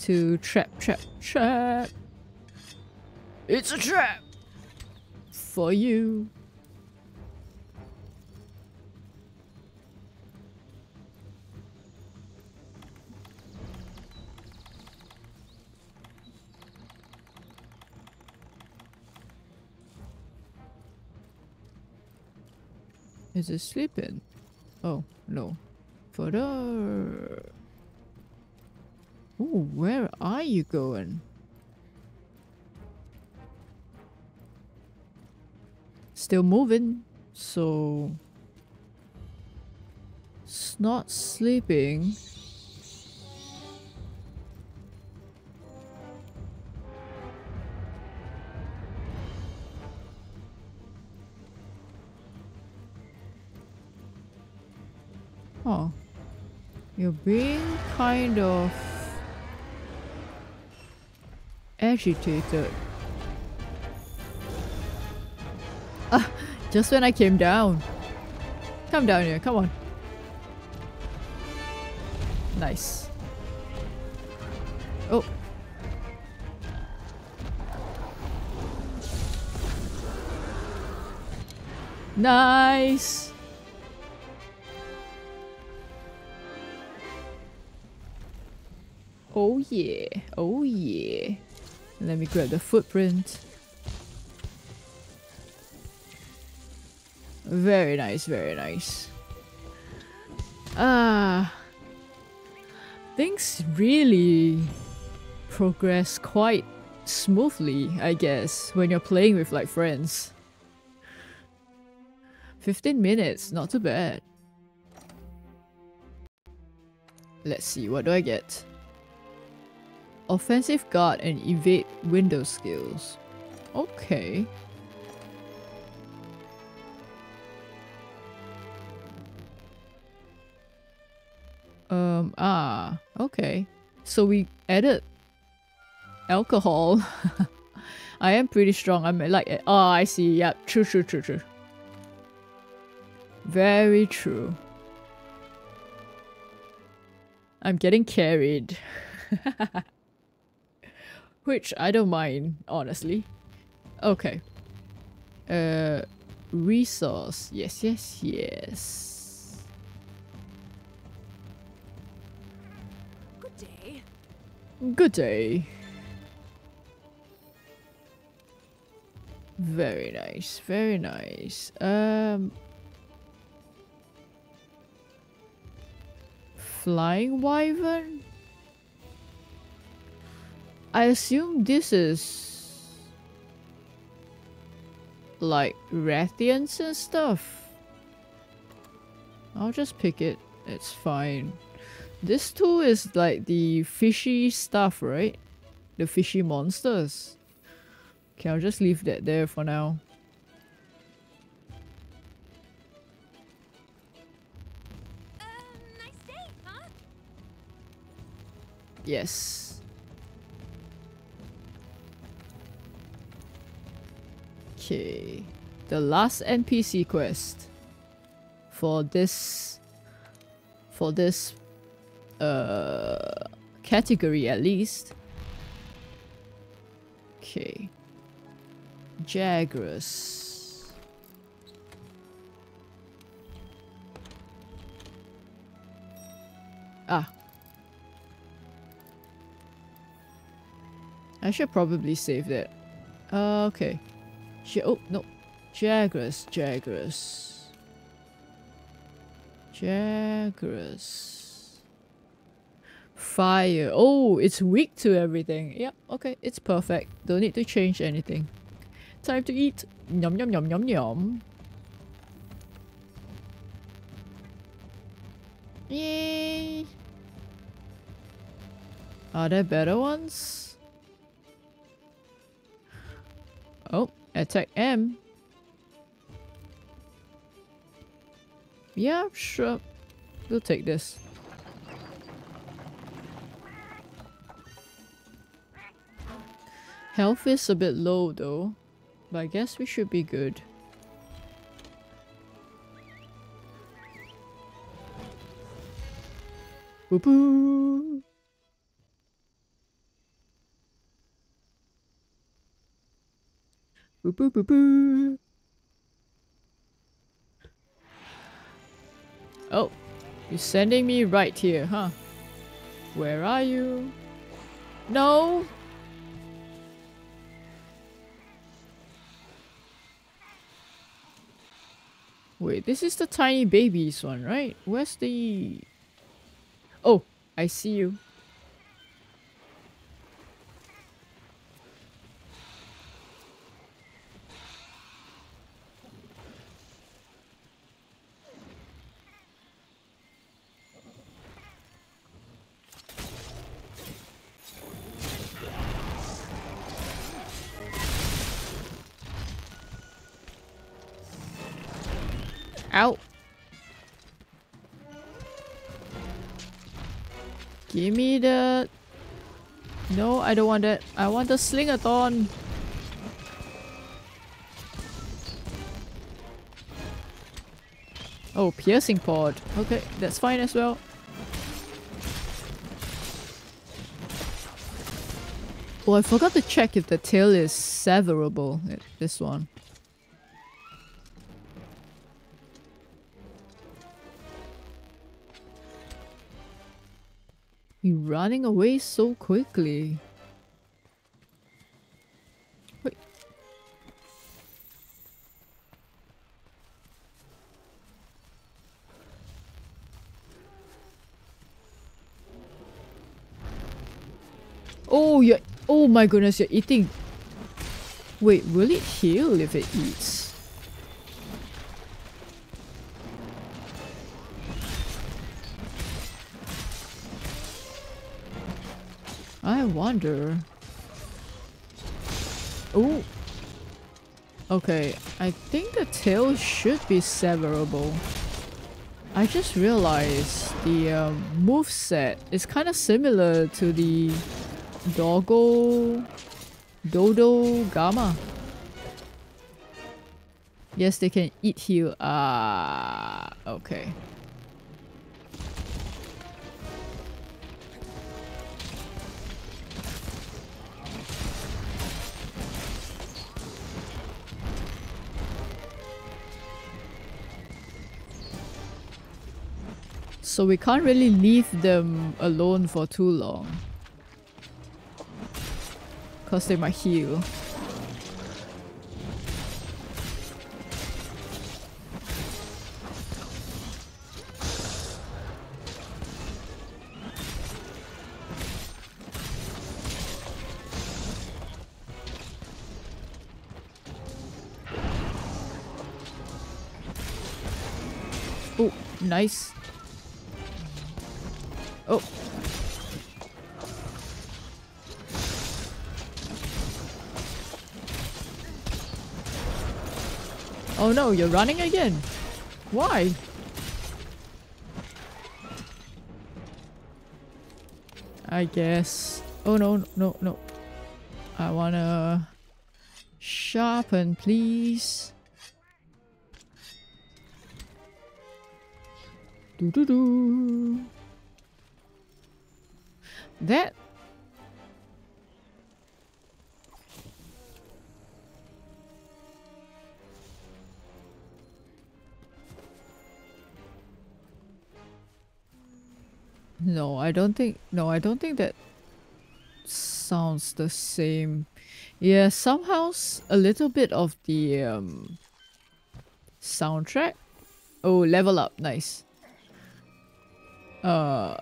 S1: to trap, trap, trap. It's a trap for you. Is it sleeping? Oh, no. Further. Ooh, where are you going? Still moving, so... It's not sleeping. Oh. You're being kind of agitated. Ah, just when I came down. Come down here, come on. Nice. Oh. Nice. Oh yeah. Oh yeah. Let me grab the footprint. Very nice, very nice. Ah. Things really progress quite smoothly, I guess, when you're playing with like friends. 15 minutes, not too bad. Let's see, what do I get? Offensive guard and evade window skills. Okay. Um, ah, okay. So we added alcohol. I am pretty strong. I'm like, oh, I see. Yep, true, true, true, true. Very true. I'm getting carried. Which I don't mind, honestly. Okay. Uh, resource. Yes, yes, yes.
S2: Good day.
S1: Good day. Very nice, very nice. Um, flying wyvern. I assume this is like Rathians and stuff. I'll just pick it. It's fine. This too is like the fishy stuff, right? The fishy monsters. Okay, I'll just leave that there for now.
S2: Uh, nice day, huh?
S1: Yes. Okay. The last NPC quest for this for this uh category at least. Okay. Jagras. Ah, I should probably save that. Uh, okay. Ja oh, no. Jagras, Jagras. Jagras. Fire. Oh, it's weak to everything. Yep, okay, it's perfect. Don't need to change anything. Time to eat. Yum yum yum yum yum. Yay! Are there better ones? Oh, attack M. Yeah, sure. We'll take this. Health is a bit low though, but I guess we should be good. Boo boo! Oh, you're sending me right here, huh? Where are you? No! Wait, this is the tiny babies one, right? Where's the... Oh, I see you. Want that. I want the slingathon. Oh, piercing pod. Okay, that's fine as well. Oh, I forgot to check if the tail is severable. eh, This one. You're running away so quickly. Oh my goodness, you're eating. Wait, will it heal if it eats? I wonder. Oh. Okay, I think the tail should be severable. I just realized the um, move set is kind of similar to the Doggo Dodogama. Yes, they can eat heal. Ah, okay. So we can't really leave them alone for too long. Because they might heal. Nice. Oh. Oh no, you're running again. Why? I guess. Oh no, no, no. I wanna sharpen, please. Do do do. That No, I don't think no, I don't think that sounds the same. Yeah, somehow a little bit of the um soundtrack. Oh, level up, nice. Uh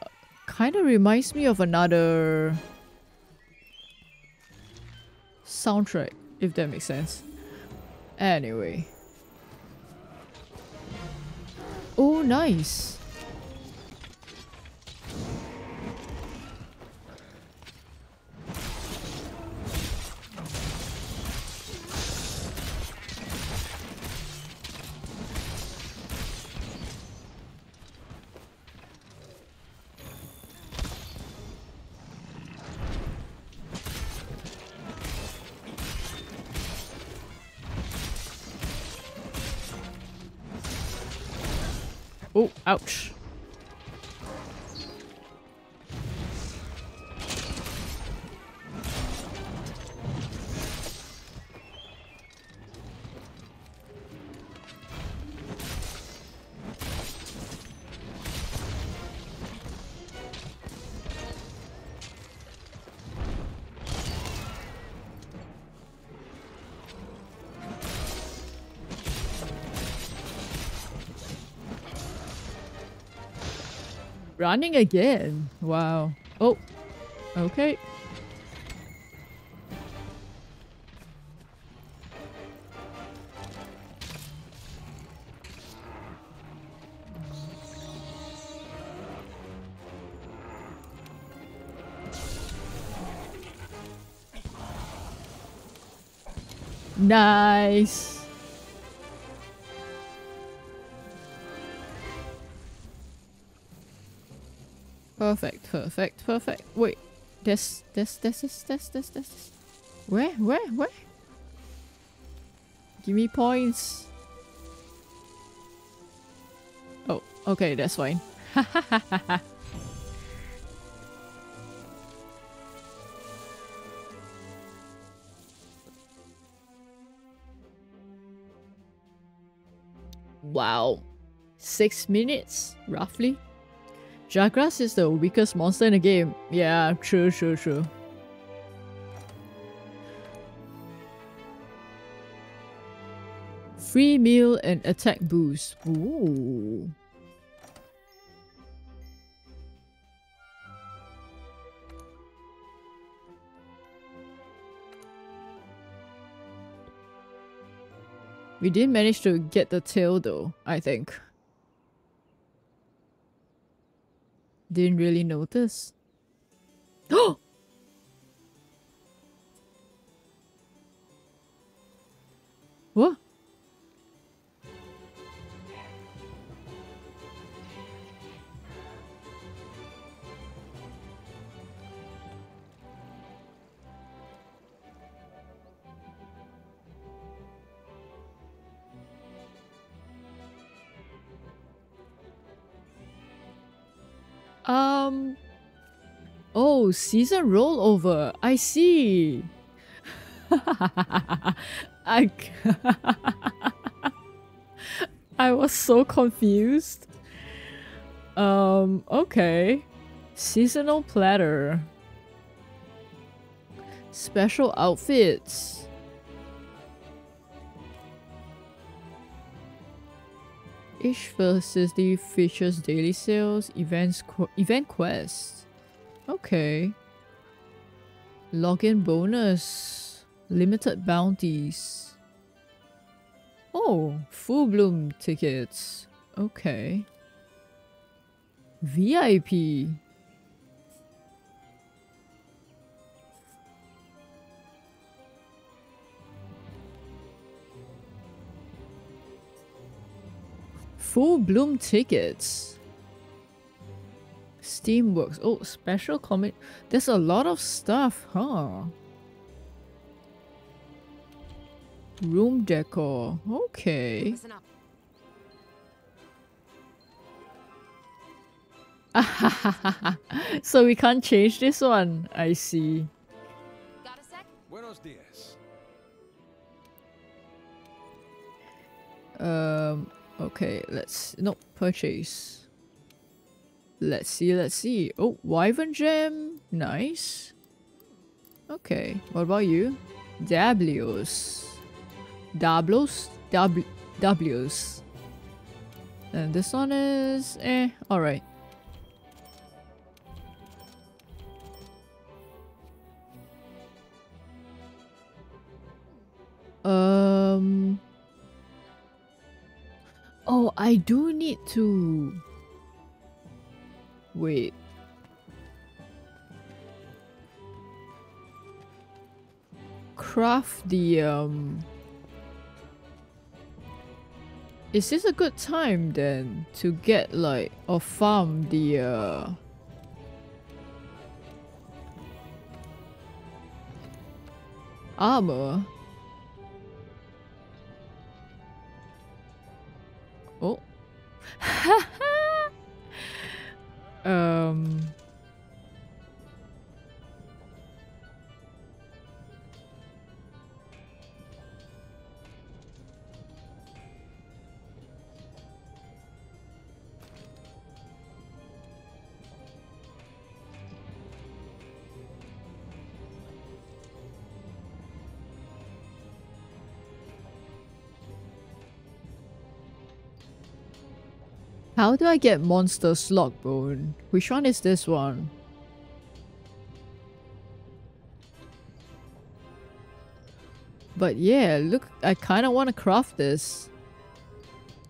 S1: kind of reminds me of another soundtrack, if that makes sense. Anyway. Oh, nice. Ouch. Running again. Wow. Oh. Okay. Nice. Perfect, perfect, perfect. Wait, this, this, this, this, this, this, this. Where, where, where? Give me points. Oh, okay, that's fine. wow. Six minutes, roughly. Jagras is the weakest monster in the game. Yeah, true, true, true. Free meal and attack boost. Ooh. We didn't manage to get the tail though, I think. Didn't really notice. Oh! Season rollover. I see. I. I was so confused. Um. Okay. Seasonal platter. Special outfits. Each facility features daily sales, events, qu event quests. Okay. Login bonus. Limited bounties. Oh, full bloom tickets. Okay. VIP. Full bloom tickets. Steamworks. Oh, special comic. There's a lot of stuff, huh? Room decor. Okay. So we can't change this one. I see.
S2: Got a sec?
S3: Buenos dias.
S1: Um. Okay. Let's not purchase. Let's see. Let's see. Oh, Wyvern gem. Nice. Okay. What about you? Dablios. Dablos. W. W's. And this one is eh. All right. Um. Oh, I do need to. Wait. Craft the um. Is this a good time then to get like or farm the uh armor? Oh. um. How do I get Monster Slogbone? Which one is this one? But yeah, look, I kind of want to craft this.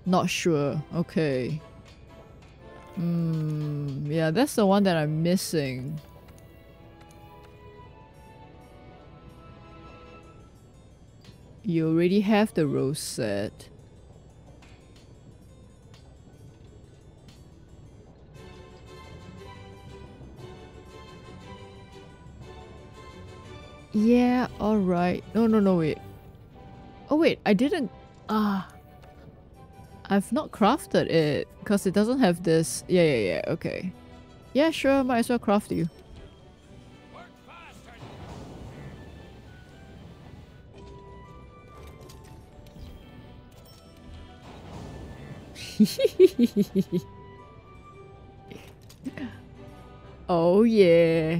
S1: Not sure. Okay. Hmm, yeah, that's the one that I'm missing. You already have the rose set. Yeah, alright. No, no, no, wait. Oh, wait, I didn't... Ah. I've not crafted it, because it doesn't have this... Yeah, yeah, yeah, okay. Yeah, sure, might as well craft you. Oh yeah.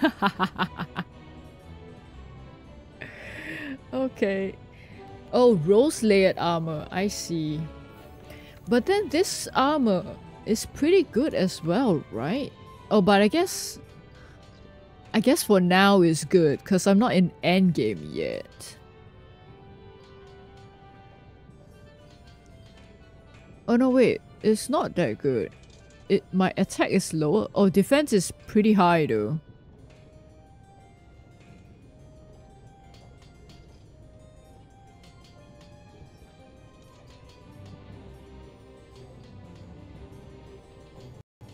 S1: okay. Oh, rose layered armor. I see. But then this armor is pretty good as well, right? Oh, but I guess I guess for now is good because I'm not in endgame yet. Oh no, wait, it's not that good. It my attack is lower. Oh, defense is pretty high though.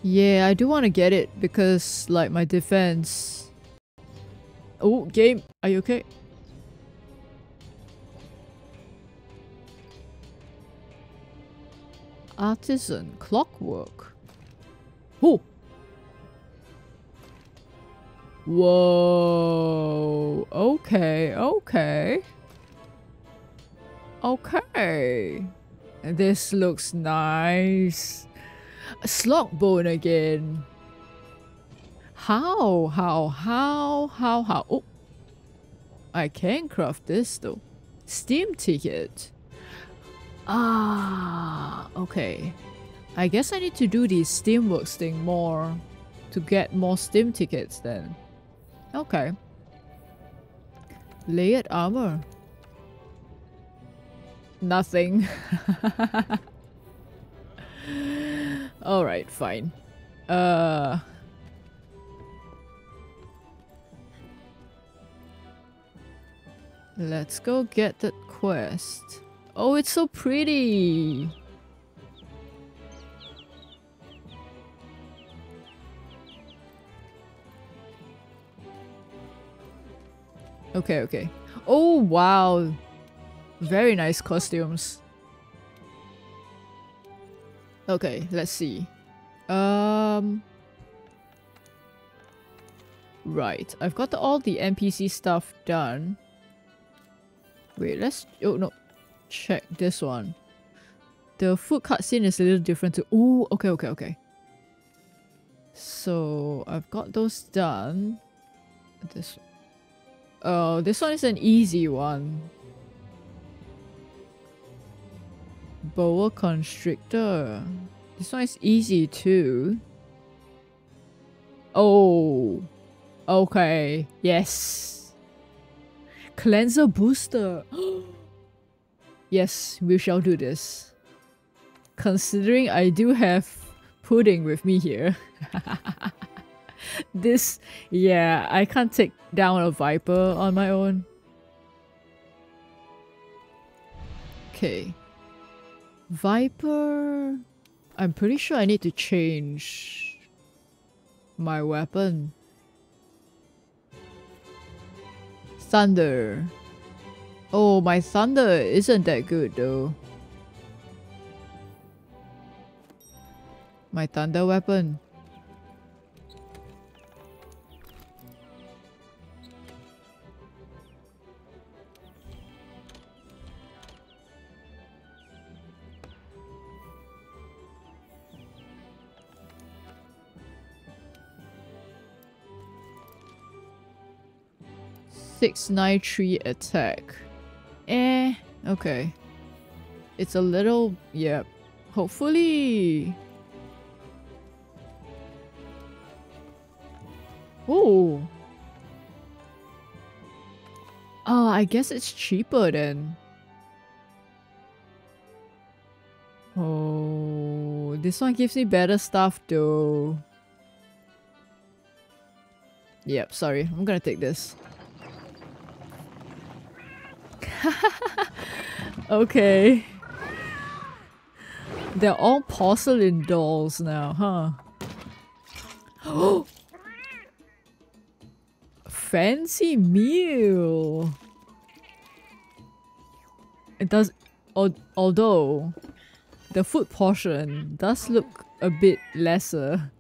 S1: Yeah, I do want to get it because like my defense. Oh, game, are you okay? Artisan clockwork. Oh. Whoa. Okay, okay. Okay. This looks nice. A slog bone again. How? How? How? How? How? Oh. I can craft this though. Steam ticket. Ah, okay. I guess I need to do the Steamworks thing more to get more Steam tickets then. Okay. Layered armor. Nothing. Alright, fine. Uh... Let's go get that quest. Oh, it's so pretty! Okay, okay. Oh, wow. Very nice costumes. Okay, let's see. Um... Right, I've got the, all the NPC stuff done. Wait, let's... Oh, no. Check this one. The food cutscene is a little different too. Oh, okay, okay, okay. So, I've got those done. This... Oh, this one is an easy one. Boa Constrictor. This one is easy too. Oh. Okay. Yes. Cleanser Booster. yes, we shall do this. Considering I do have Pudding with me here. this, yeah, I can't take down a Viper on my own. Okay. Viper... I'm pretty sure I need to change my weapon. Thunder. Oh, my thunder isn't that good though. My thunder weapon. Six nine three attack. Eh, okay. It's a little, yeah. Hopefully. Oh. Oh, I guess it's cheaper then. Oh, this one gives me better stuff though. Yep, sorry. I'm gonna take this. okay. They're all porcelain dolls now, huh? Fancy meal! It does... Al although, the food portion does look a bit lesser.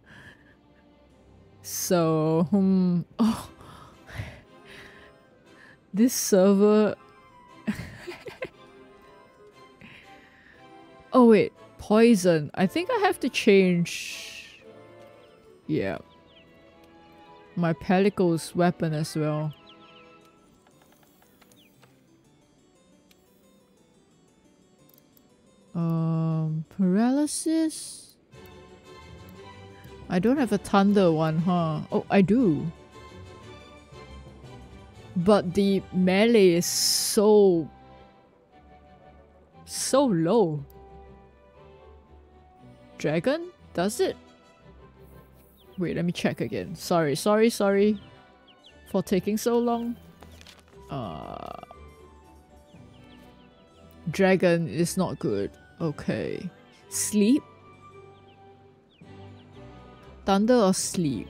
S1: So, hmm... Oh. This server oh wait, poison. I think I have to change... Yeah, my Palico's weapon as well. Um, paralysis? I don't have a thunder one, huh? Oh, I do. But the melee is so... so low. Dragon? Does it? Wait, let me check again. Sorry, sorry, sorry for taking so long. Uh, dragon is not good. Okay. Sleep? Thunder or sleep?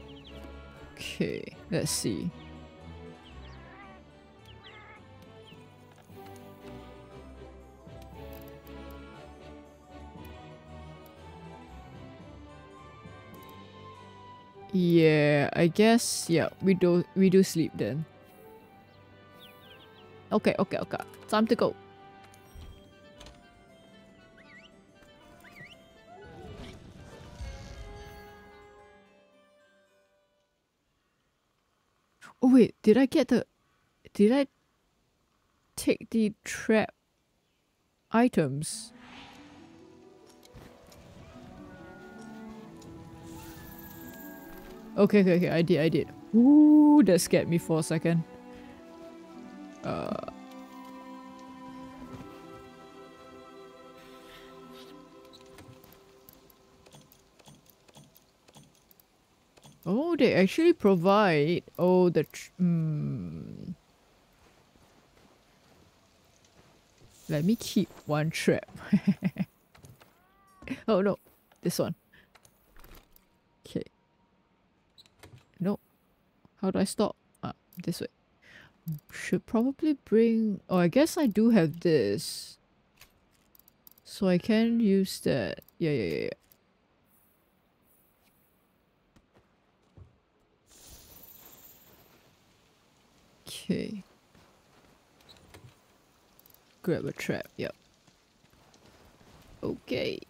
S1: Okay, let's see. Yeah, I guess yeah, we do we do sleep then. Okay, okay, okay. Time to go. Oh wait, did I get the did I take the trap items? Okay, okay, okay, I did, I did. Ooh, that scared me for a second. Uh... Oh, they actually provide. Oh, the. Hmm. Let me keep one trap. oh no, this one. Okay. No. How do I stop? Ah, this way. Should probably bring... Oh, I guess I do have this. So I can use that. Yeah, yeah, yeah, yeah. Okay. Grab a trap, yep. Okay.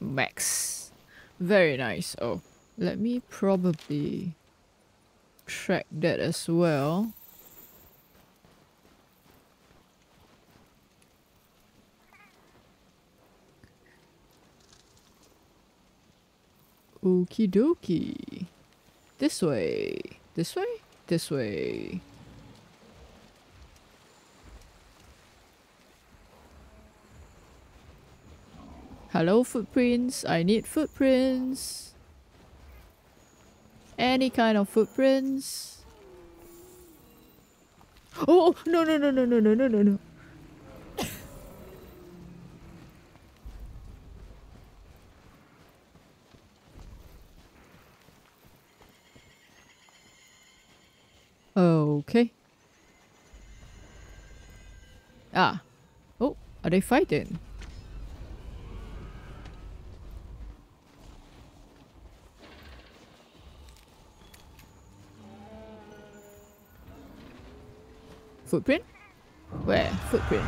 S1: Max. Very nice. Oh, let me probably track that as well. Okie dokie. This way. This way? This way. Hello, footprints. I need footprints. Any kind of footprints. Oh, no, no, no, no, no, no, no, no, no. Okay. Ah. Oh, are they fighting? Footprint? Where? Footprint.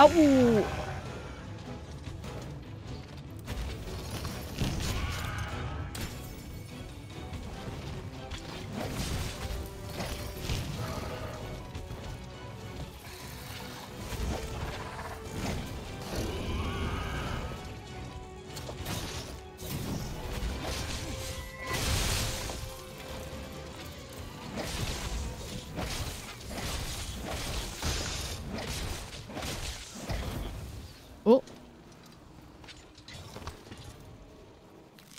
S1: Oh.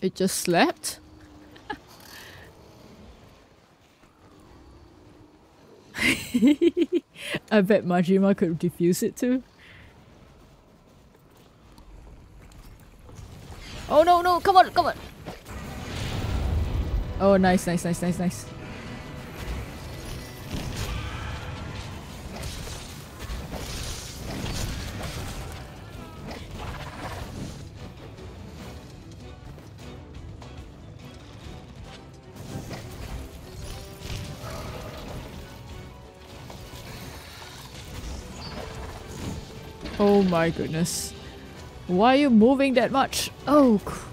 S1: It just slept? I bet Majima could defuse it too. Oh no no come on come on Oh nice nice nice nice nice my goodness. Why are you moving that much? Oh. cr-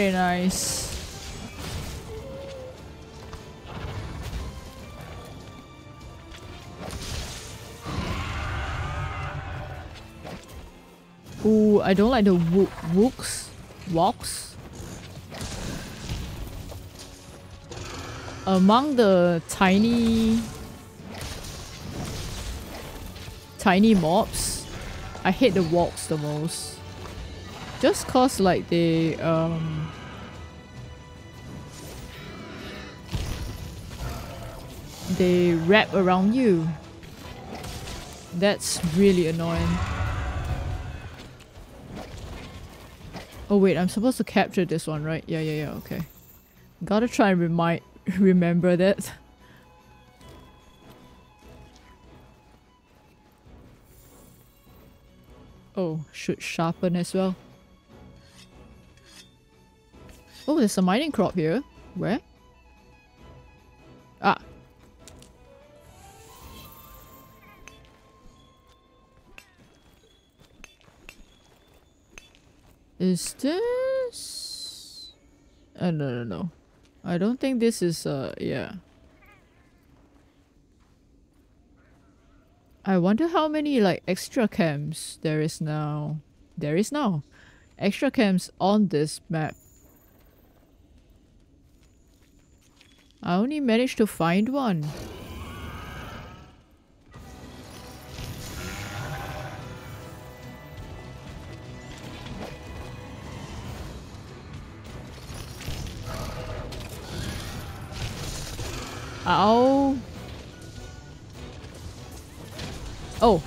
S1: Very nice. Ooh, I don't like the wo wooks. Walks. Among the tiny tiny mobs, I hate the walks the most. Just cause like they um they wrap around you. That's really annoying. Oh wait, I'm supposed to capture this one, right? Yeah, yeah, yeah, okay. Gotta try and remind remember that. Oh, should sharpen as well. There's a mining crop here. Where? Ah. Is this? Uh, no, no, no. I don't think this is, uh, yeah. I wonder how many, like, extra camps there is now. There is now. Extra camps on this map. I only managed to find one. Ow. Oh.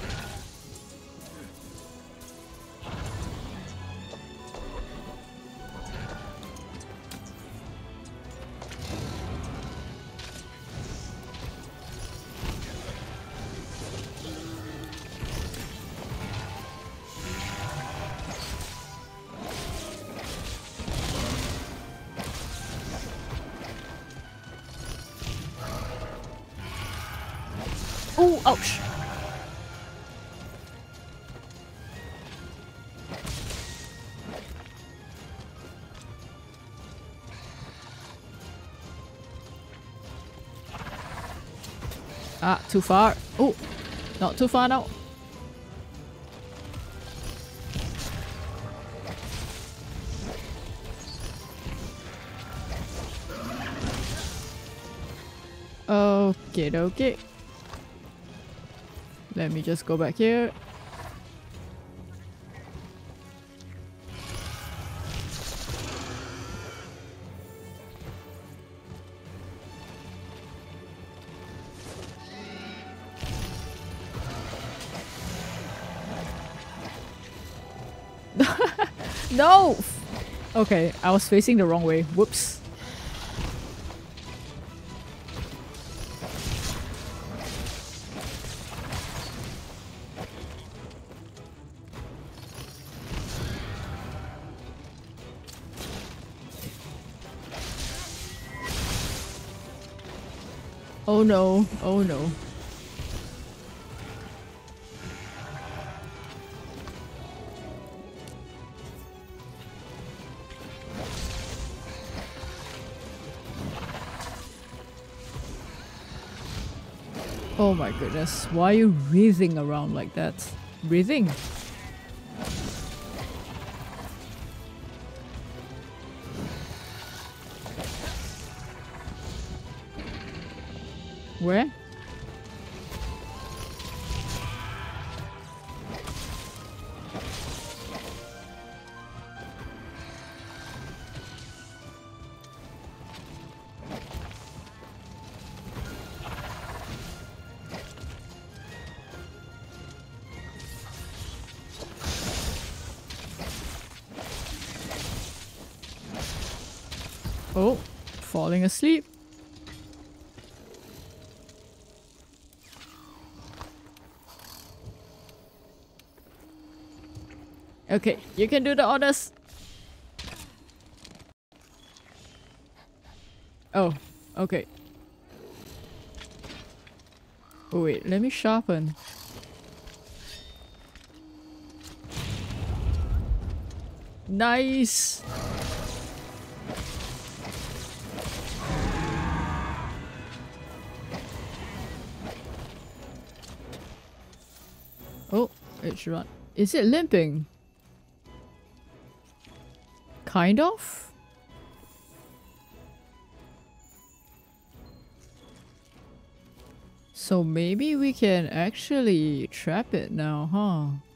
S1: Too far. Oh, not too far now. Okay, okay. Let me just go back here. No! Okay, I was facing the wrong way. Whoops. Oh no, oh no. My goodness, why are you wreathing around like that? Breathing? Falling asleep. Okay, you can do the honors. Oh, okay. Oh wait, let me sharpen. Nice! It's run. Is it limping? Kind of? So maybe we can actually trap it now, huh?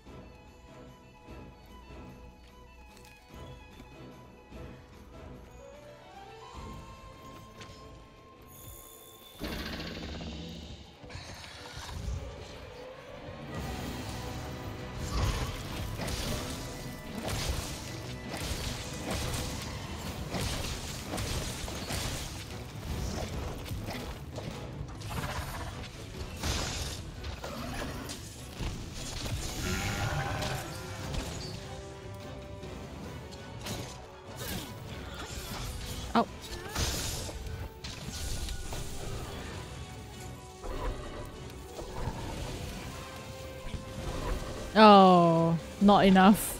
S1: Enough.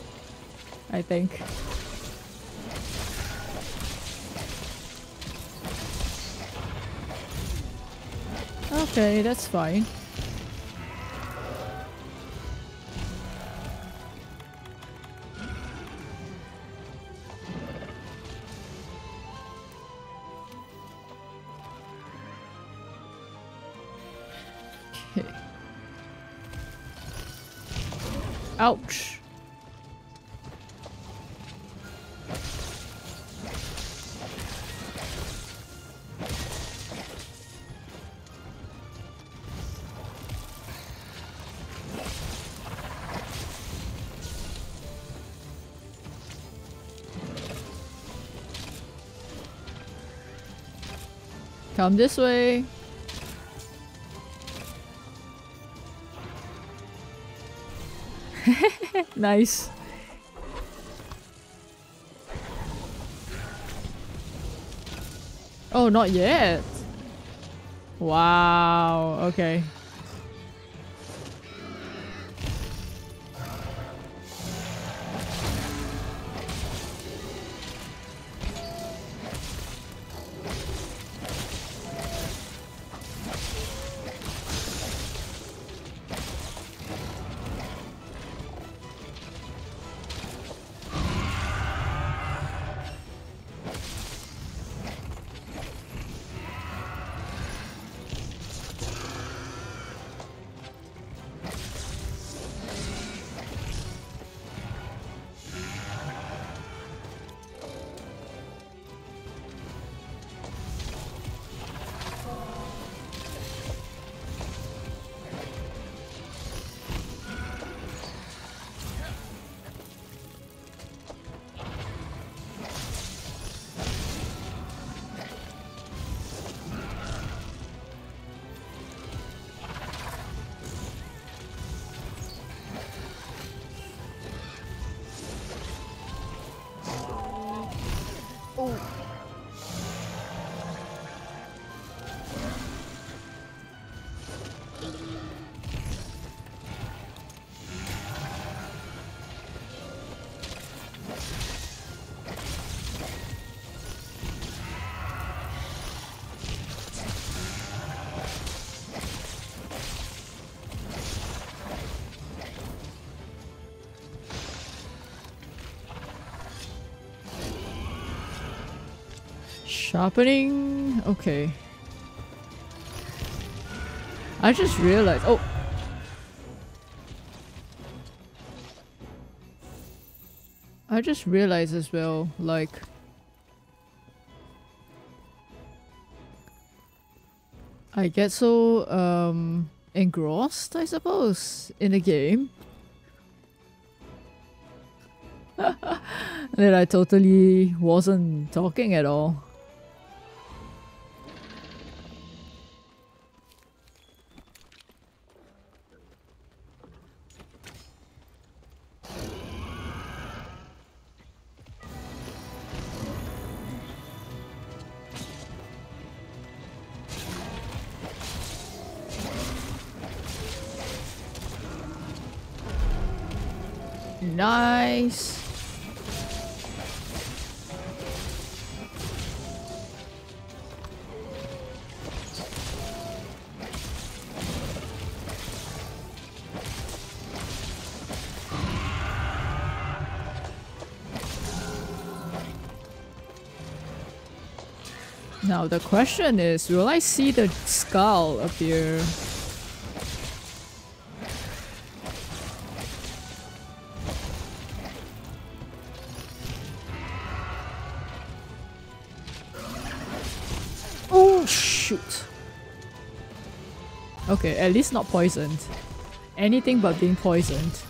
S1: I think. Okay, that's fine. Ouch. Come this way. nice. Oh, not yet. Wow. Okay. Sharpening. Okay. I just realized. Oh. I just realized as well, like. I get so um engrossed, I suppose, in the game. that I totally wasn't talking at all. Now the question is, will I see the skull appear? Oh shoot. Okay, at least not poisoned. Anything but being poisoned.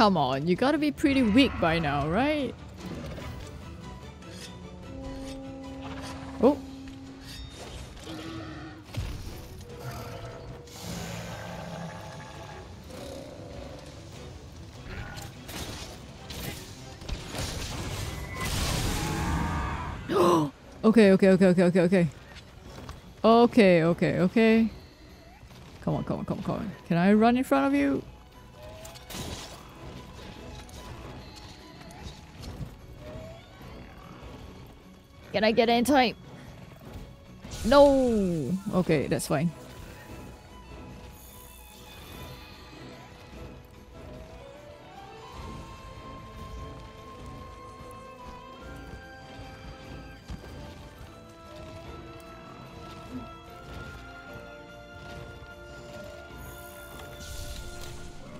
S1: Come on, you gotta be pretty weak by now, right? Oh. okay, okay, okay, okay, okay, okay. Okay, okay, okay. Come on, come on, come on, come on. Can I run in front of you? Can I get in time? No! Okay, that's fine.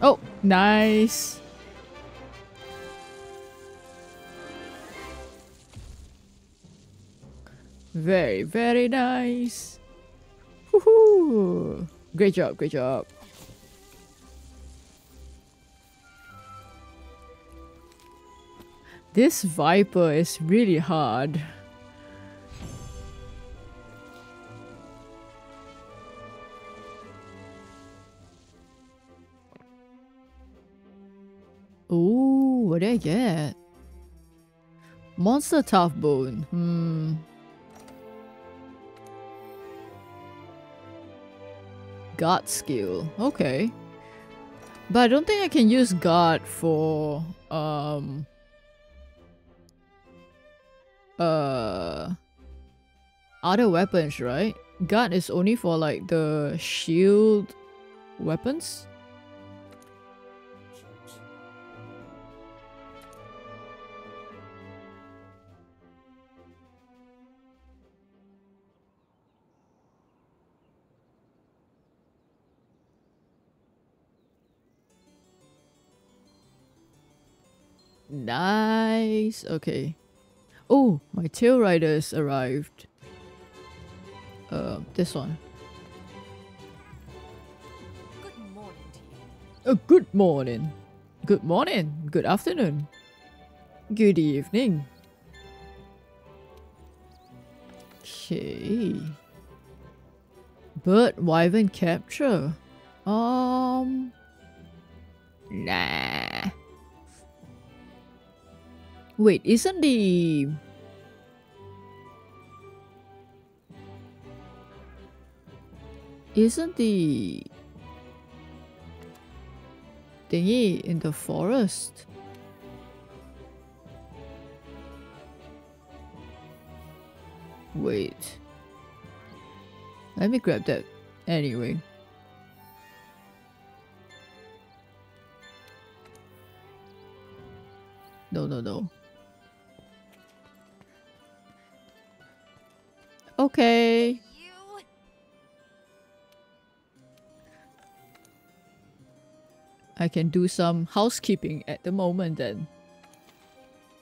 S1: Oh, nice. Very, very nice. Woohoo! Great job, great job. This Viper is really hard. Ooh, what did I get? Monster Tough Bone. Hmm. Guard skill. Okay. But I don't think I can use Guard for um uh other weapons, right? Guard is only for like the shield weapons. Nice. Okay. Oh, my Tailraiders arrived. Uh, this one. Uh, good morning. Good morning. Good afternoon. Good evening. Okay. Bird wyvern capture. Um. Nah. Wait, isn't the isn't the thingy in the forest? Wait. Let me grab that anyway. No, no, no. Okay. I can do some housekeeping at the moment then.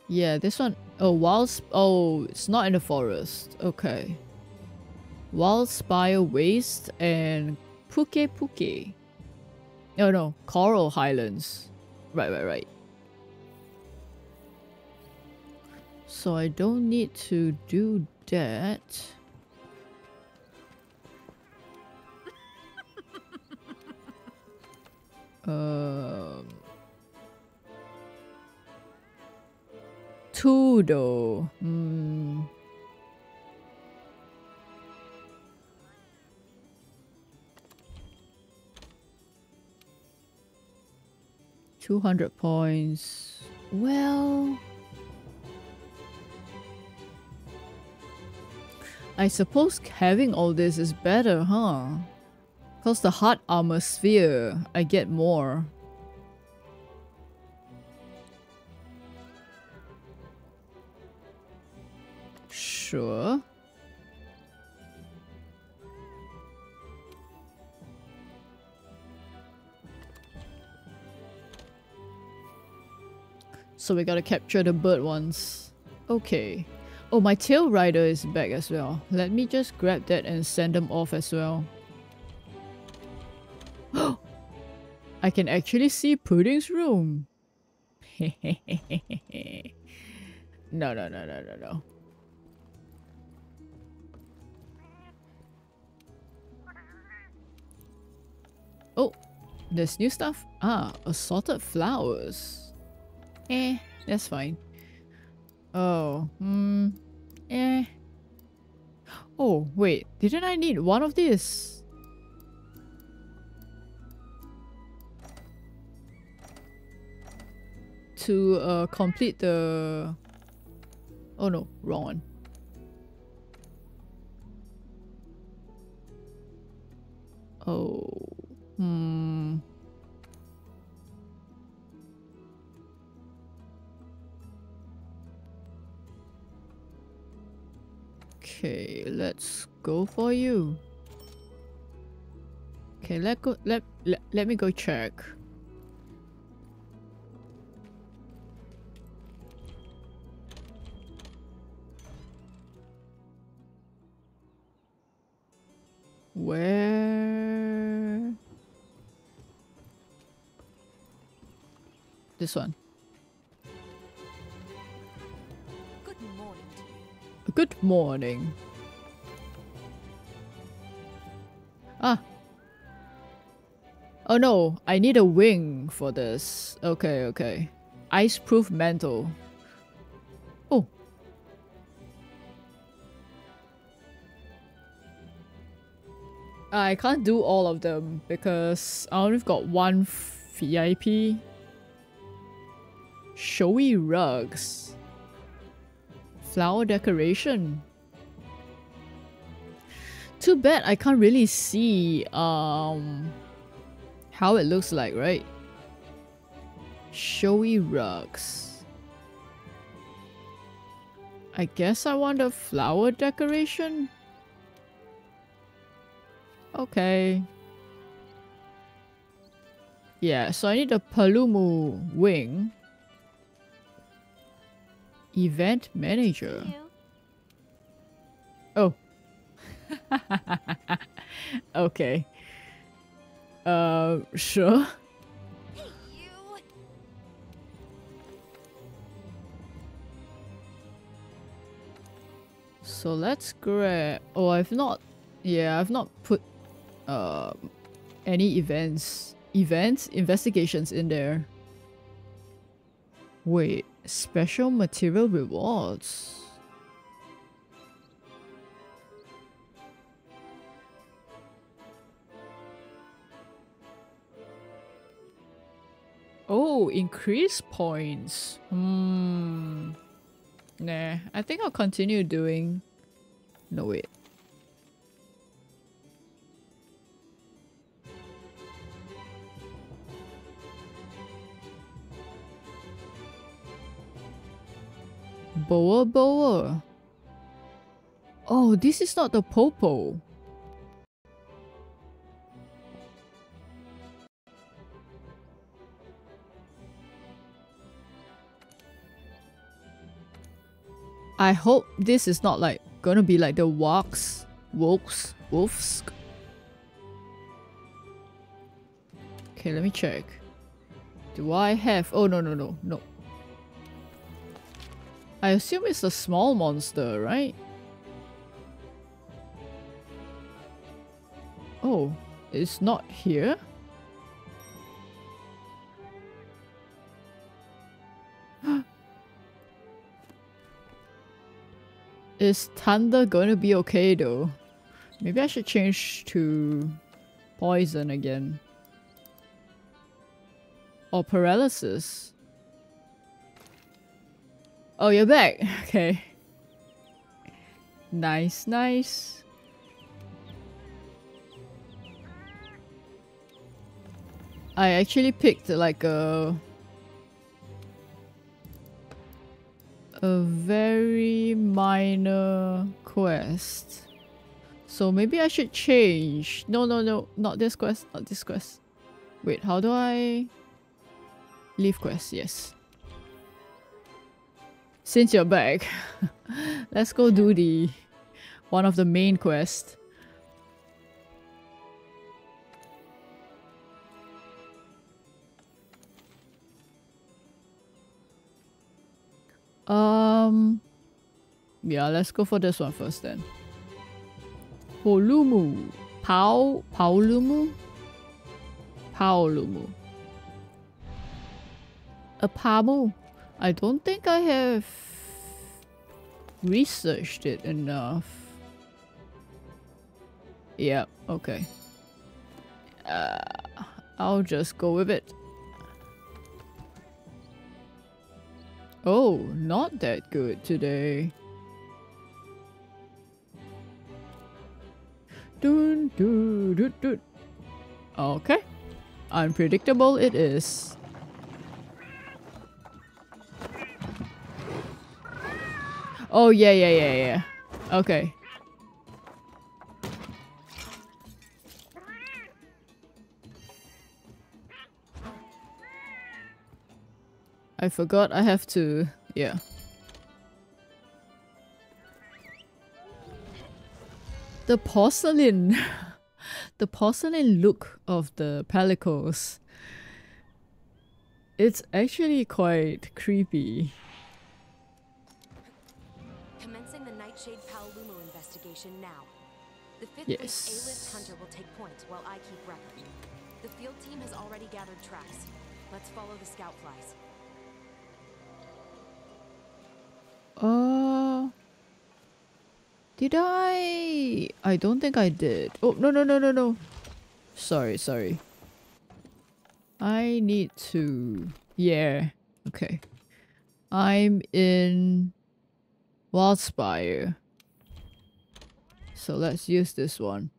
S1: Yeah, this one. Oh, wild. Oh, it's not in the forest. Okay. Wildspire Waste and Pukei-Pukei. Oh no, Coral Highlands. Right, right, right. So I don't need to do that. Two though. Hmm. Two hundred points. Well. I suppose having all this is better, huh? Cause the hard armor sphere, I get more. Sure. So we gotta capture the bird ones. Okay. Oh, my Tailraider is back as well. Let me just grab that and send them off as well. I can actually see Pudding's room. no, no, no, no, no, no. Oh, there's new stuff. Ah, assorted flowers. Eh, that's fine. Oh, hmm, eh. Oh, wait, didn't I need one of these? To uh, complete the... Oh no, wrong one. Oh, hmm. Okay, let's go for you. Okay, let go let let, let me go check. Where This one.
S2: Good morning.
S1: Good morning. Ah. Oh no, I need a wing for this. Okay, okay. Ice-proof mantle. I can't do all of them because I only got one VIP. Showy rugs flower decoration. Too bad I can't really see um how it looks like, right? Showy rugs. I guess I want a flower decoration. Okay. Yeah, so I need a Palumu wing. Event manager. Oh. okay. Uh, sure. So let's grab. Oh, I've not. Yeah, I've not put um any events, events, investigations in there. Wait, special material rewards. Oh, increase points. Hmm. Nah, I think I'll continue doing. No, wait. Boaboa. Oh, this is not the Popo. I hope this is not like gonna be like the walks, wolves, wolves. Okay, let me check. Do I have? Oh no no no no. I assume it's a small monster, right? Oh, it's not here? Is thunder to be okay though? Maybe I should change to poison again. Or paralysis. Oh, you're back. Okay. Nice, nice. I actually picked like a a very minor quest. So maybe I should change. No, no, no, not this quest, not this quest. Wait, how do I leave quest? Yes. Since you're back, let's go do the one of the main quests. Um, yeah, let's go for this one first then. Polumu. Pau, Paulumu? Paulumu. A Pamu. I don't think I have researched it enough. Yeah, okay. Uh, I'll just go with it. Oh, not that good today. Dun, dun, dun, dun. Okay. Unpredictable it is. Oh, yeah, yeah, yeah, yeah. Okay. I forgot I have to... yeah. The porcelain... the porcelain look of the pellicles. It's actually quite creepy.
S2: Nightshade Paolumu investigation now. The fifth
S1: Yes.
S2: A-list hunter will take points while I keep record. The field team has already gathered tracks. Let's follow the scout flies.
S1: Uh... Did I... I don't think I did. Oh, no, no, no, no, no. Sorry, sorry. I need to... Yeah. Okay. I'm in... Wildspire. So let's use this one.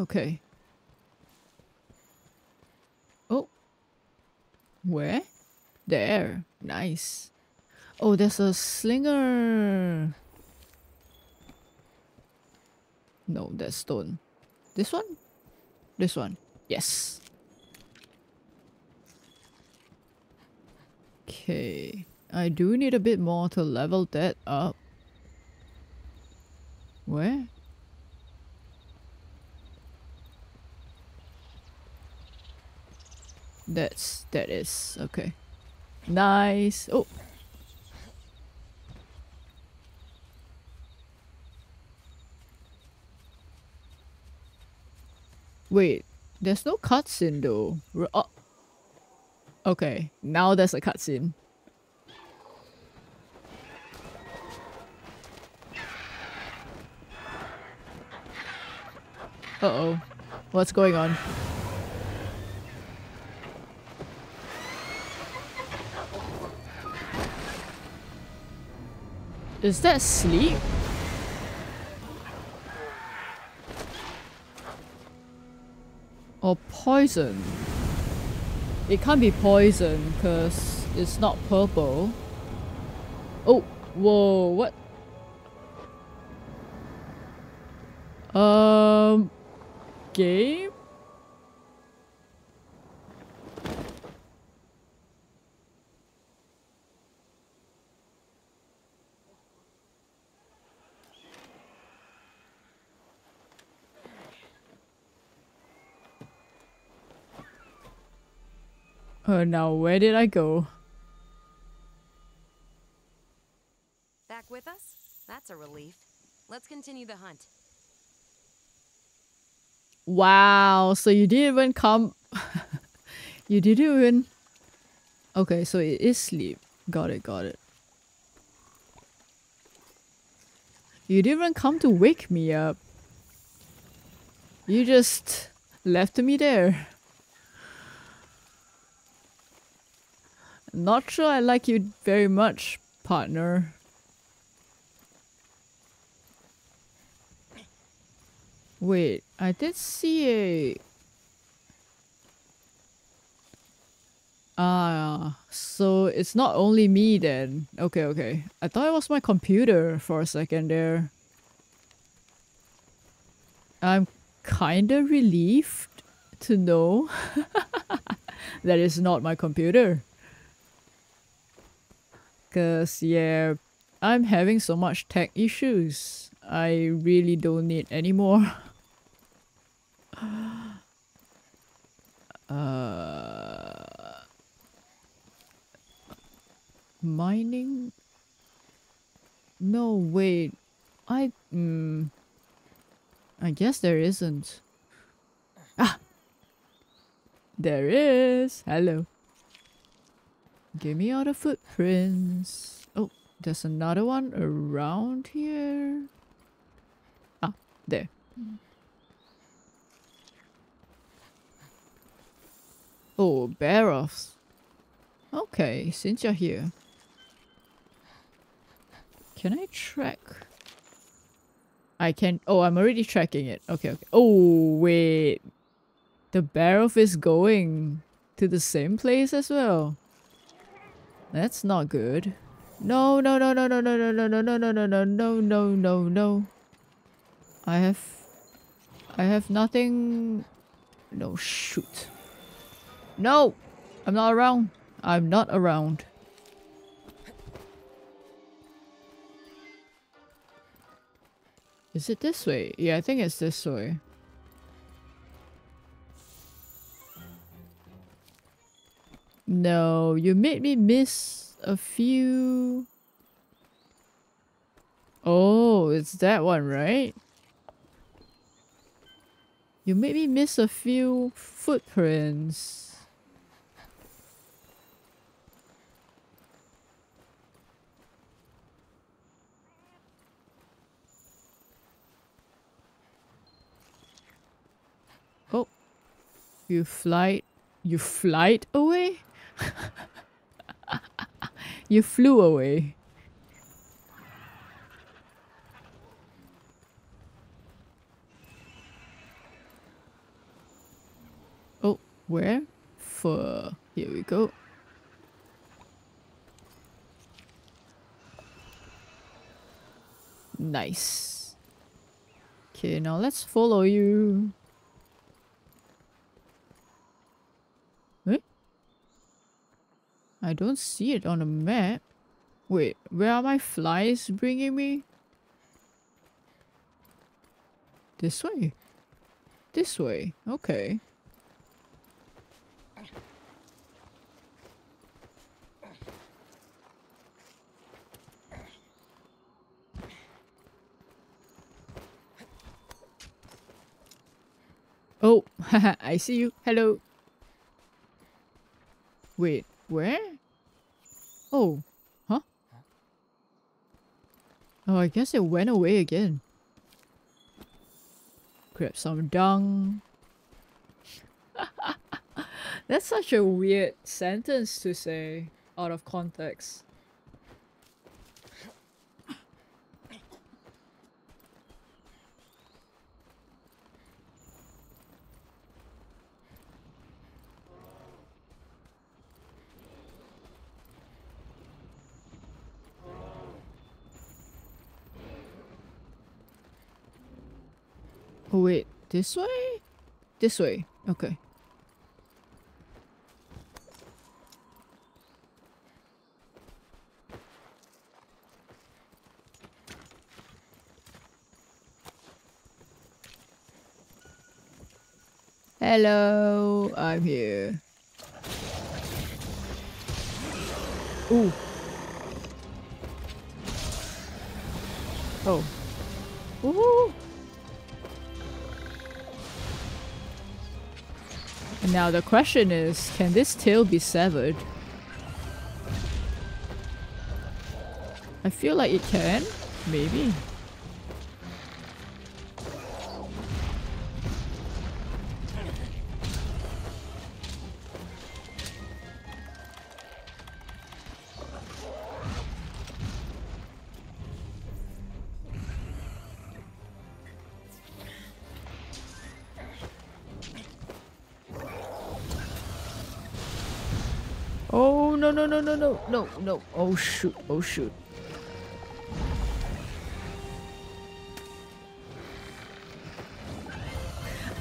S1: Okay. Oh. Where? There. Nice. Oh, there's a slinger. No, that's stone. This one? This one. Yes. Okay. I do need a bit more to level that up. Where? That's that is okay. Nice. Oh. Wait, there's no cutscene though. Oh. Okay, now there's a cutscene. Uh oh. What's going on? Is that sleep? Or poison? It can't be poison because it's not purple. Oh, whoa, what? Um, game? Oh, now where did I go?
S2: Back with us? That's a relief. Let's continue the hunt.
S1: Wow, so you didn't even come. you didn't even. Okay, so it is sleep. Got it, got it. You didn't even come to wake me up. You just left me there. Not sure I like you very much, partner. Wait, I did see a... Ah, so it's not only me then. Okay, okay. I thought it was my computer for a second there. I'm kinda relieved to know that it's not my computer. Cause yeah, I'm having so much tech issues. I really don't need any more. uh, mining? No, wait. I mm, I guess there isn't. Ah, there is. Hello. Give me all the footprints. Oh, there's another one around here. Ah, there. Oh, Barroth. Okay, since you're here. Can I track? I can- oh, I'm already tracking it. Okay, okay. Oh, wait. The Barroth is going to the same place as well. That's not good. No, no, no, no, no, no, no, no, no, no, no, no, no, no, no, no, no. I have... I have nothing... No, shoot. No! I'm not around. I'm not around. Is it this way? Yeah, I think it's this way. No, you made me miss a few... Oh, it's that one, right? You made me miss a few footprints. Oh, you flight, you flight away? You flew away. Oh, where? For here we go. Nice. Okay, now let's follow you. I don't see it on the map. Wait, where are my flies bringing me? This way. This way. Okay. Oh, I see you. Hello. Wait, where? Oh, huh? Oh, I guess it went away again. Grab some dung. That's such a weird sentence to say out of context. Oh wait, this way? This way. Okay. Hello, I'm here. Ooh. Oh. Ooh. Now the question is, can this tail be severed? I feel like it can. Maybe. No! Oh shoot! Oh shoot!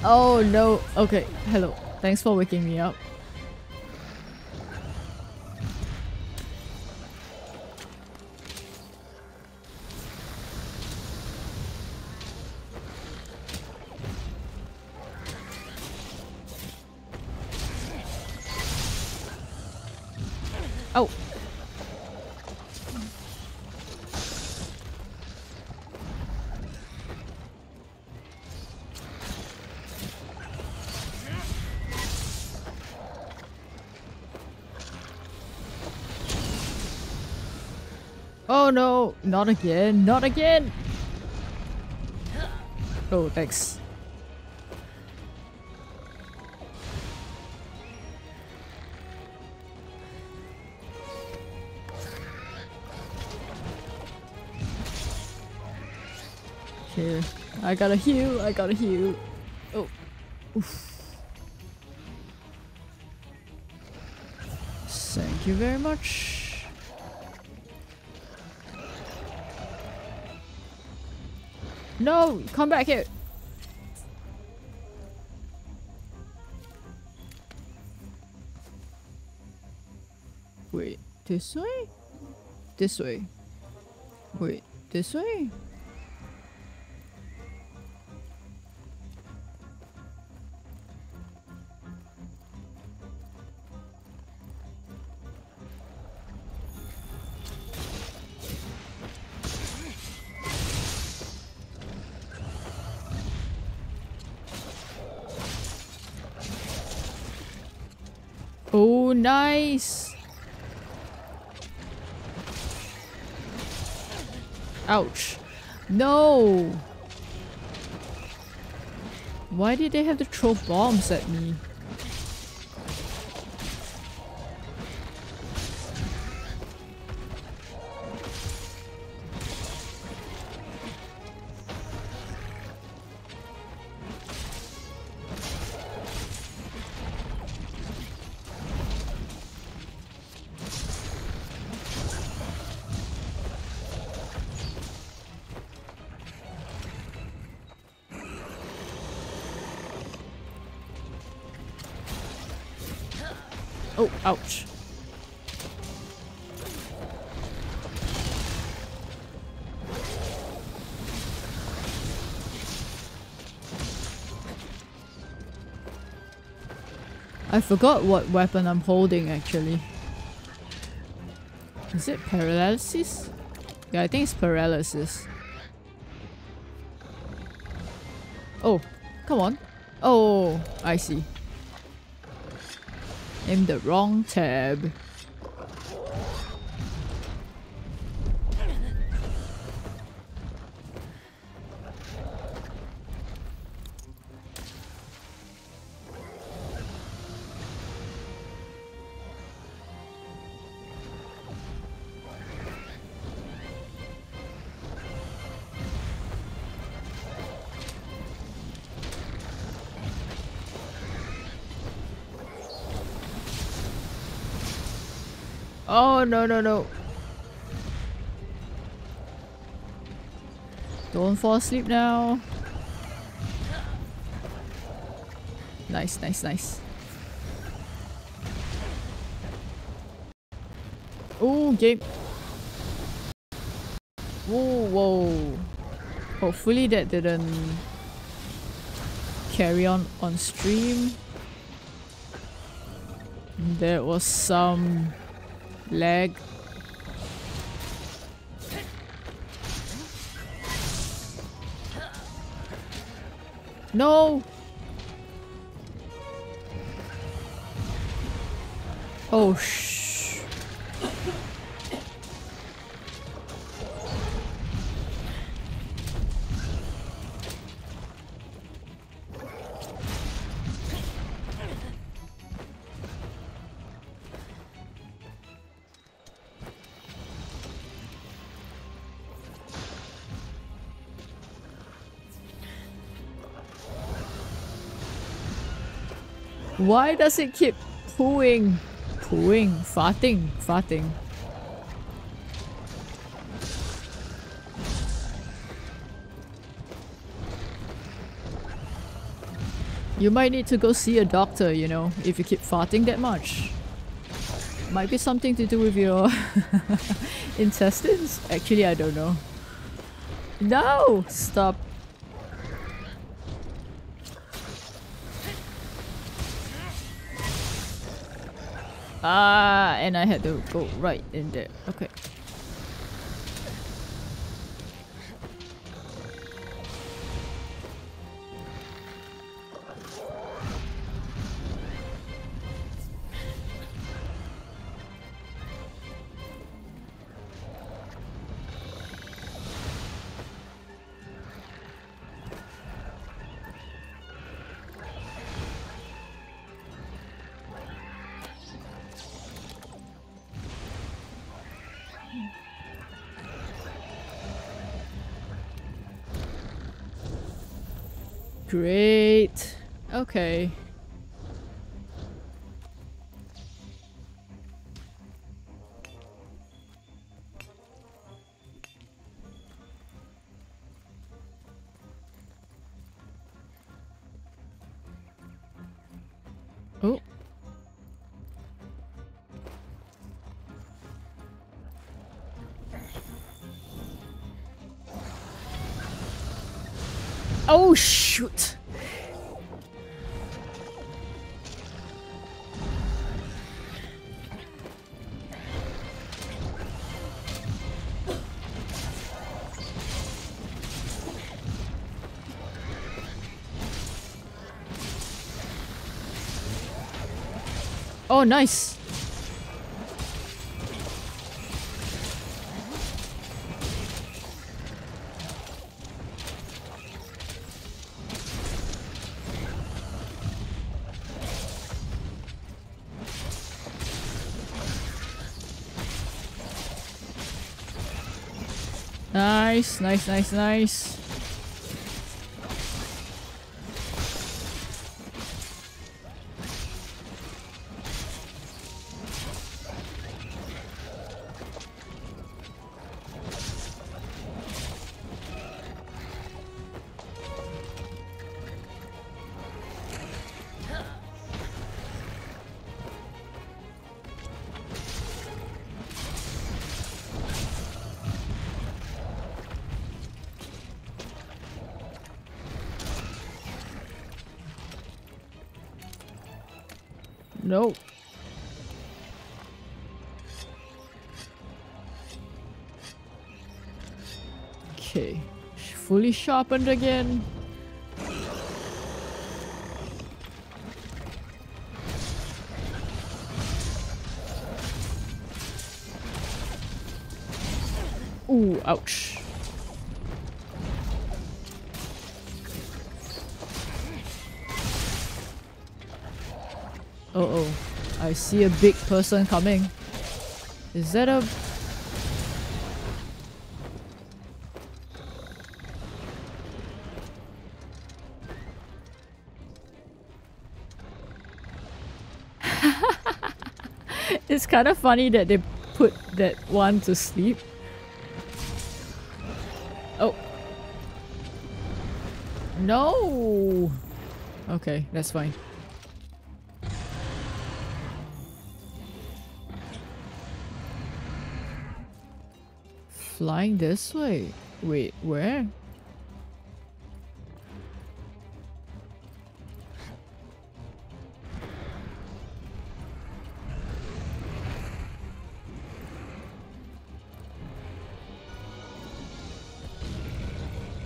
S1: Oh no! Okay, hello. Thanks for waking me up. Not again, not again. Oh, thanks. Here. I got a heal, I got a heal. Oh. Oof. Thank you very much. No, come back here. Wait, this way? This way. Wait, this way? Nice. Ouch. No. Why did they have to throw bombs at me? Ouch. I forgot what weapon I'm holding actually. Is it paralysis? Yeah, I think it's paralysis. Oh, come on. Oh, I see. Aim the wrong tab. No, no, no. Don't fall asleep now. Nice, nice, nice. Oh, game. Whoa, whoa. Hopefully that didn't carry on on stream. There was some leg. No! Oh shh. Why does it keep pooing? Pooing, farting, farting. You might need to go see a doctor, you know, if you keep farting that much. Might be something to do with your intestines. Actually, I don't know. No! Stop. Ah, and I had to go right in there. Okay. Oh shoot. Oh, nice. Nice, nice, nice, Sharpened again. Ooh, ouch. Uh oh. I see a big person coming. Is that a... kind of funny that they put that one to sleep. Oh. No! Okay, that's fine. Flying this way? Wait, where?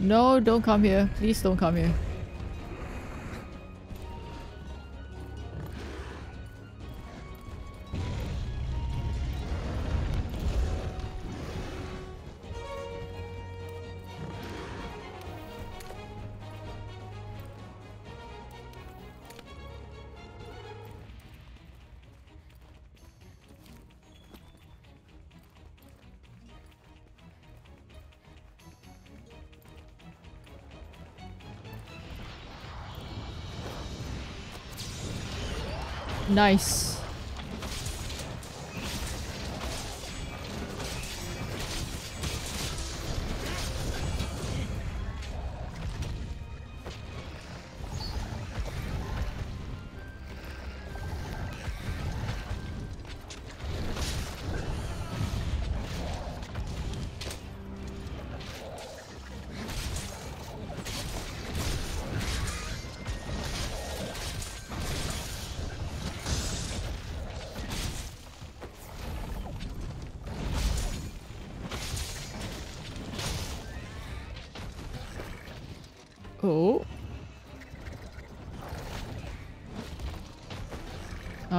S1: No, don't come here. Please don't come here. Nice.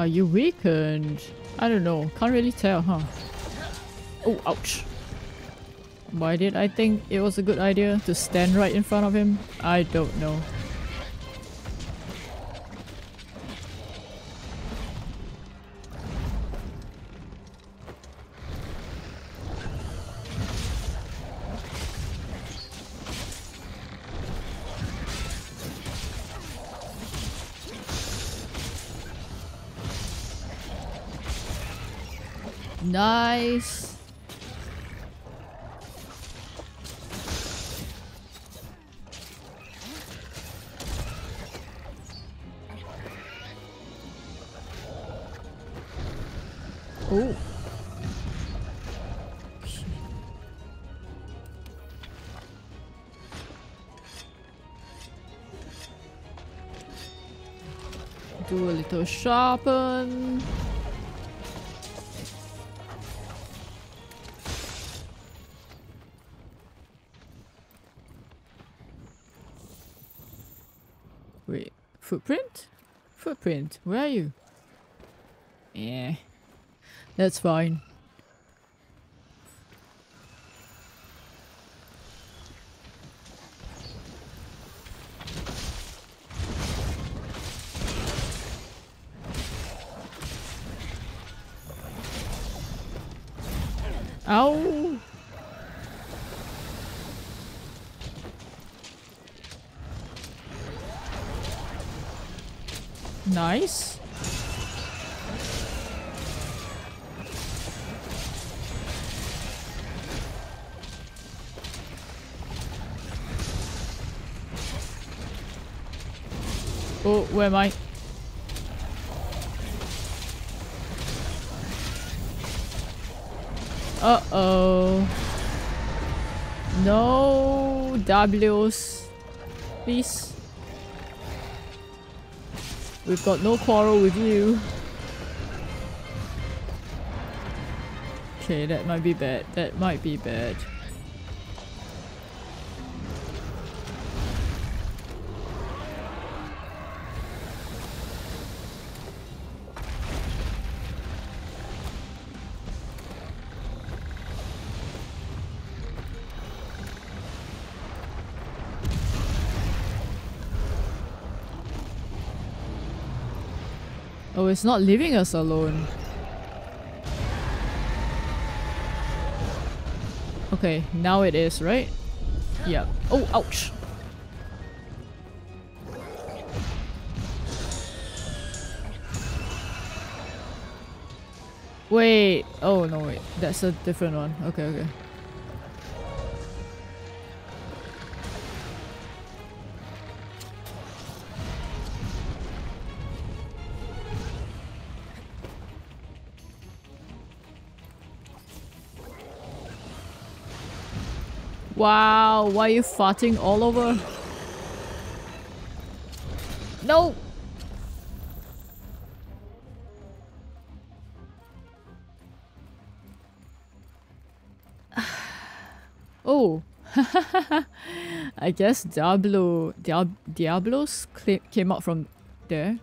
S1: Are you weakened? I don't know. Can't really tell, huh? Oh, ouch. Why did I think it was a good idea to stand right in front of him? I don't know. Nice. Oh. Do a little sharpen. Footprint, where are you? Yeah, that's fine. nowhere, mate. Uh-oh. No W's, please. We've got no quarrel with you. Okay, that might be bad. That might be bad. It's not leaving us alone. Okay, now it is, right? Yeah. Oh, ouch. Wait. Oh, no, wait. That's a different one. Okay, okay. Wow, why are you farting all over? No! oh. I guess Diablo, Diab Diablos came out from there.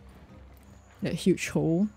S1: That huge hole.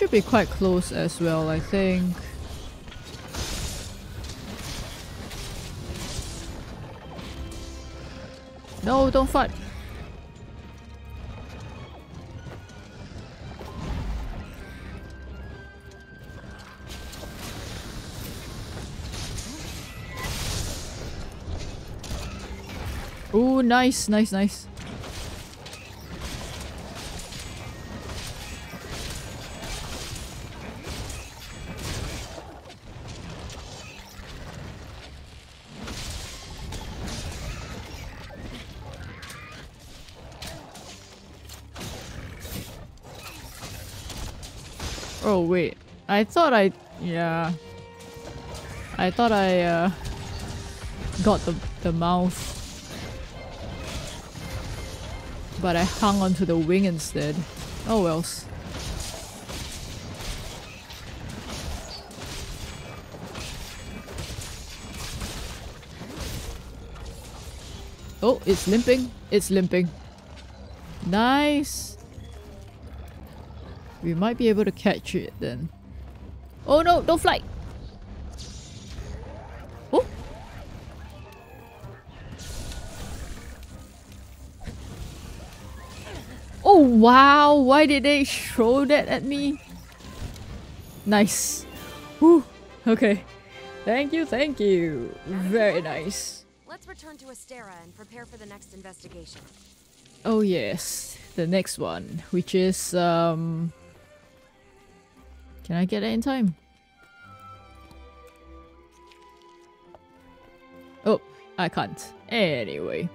S1: Should be quite close as well, I think. No, don't fight! Oh, nice, nice, nice. Oh wait, I thought I... yeah. I thought I uh, got the, the mouth. But I hung onto the wing instead. Oh wells. Oh, it's limping. It's limping. Nice. We might be able to catch it then. Oh no, don't fly! Oh! Oh wow, why did they throw that at me? Nice. Whew. Okay. Thank you, thank you. Very nice.
S2: Let's return to Astera and prepare for the next investigation.
S1: Oh yes, the next one, which is um can I get it in time? Oh, I can't. Anyway.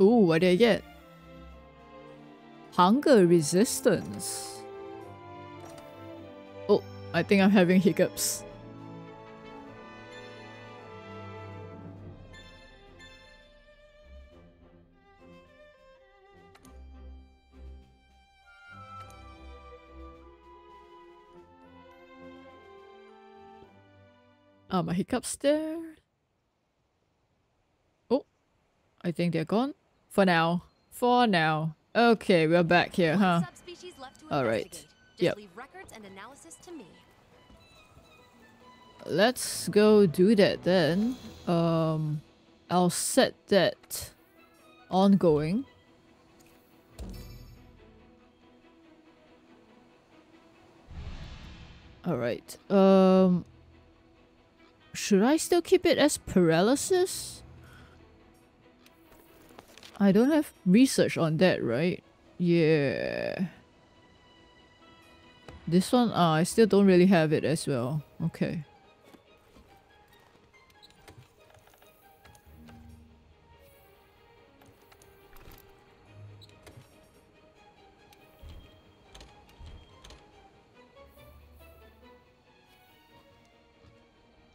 S1: Ooh, what did I get? Hunger resistance. Oh, I think I'm having hiccups. Ah, my hiccups there? Oh, I think they're gone. For now. For now. Okay, we're back here, huh? All right. Yep. Let's go do that then. Um, I'll set that ongoing. All right. Um, should I still keep it as paralysis? I don't have research on that, right? Yeah. This one, uh, I still don't really have it as well. Okay.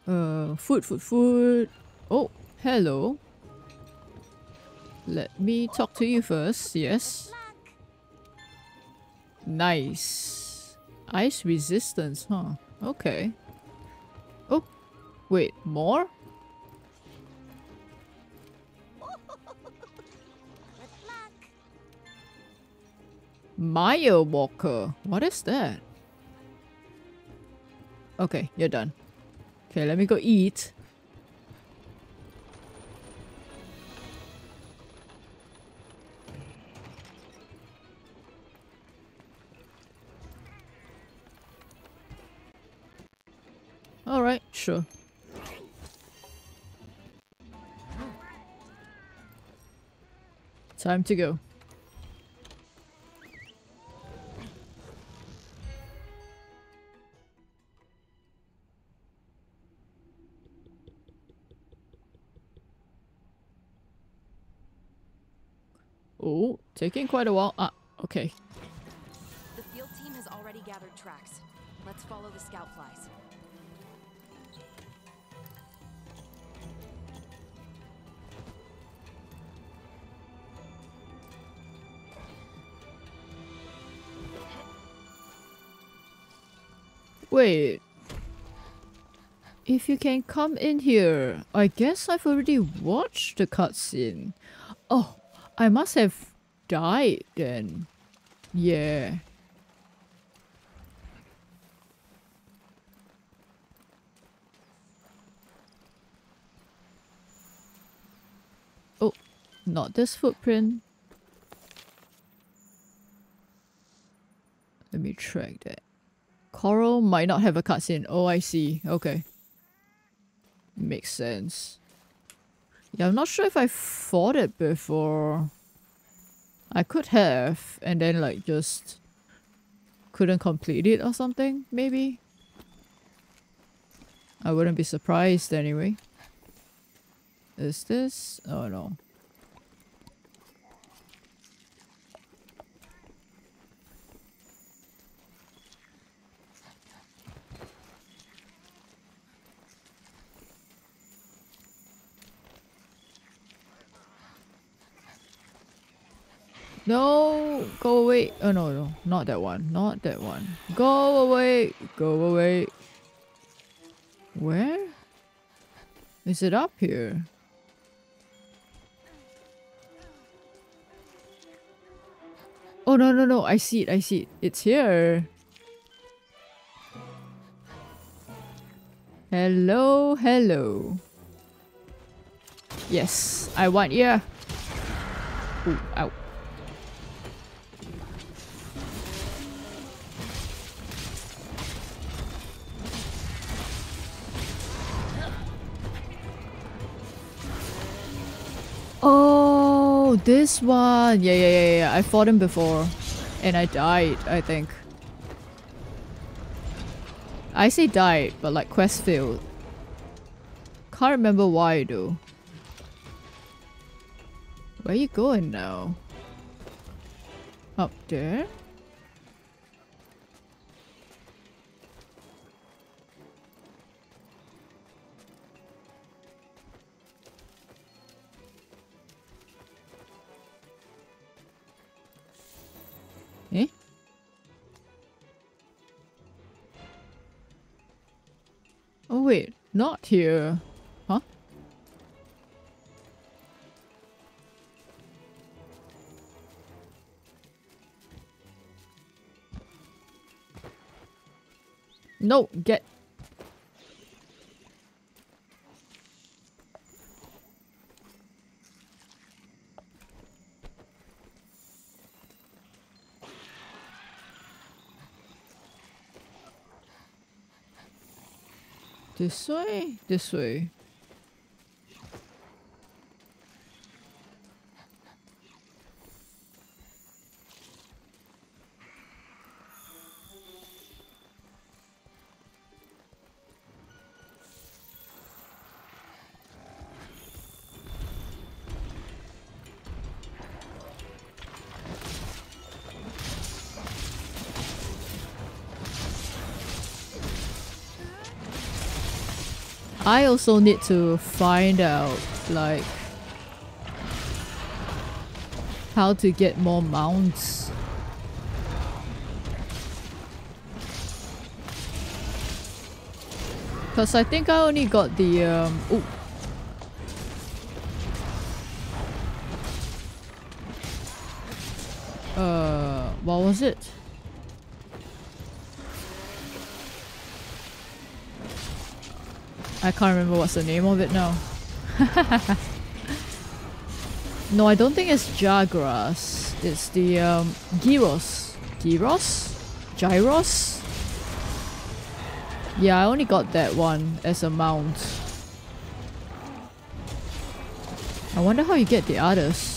S1: Uh, food, food, food. Oh, hello. Let me talk to you first. Yes. Nice. Ice resistance, huh? Okay. Oh, wait, more? Maya Walker. What is that? Okay, you're done. Okay, let me go eat. Alright, sure. Time to go. Taking quite a while. Ah, okay.
S2: The field team has already gathered tracks. Let's follow the scout flies.
S1: Wait. If you can come in here, I guess I've already watched the cutscene. Oh, I must have died then. Yeah. Oh, not this footprint. Let me track that. Coral might not have a cutscene. Oh, I see. Okay. Makes sense. Yeah, I'm not sure if I fought it before. I could have, and then like just couldn't complete it or something, maybe? I wouldn't be surprised anyway. Is this? Oh no. No, go away. Oh no, no, not that one. Not that one. Go away. Go away. Where? Is it up here? Oh no, no, no. I see it. I see it. It's here. Hello, hello. Yes, I want you. Ooh, ow. This one. Yeah, yeah, yeah, yeah. I fought him before. And I died, I think. I say died, but like quest failed. Can't remember why though. Where you going now? Up there? Oh wait, not here. Huh? No, get This way? This way. I also need to find out like how to get more mounts. Cause I think I only got the um ooh. Uh what was it? I can't remember what's the name of it now. no, I don't think it's Jagras. It's the um, Gyros. Gyros? Gyros? Yeah, I only got that one as a mount. I wonder how you get the others.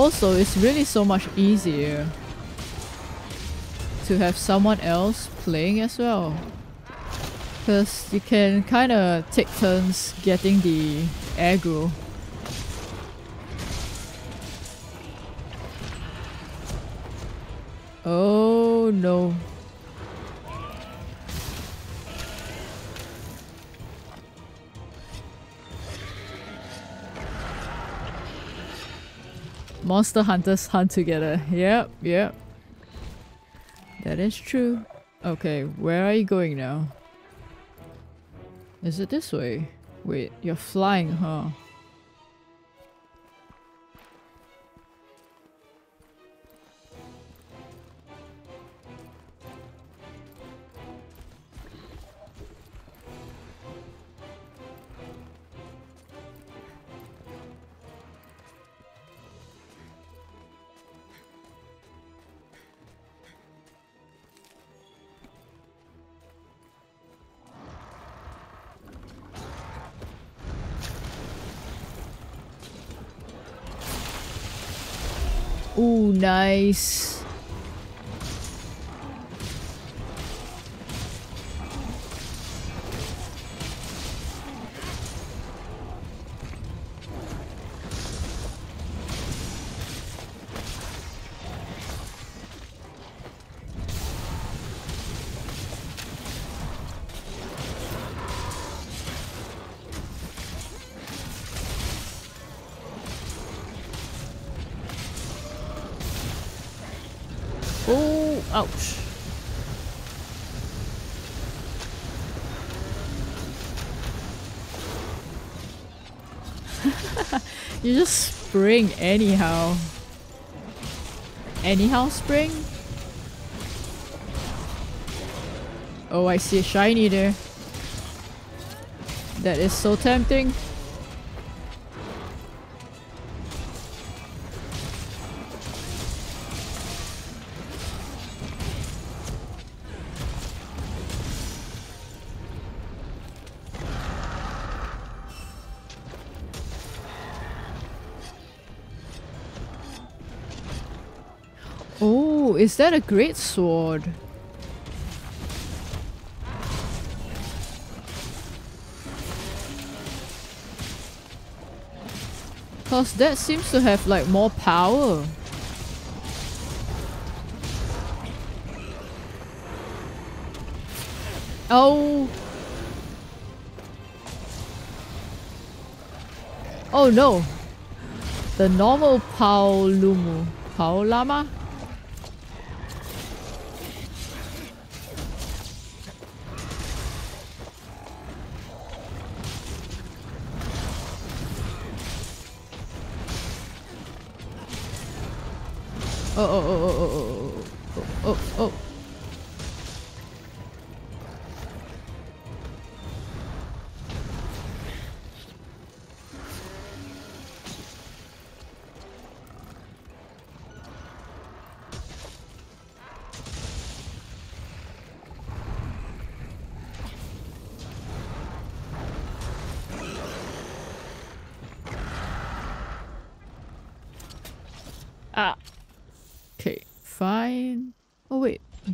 S1: Also, it's really so much easier to have someone else playing as well. Because you can kind of take turns getting the aggro. Monster hunters hunt together. Yep, yep. That is true. Okay, where are you going now? Is it this way? Wait, you're flying, huh? Nice. You just spring anyhow. Anyhow spring? Oh, I see a shiny there. That is so tempting. Is that a great sword? Cause that seems to have like more power. Oh. Oh no! The normal Paolumu. Paolama? Oh, oh, oh.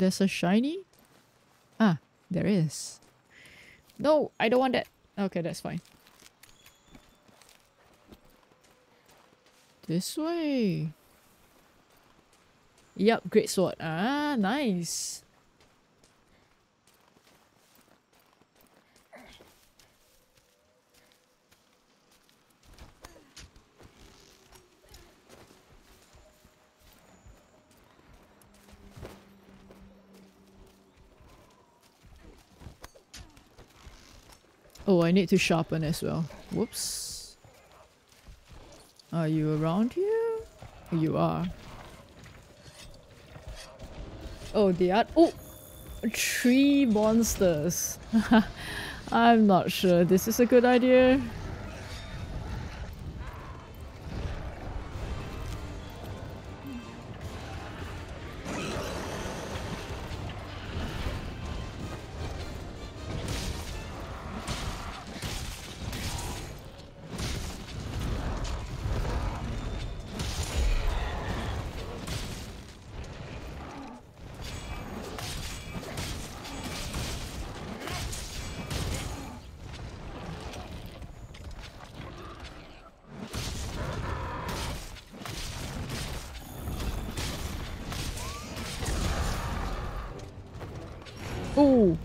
S1: There's a shiny? Ah, there is. No, I don't want that. Okay, that's fine. This way. Yep, great sword. Ah, nice. Need to sharpen as well. Whoops. Are you around here? You are. Oh, the art. Oh! Three monsters. I'm not sure this is a good idea. Oh!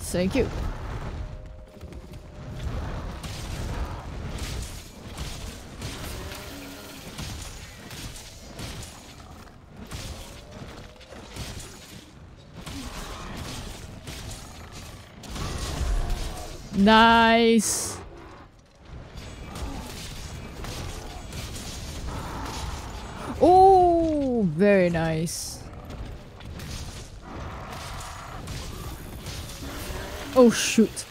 S1: Thank you. Nice. Oh shoot.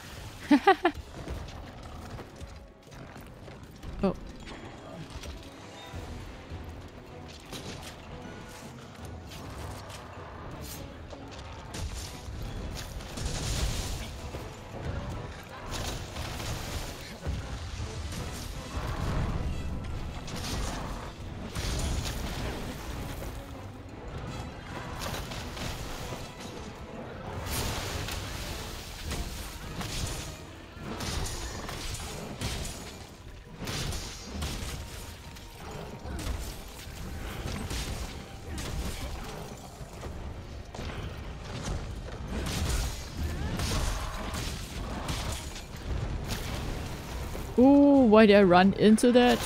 S1: why did I run into that?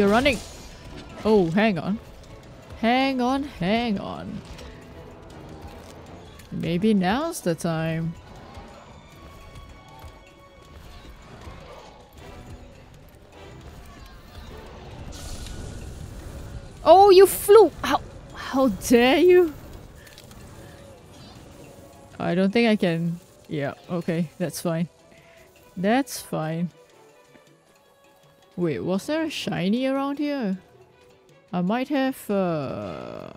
S1: You're running. Oh, hang on. Hang on, hang on. Maybe now's the time. Oh, you flew! How, how dare you? I don't think I can... Yeah, okay, that's fine. That's fine. Wait, was there a shiny around here? I might have, uh...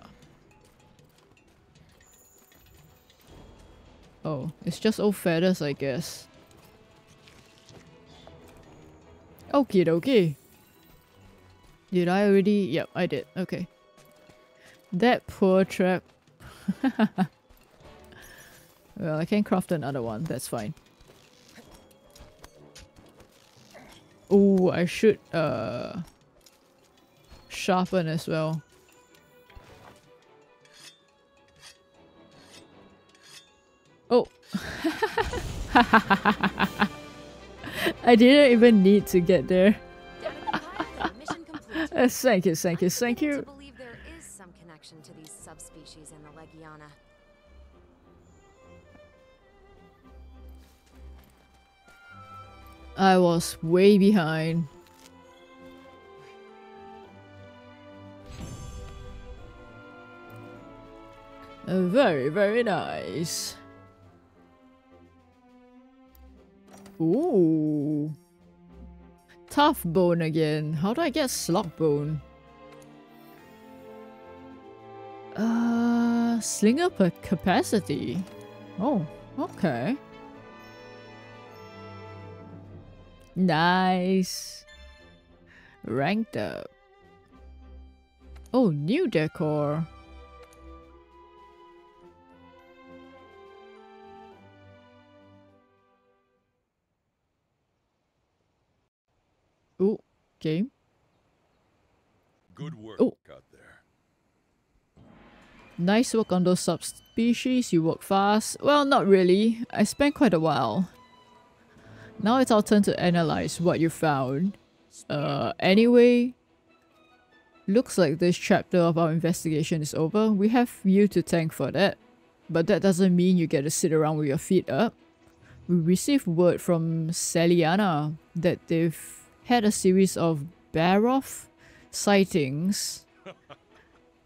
S1: Oh, it's just old feathers, I guess. Okie dokie. Did I already? Yep, I did. Okay. That poor trap. well, I can craft another one. That's fine. I should uh sharpen as well. Oh. I didn't even need to get there. Thank you, thank you, thank you. I was way behind. Very, very nice. Ooh. Tough bone again. How do I get slug bone? Uh, slinger per capacity. Oh, okay. Nice. Ranked up. Oh, new decor. Oh, game.
S3: Good work
S1: Oh.
S3: out there.
S1: Nice work on those subspecies. You work fast. Well, not really. I spent quite a while. Now it's our turn to analyze what you found. Uh, anyway, looks like this chapter of our investigation is over. We have you to thank for that. But that doesn't mean you get to sit around with your feet up. We received word from Seliana that they've had a series of Barioth sightings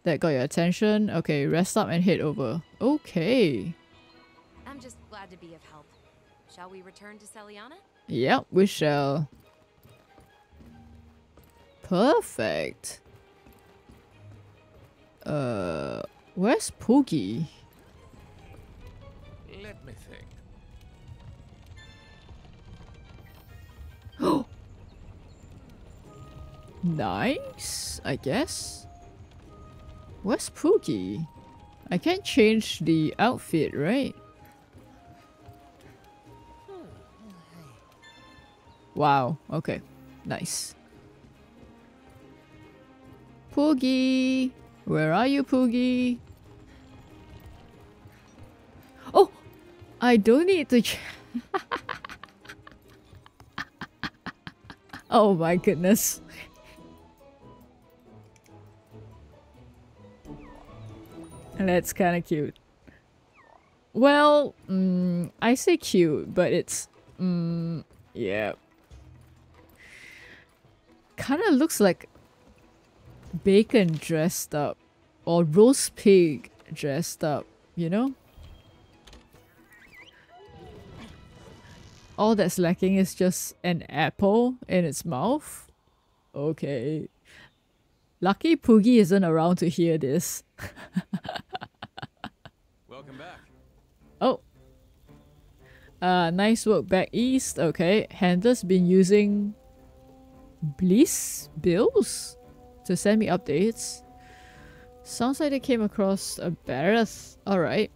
S1: that got your attention. Okay, rest up and head over. Okay.
S2: I'm just glad to be of help. Shall we return to Seliana?
S1: Yep, we shall. Perfect. Uh, where's Poogie?
S3: Let me think.
S1: Nice, I guess. Where's Poogie? I can't change the outfit, right? Wow, okay. Nice. Poogie! Where are you, Poogie? Oh! I don't need to Oh my goodness. That's kind of cute. Well, mm, I say cute, but it's, mm, yeah. Kind of looks like bacon dressed up, or roast pig dressed up, you know? All that's lacking is just an apple in its mouth. Okay. Lucky Poogie isn't around to hear this.
S3: Welcome back.
S1: Oh. Uh, nice work back east. Okay. Handler's been using Bliss bills to send me updates. Sounds like they came across a Barioth. Alright.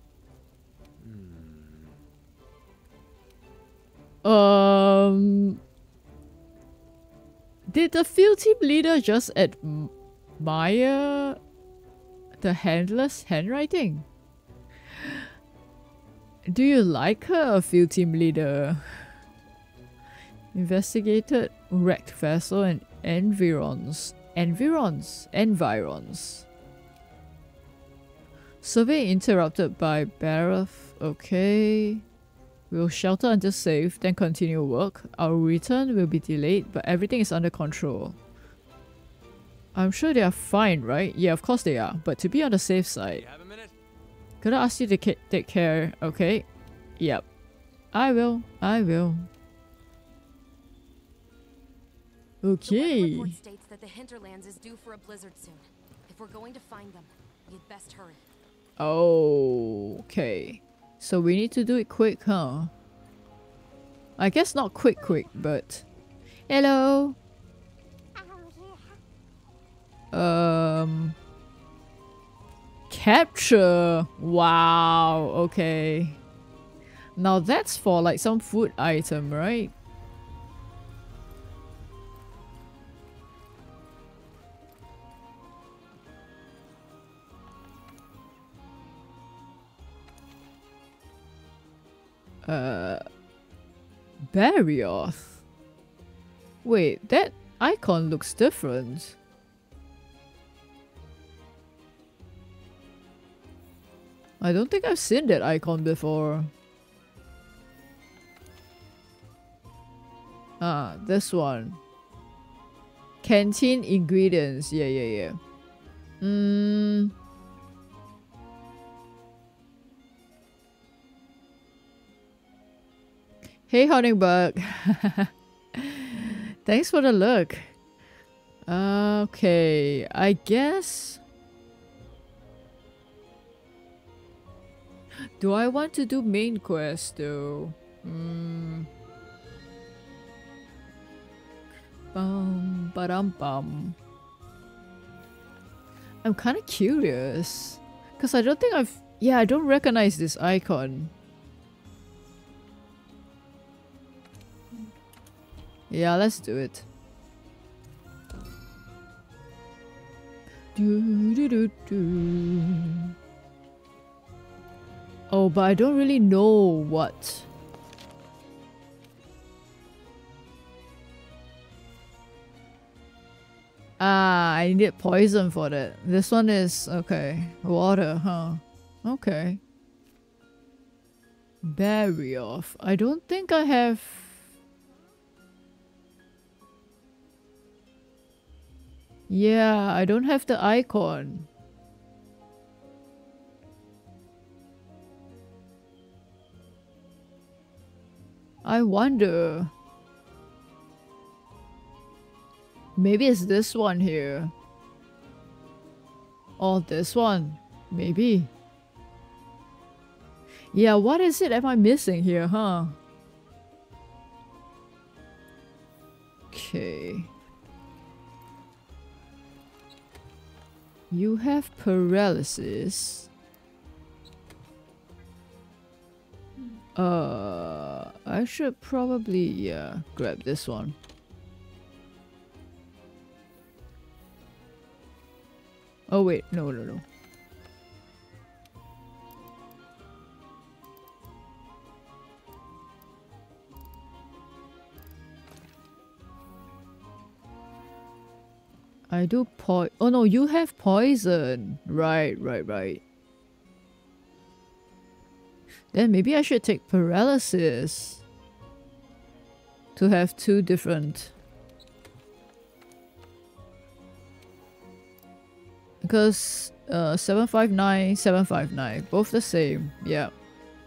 S1: Um. Did the field team leader just admire the handler's handwriting? Do you like her, field team leader? Investigated wrecked vessel and environs. Environs? Environs. Survey interrupted by Barioth. Okay. We'll shelter until safe, then continue work. Our return will be delayed, but everything is under control. I'm sure they are fine, right? Yeah, of course they are. But to be on the safe side,
S3: You have a minute?
S1: could I ask you to take care, okay? Yep. I will. I will. Okay.
S2: The states that the hinterlands is due for a blizzard soon. If we're going to find them, you'd best hurry.
S1: Okay. So we need to do it quick, huh? I guess not quick quick, but... Hello! Um... Capture! Wow, okay. Now that's for like some food item, right? Uh, Barioth. Wait, that icon looks different. I don't think I've seen that icon before. Ah, this one. Canteen ingredients. Yeah, yeah, yeah. Hmm. Hey, Honeybug. Thanks for the look. Okay, I guess... Do I want to do main quest though? Hmm. Bum, bum. I'm kind of curious. Because I don't think I've... Yeah, I don't recognize this icon. Yeah, let's do it. Do, do, do, do. Oh, but I don't really know what. Ah, I need poison for that. This one is, okay, water, huh? Okay. Barioth. I don't think I have Yeah, I don't have the icon. I wonder. Maybe it's this one here. Or this one. Maybe. Yeah, what is it am I missing here, huh? Okay. You have paralysis. Uh, I should probably, yeah, grab this one. Oh wait, no, no, no. I do po- oh no, you have poison. Right, right, right. Then maybe I should take paralysis. To have two different. Because uh, 759, 759, both the same. Yeah.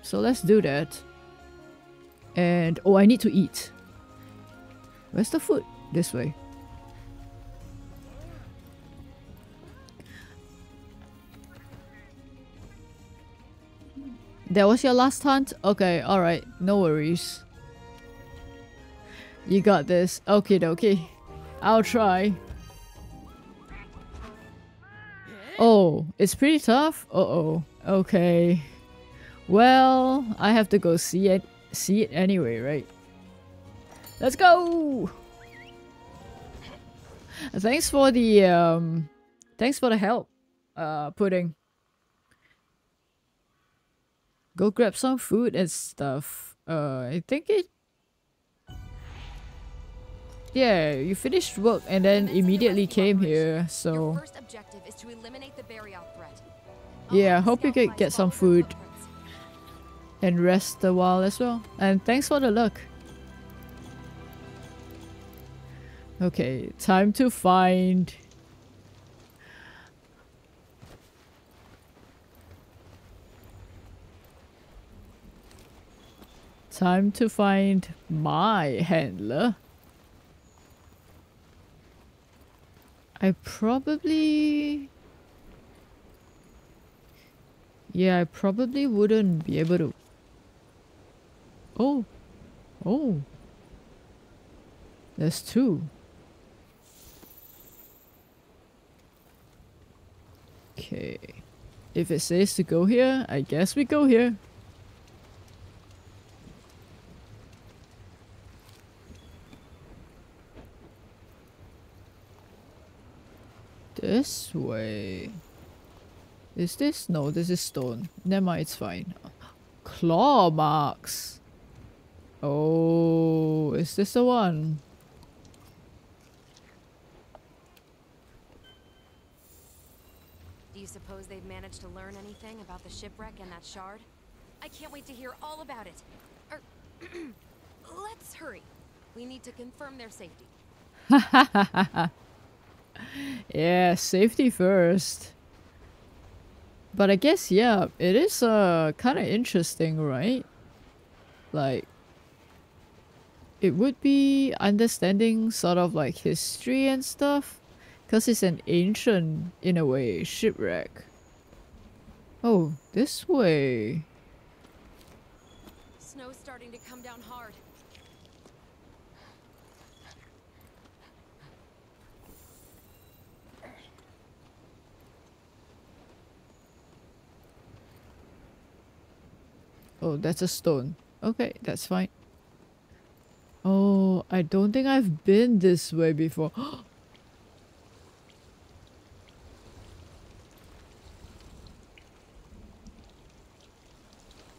S1: So let's do that. And, oh, I need to eat. Where's the food? This way. That was your last hunt? Okay, alright. No worries. You got this. Okay, dokie. I'll try. Oh, it's pretty tough? Uh-oh. Okay. Well, I have to go see it see it anyway, right? Let's go! Thanks for the um thanks for the help, uh pudding. Go grab some food and stuff. Uh, I think it... Yeah, you finished work and then immediately came here, so... Yeah, hope you get, get some food. And rest a while as well. And thanks for the luck. Okay, time to find Time to find my handler. I probably... Yeah, I probably wouldn't be able to... Oh. Oh. There's two. Okay. If it says to go here, I guess we go here. This way. Is this? No, this is stone. Never mind, it's fine. Claw marks. Oh, is this the one?
S2: Do you suppose they've managed to learn anything about the shipwreck and that shard? I can't wait to hear all about it. Er, let's hurry. We need to confirm their safety.
S1: Yeah, safety first. But I guess yeah, it is uh kind of interesting, right? Like it would be understanding sort of like history and stuff cuz it's an ancient in a way shipwreck. Oh, this way.
S2: Snow's starting to come down hard.
S1: Oh, that's a stone. Okay, that's fine. Oh, I don't think I've been this way before.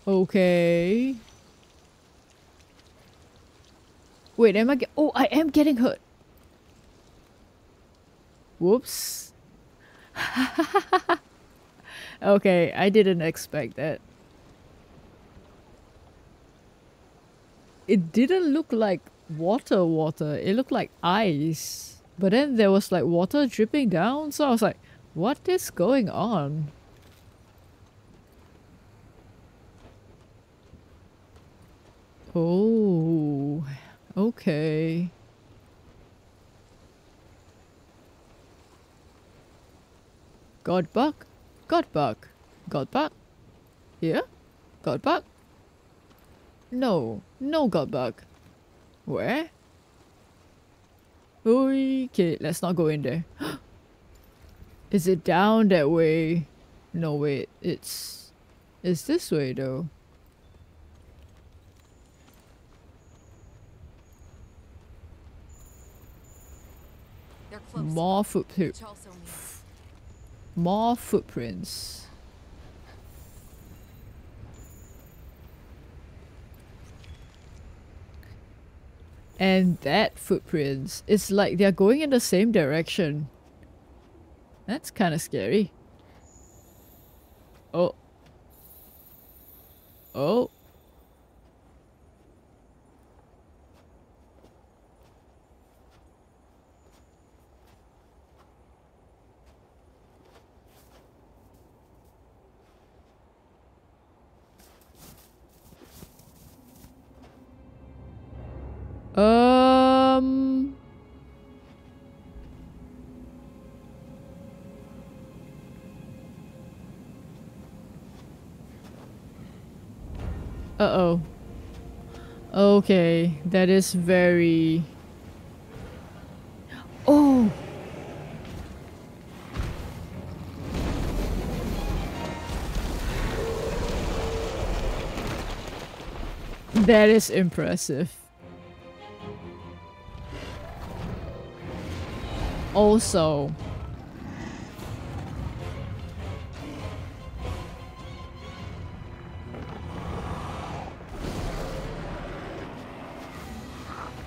S1: okay. Wait, am I get- Oh, I am getting hurt. Whoops. okay, I didn't expect that. It didn't look like water water. It looked like ice. But then there was like water dripping down. So i was like what is going on? Oh okay. God bug god bug god bug. Here god bug. No, no god bug. Where? Okay, let's not go in there. Is it down that way? No, wait, it's... It's this way though. More footprints.
S2: Which also means
S1: More footprints. And that footprints. It's like they're going in the same direction. That's kind of scary. Oh. Oh. Um. Uh oh. Okay, that is very. Oh! That is impressive. Also,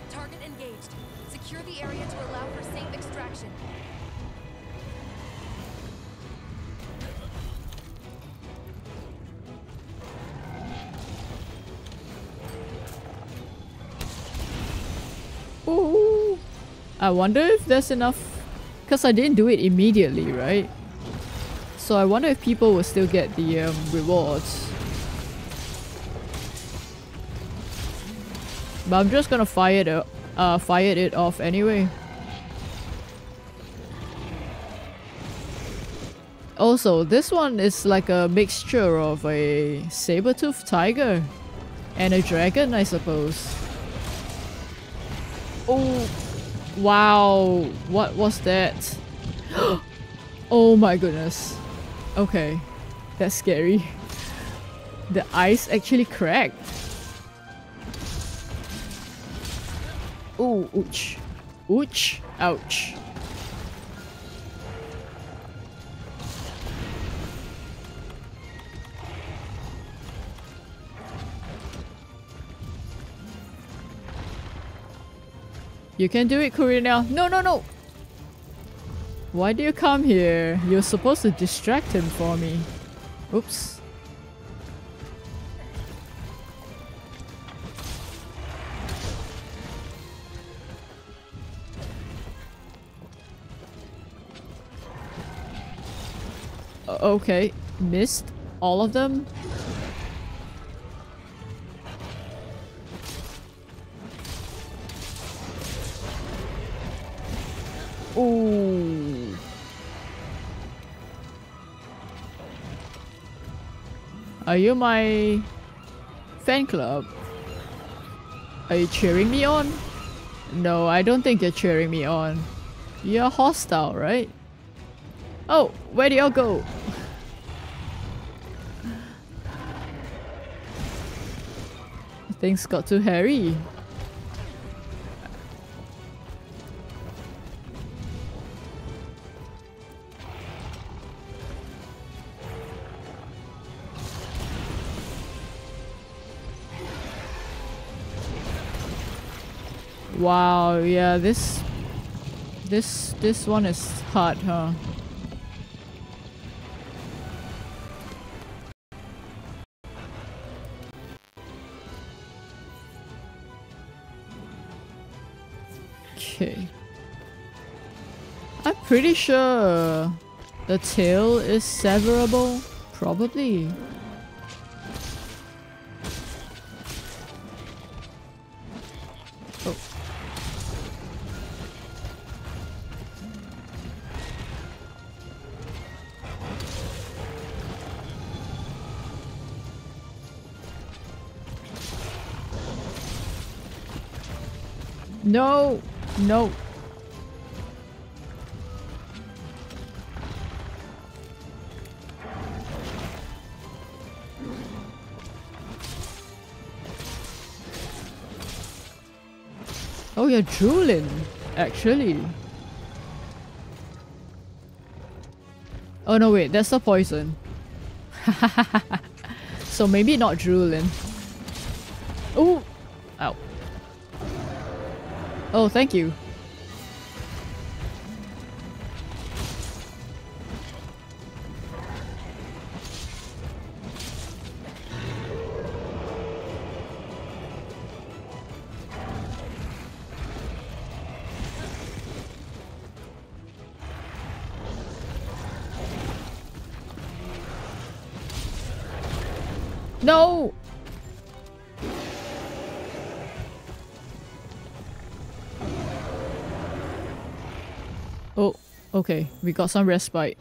S2: target engaged. Secure the area to allow for safe extraction.
S1: Ooh. I wonder if there's enough. Because I didn't do it immediately, right? So I wonder if people will still get the um, rewards. But I'm just gonna fire it, uh, fire it off anyway. Also, this one is like a mixture of a saber-toothed tiger and a dragon, I suppose. Oh, wow. What was that? oh my goodness. Okay. That's scary. The ice actually cracked. Ooh, ouch. Ouch. Ouch. You can do it, Karina. No, no, no! Why do you come here? You're supposed to distract him for me. Oops. Okay, missed all of them? Are you my fan club? Are you cheering me on? No, I don't think you're cheering me on. You're hostile, right? Oh, where do y'all go? Things got too hairy. Wow, yeah, this this this one is hard, huh? Okay. I'm pretty sure the tail is severable. Probably. No! No! Oh, you're drooling, actually. Oh no, wait, that's the poison. so maybe not drooling. Oh, thank you. Okay. We got some respite.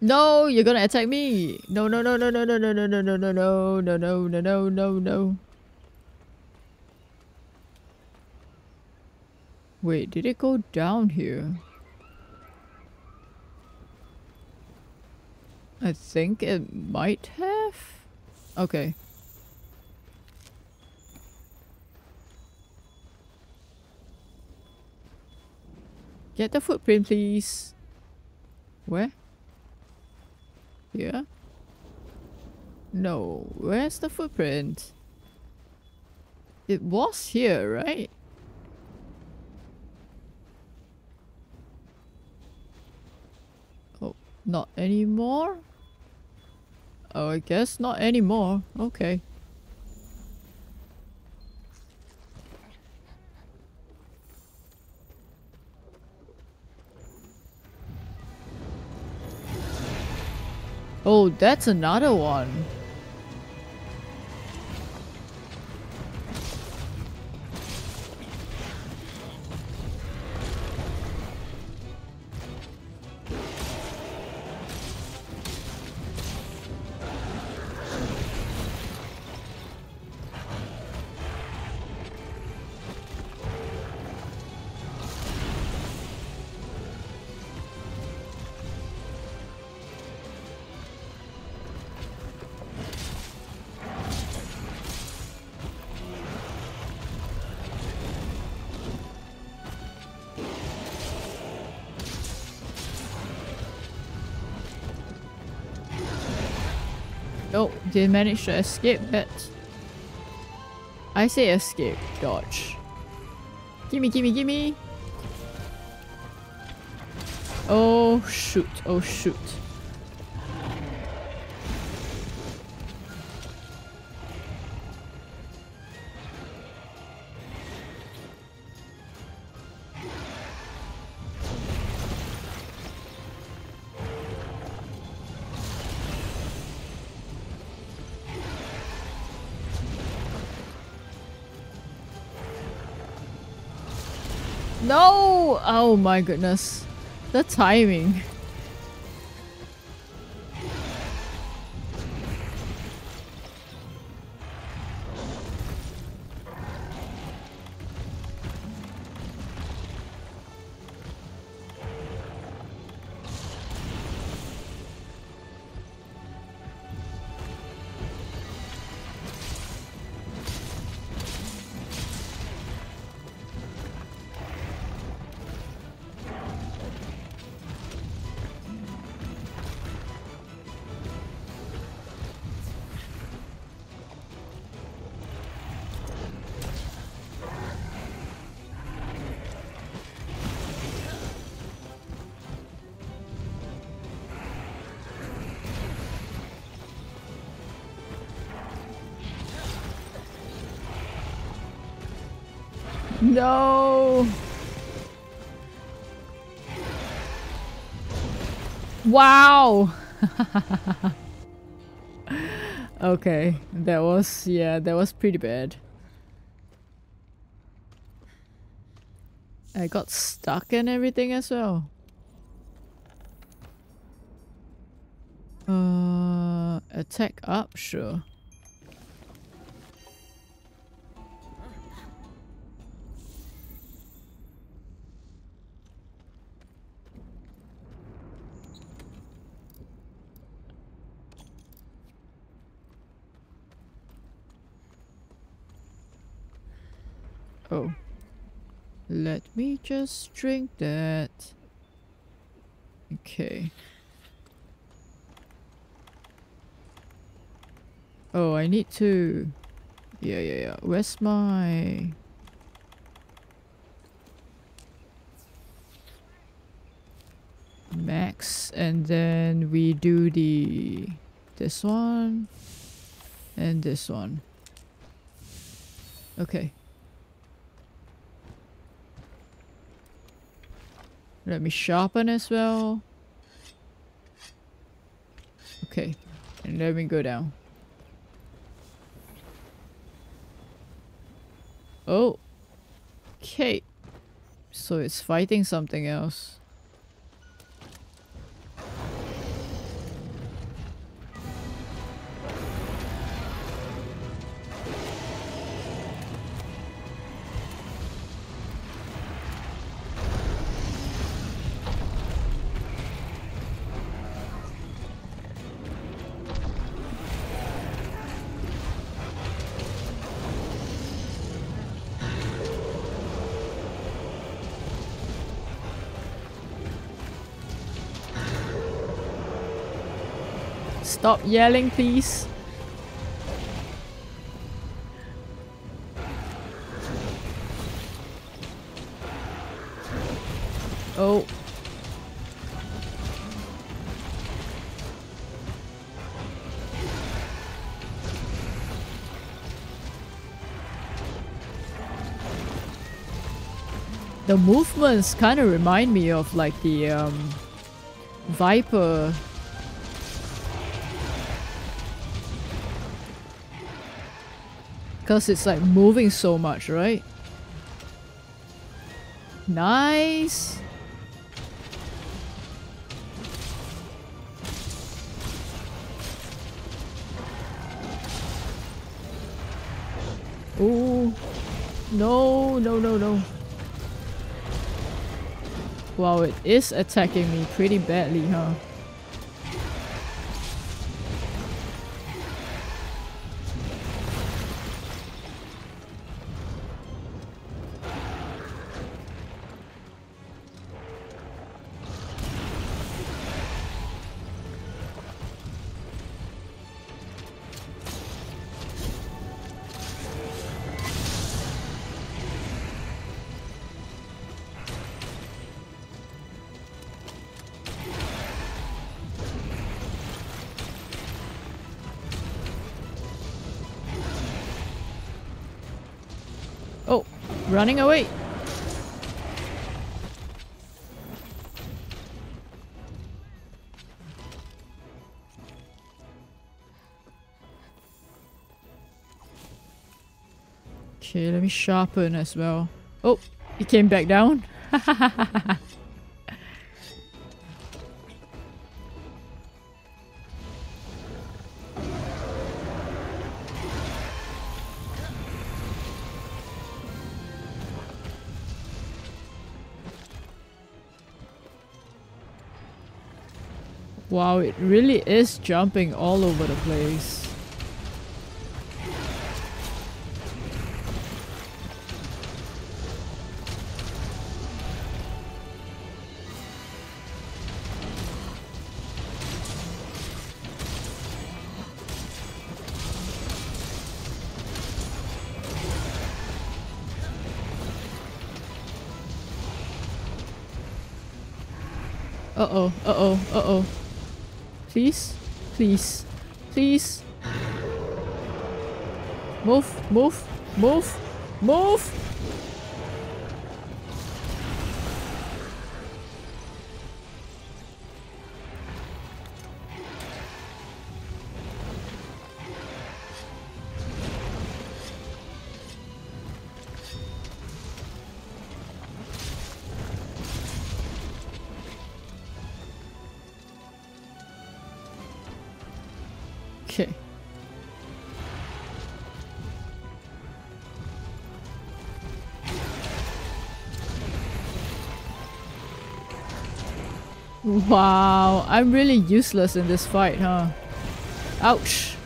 S1: No, you're gonna attack me. No, no, no, no, no, no, no, no, no, no, no, no, no, no, no, no, no, no. Wait, did it go down here? I think it might have. Okay. Get the footprint, please. Where? Here? No, where's the footprint? It was here, right? Not anymore? Oh, I guess not anymore. Okay. Oh, that's another one. They managed to escape that. I say escape, dodge. Gimme, gimme, gimme! Oh shoot, oh shoot. Oh my goodness. The timing. No. Wow. okay, that was yeah, that was pretty bad. I got stuck and everything as well. Uh, attack up, sure. Just drink that. Okay. Oh, I need to... Yeah, yeah, yeah. Where's my... Max, and then we do the... This one. And this one. Okay. Let me sharpen as well. Okay. And let me go down. Oh. Okay. So it's fighting something else. Stop yelling, please. Oh. The movements kind of remind me of like the um, Viper Because it's like moving so much, right? Nice! Oh no, no, no, no. Wow, it is attacking me pretty badly, huh? Oh, running away. Okay, let me sharpen as well. Oh, he came back down. wow, it really is jumping all over the place. Move, move, move, Wow, I'm really useless in this fight, huh? Ouch.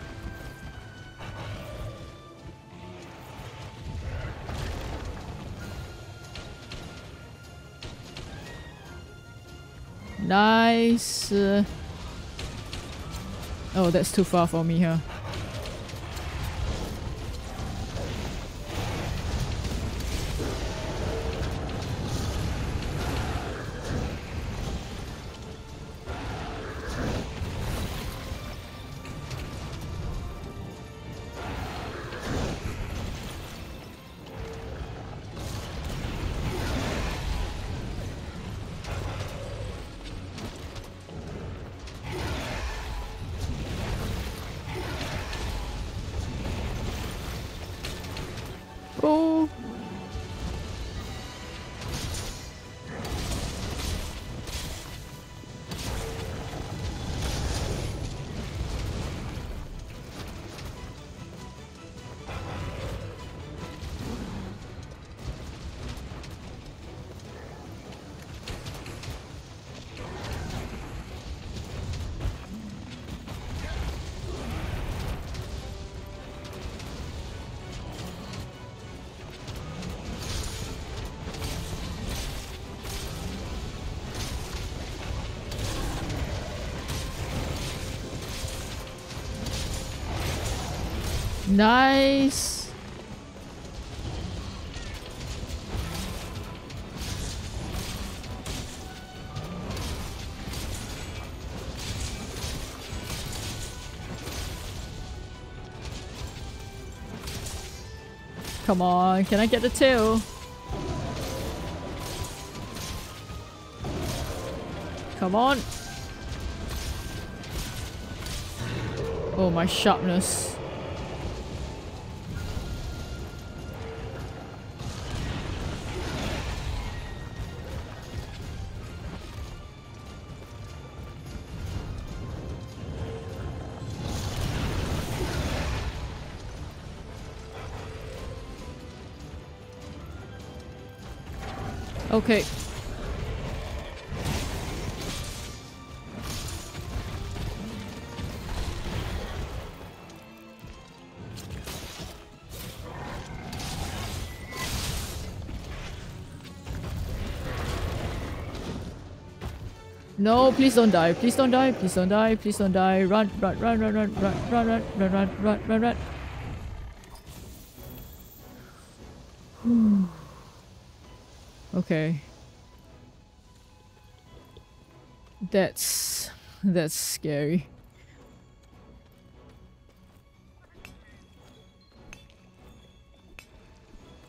S1: Nice. Uh, oh, that's too far for me, huh? Nice. Come on, can I get the tail? Come on. Oh, my sharpness. Okay. No, please don't die. Please don't die. Please don't die. Please don't die. Run, run, run, run, run, run, run, run, run, run, run, run, run. That's that's scary.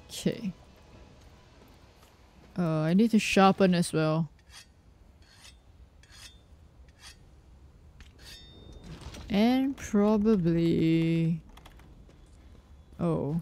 S1: Okay. Uh, I need to sharpen as well. And probably... Oh.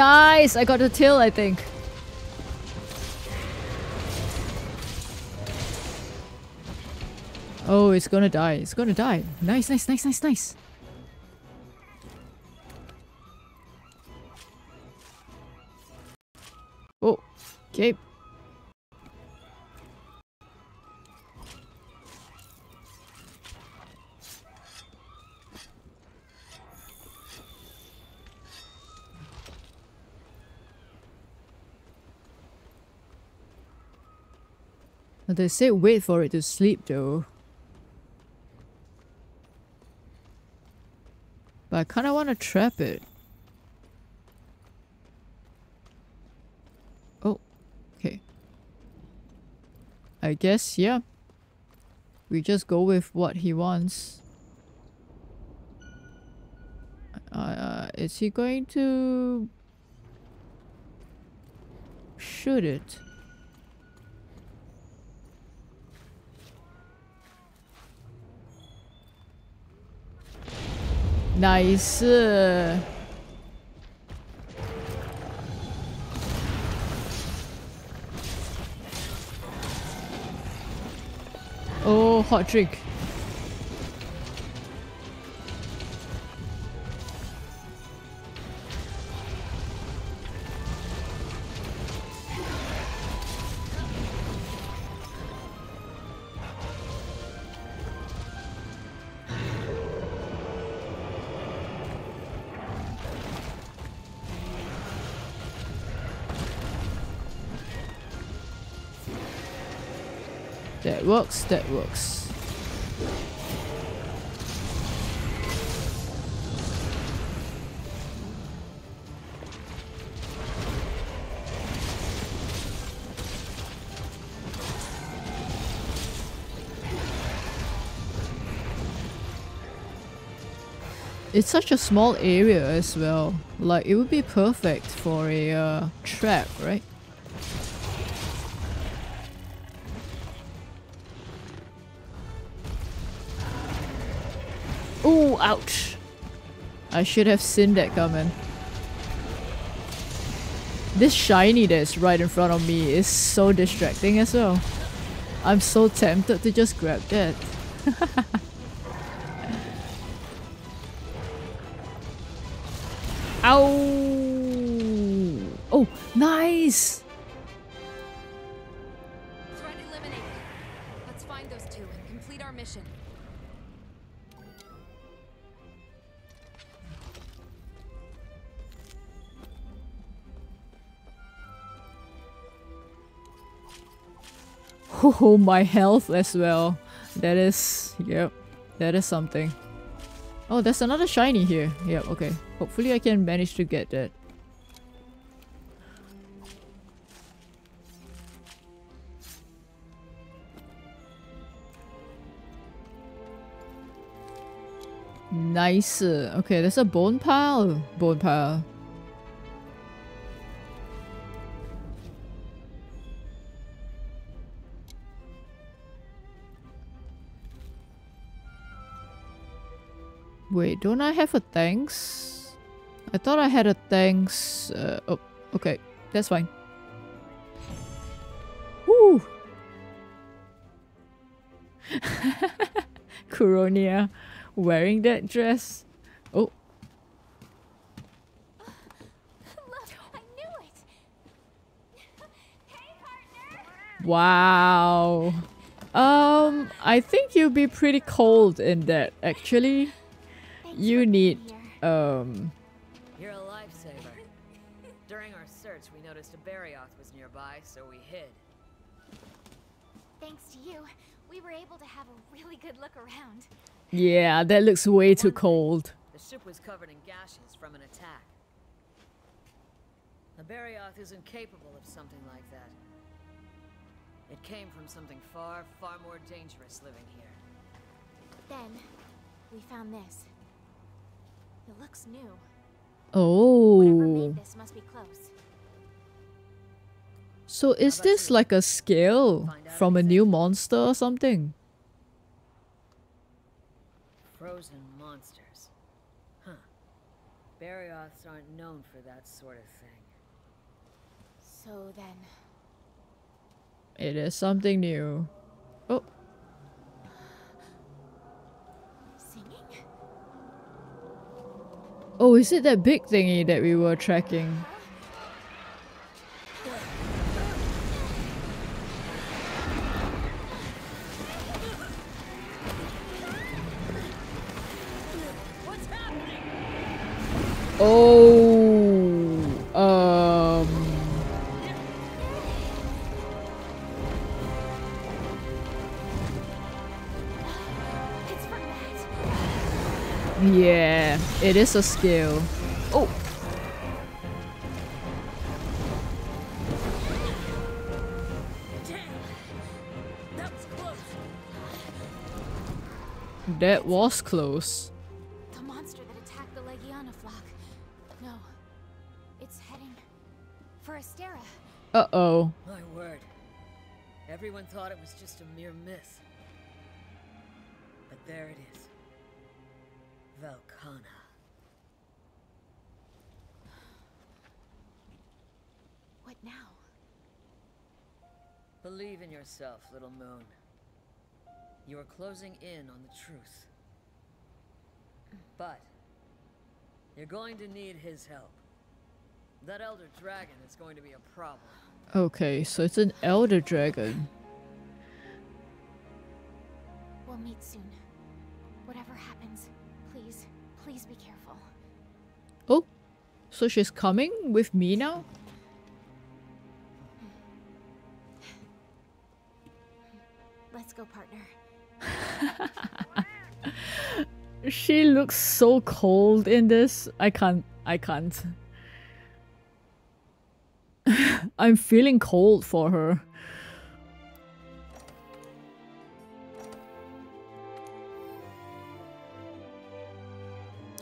S1: Nice! I got the tail, I think. Oh, it's gonna die. It's gonna die. Nice, nice, nice, nice, nice. They say wait for it to sleep though. But I kinda wanna trap it. Oh, okay. I guess, yeah. We just go with what he wants. Uh, is he going to shoot it? Nice. Oh, hot drink. Works, that works. It's such a small area as well. Like, it would be perfect for a uh, trap, right? Ouch. I should have seen that coming. This shiny that's right in front of me is so distracting as well. I'm so tempted to just grab that. Oh, my health as well. That is, yep, that is something. Oh, there's another shiny here. Yep, okay. Hopefully I can manage to get that. Nice. Okay, there's a bone pile. Bone pile. Wait, don't I have a thanks? I thought I had a thanks. Uh, oh, okay. That's fine. Woo! Coronia wearing that dress. Oh,
S4: hey!
S1: Wow. Um, I think you'll be pretty cold in that actually.
S2: Thanks
S1: You need um
S5: You're a lifesaver. During our search, we noticed a Barioth was nearby, so we hid.
S2: Thanks to you, we were able to have a really good look around.
S1: yeah, that looks way too cold.
S5: The ship was covered in gashes from an attack. The Barioth is incapable of something like that. It came from something far, far more dangerous living here.
S2: Then, we found this. It looks new.
S1: Oh.
S2: this must be close.
S1: So is this like a scale from a new monster or something?
S5: Frozen monsters. Huh. Barioths aren't known for that sort of thing.
S2: So then,
S1: It is something new. Oh, oh, is it that big thingy that we were tracking? Oh, it is a skill. Oh,
S5: That was close!
S1: that was close.
S2: The monster that attacked the Legiana flock. No. It's heading for Astera.
S1: Uh oh.
S5: My word. Everyone thought it was just a mere myth. But there it is. Velkhana.
S2: What now?
S5: Believe in yourself, little moon. You are closing in on the truth. But you're going to need his help. That elder dragon is going to be a problem.
S1: Okay, so it's an elder dragon.
S2: We'll meet soon. Whatever happens, please, please be careful.
S1: Oh, so she's coming with me now?
S2: Let's go, partner.
S1: She looks so cold in this. I can't. I can't. I'm feeling cold for her.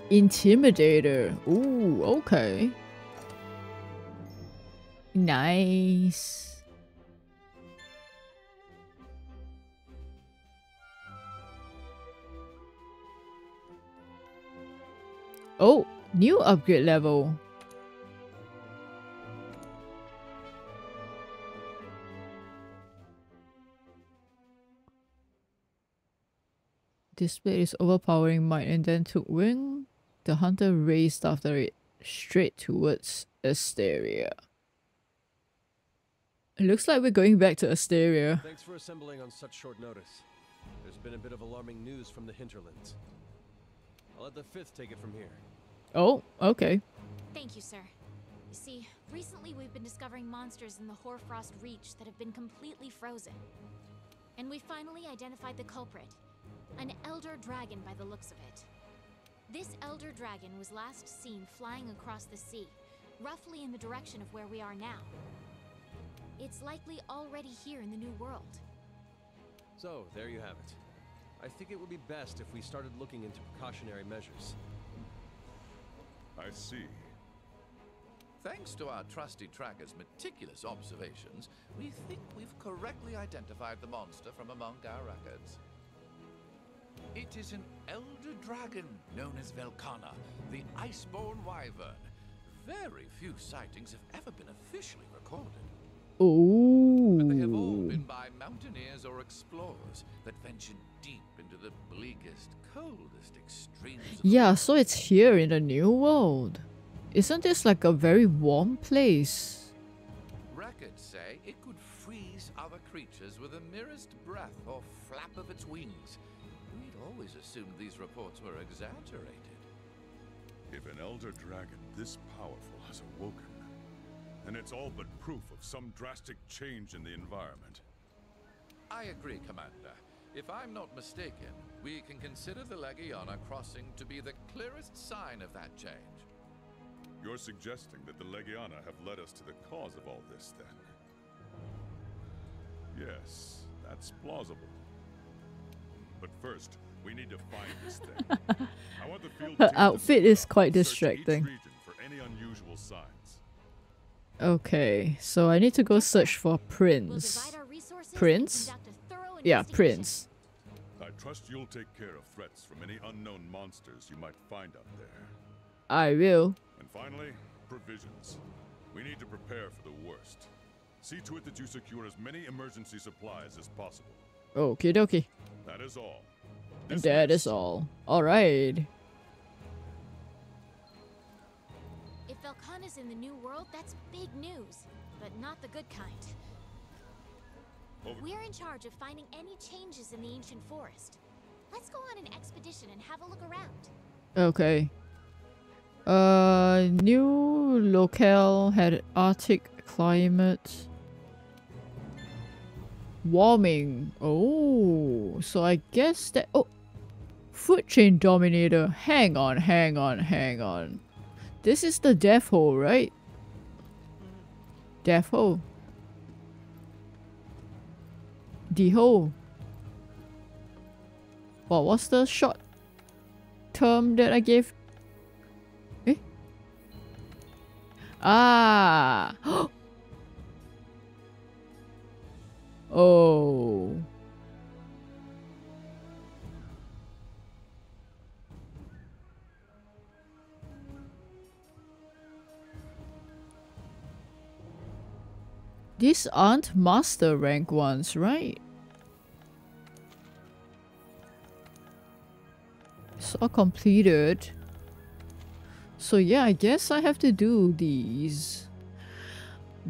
S1: Intimidator. Ooh, okay. Nice. Oh, new upgrade level. Display is overpowering might and then took wing. The hunter raced after it straight towards Astera. It looks like we're going back to Astera.
S3: Thanks for assembling on such short notice. There's been a bit of alarming news from the hinterlands. I'll let the fifth take it from here.
S1: Oh, okay.
S2: Thank you, sir. You see, recently we've been discovering monsters in the Hoarfrost Reach that have been completely frozen. And we finally identified the culprit an elder dragon by the looks of it. This elder dragon was last seen flying across the sea, roughly in the direction of where we are now. It's likely already here in the New World.
S3: So, there you have it. I think it would be best if we started looking into precautionary measures.
S6: I see. Thanks to our trusty tracker's meticulous observations, we think we've correctly identified the monster from among our records. It is an elder dragon known as Velkhana, the Iceborn Wyvern. Very few sightings have ever been officially recorded, but they have all
S1: Ooh.
S6: Been mm. by mountaineers or explorers that ventured deep into the bleakest, coldest extremes
S1: Yeah, so it's here in the new world. Isn't this like a very warm place?
S6: records say it could freeze other creatures with the merest breath or flap of its wings. We'd always assumed these reports were exaggerated.
S7: If an Elder Dragon this powerful has awoken, then it's all but proof of some drastic change in the environment.
S6: I agree, Commander. If I'm not mistaken, we can consider the Legiana crossing to be the clearest sign of that change.
S7: You're suggesting that the Legiana have led us to the cause of all this, then? Yes, that's plausible. But first, we need to find this thing. I want the field
S1: Her outfit is
S7: out
S1: quite
S7: and search each
S1: distracting.
S7: region for any unusual signs.
S1: Okay, so I need to go search for Prince.
S4: divide our resources and
S1: Prince?
S4: conduct a thorough
S1: Yeah. Prince.
S7: I trust you'll take care of threats from any unknown monsters you might find out there.
S1: I will.
S7: And finally, provisions. We need to prepare for the worst. See to it that you secure as many emergency supplies as possible.
S1: Okie dokie.
S7: That is all.
S1: And that is all. Alright.
S4: If Velkhana's in the new world, that's big news, but not the good kind.
S7: Over.
S4: We're in charge of finding any changes in the ancient forest. Let's go on an expedition and have a look around.
S1: Okay. Uh, new locale had Arctic climate. Warming. Oh, so I guess that. Oh, food chain dominator. Hang on, hang on, hang on. This is the death hole, right? Death hole. The hole. What was the short term that I gave? Eh? Ah! oh. These aren't master rank ones, right? It's all completed. So yeah, I guess I have to do these.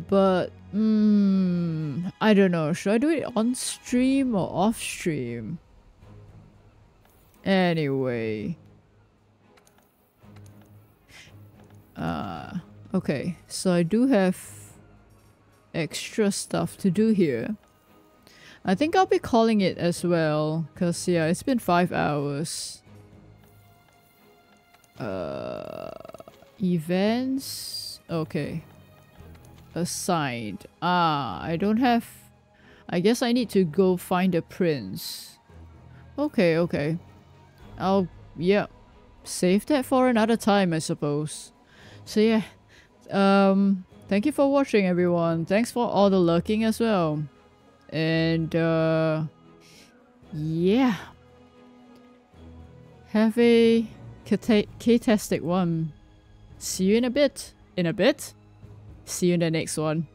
S1: But, hmm, I don't know. Should I do it on stream or off stream? Anyway. Uh, okay. So I do have extra stuff to do here. I think I'll be calling it as well. Because, yeah, it's been five hours. Uh, events. Okay. Assigned. Ah, I don't have. I guess I need to go find a prince. Okay, okay. I'll. Yeah. Save that for another time, I suppose. So, yeah. Um. Thank you for watching, everyone. Thanks for all the lurking as well. And, uh. Yeah. Have a K-tastic one. See you in a bit. In a bit? See you in the next one.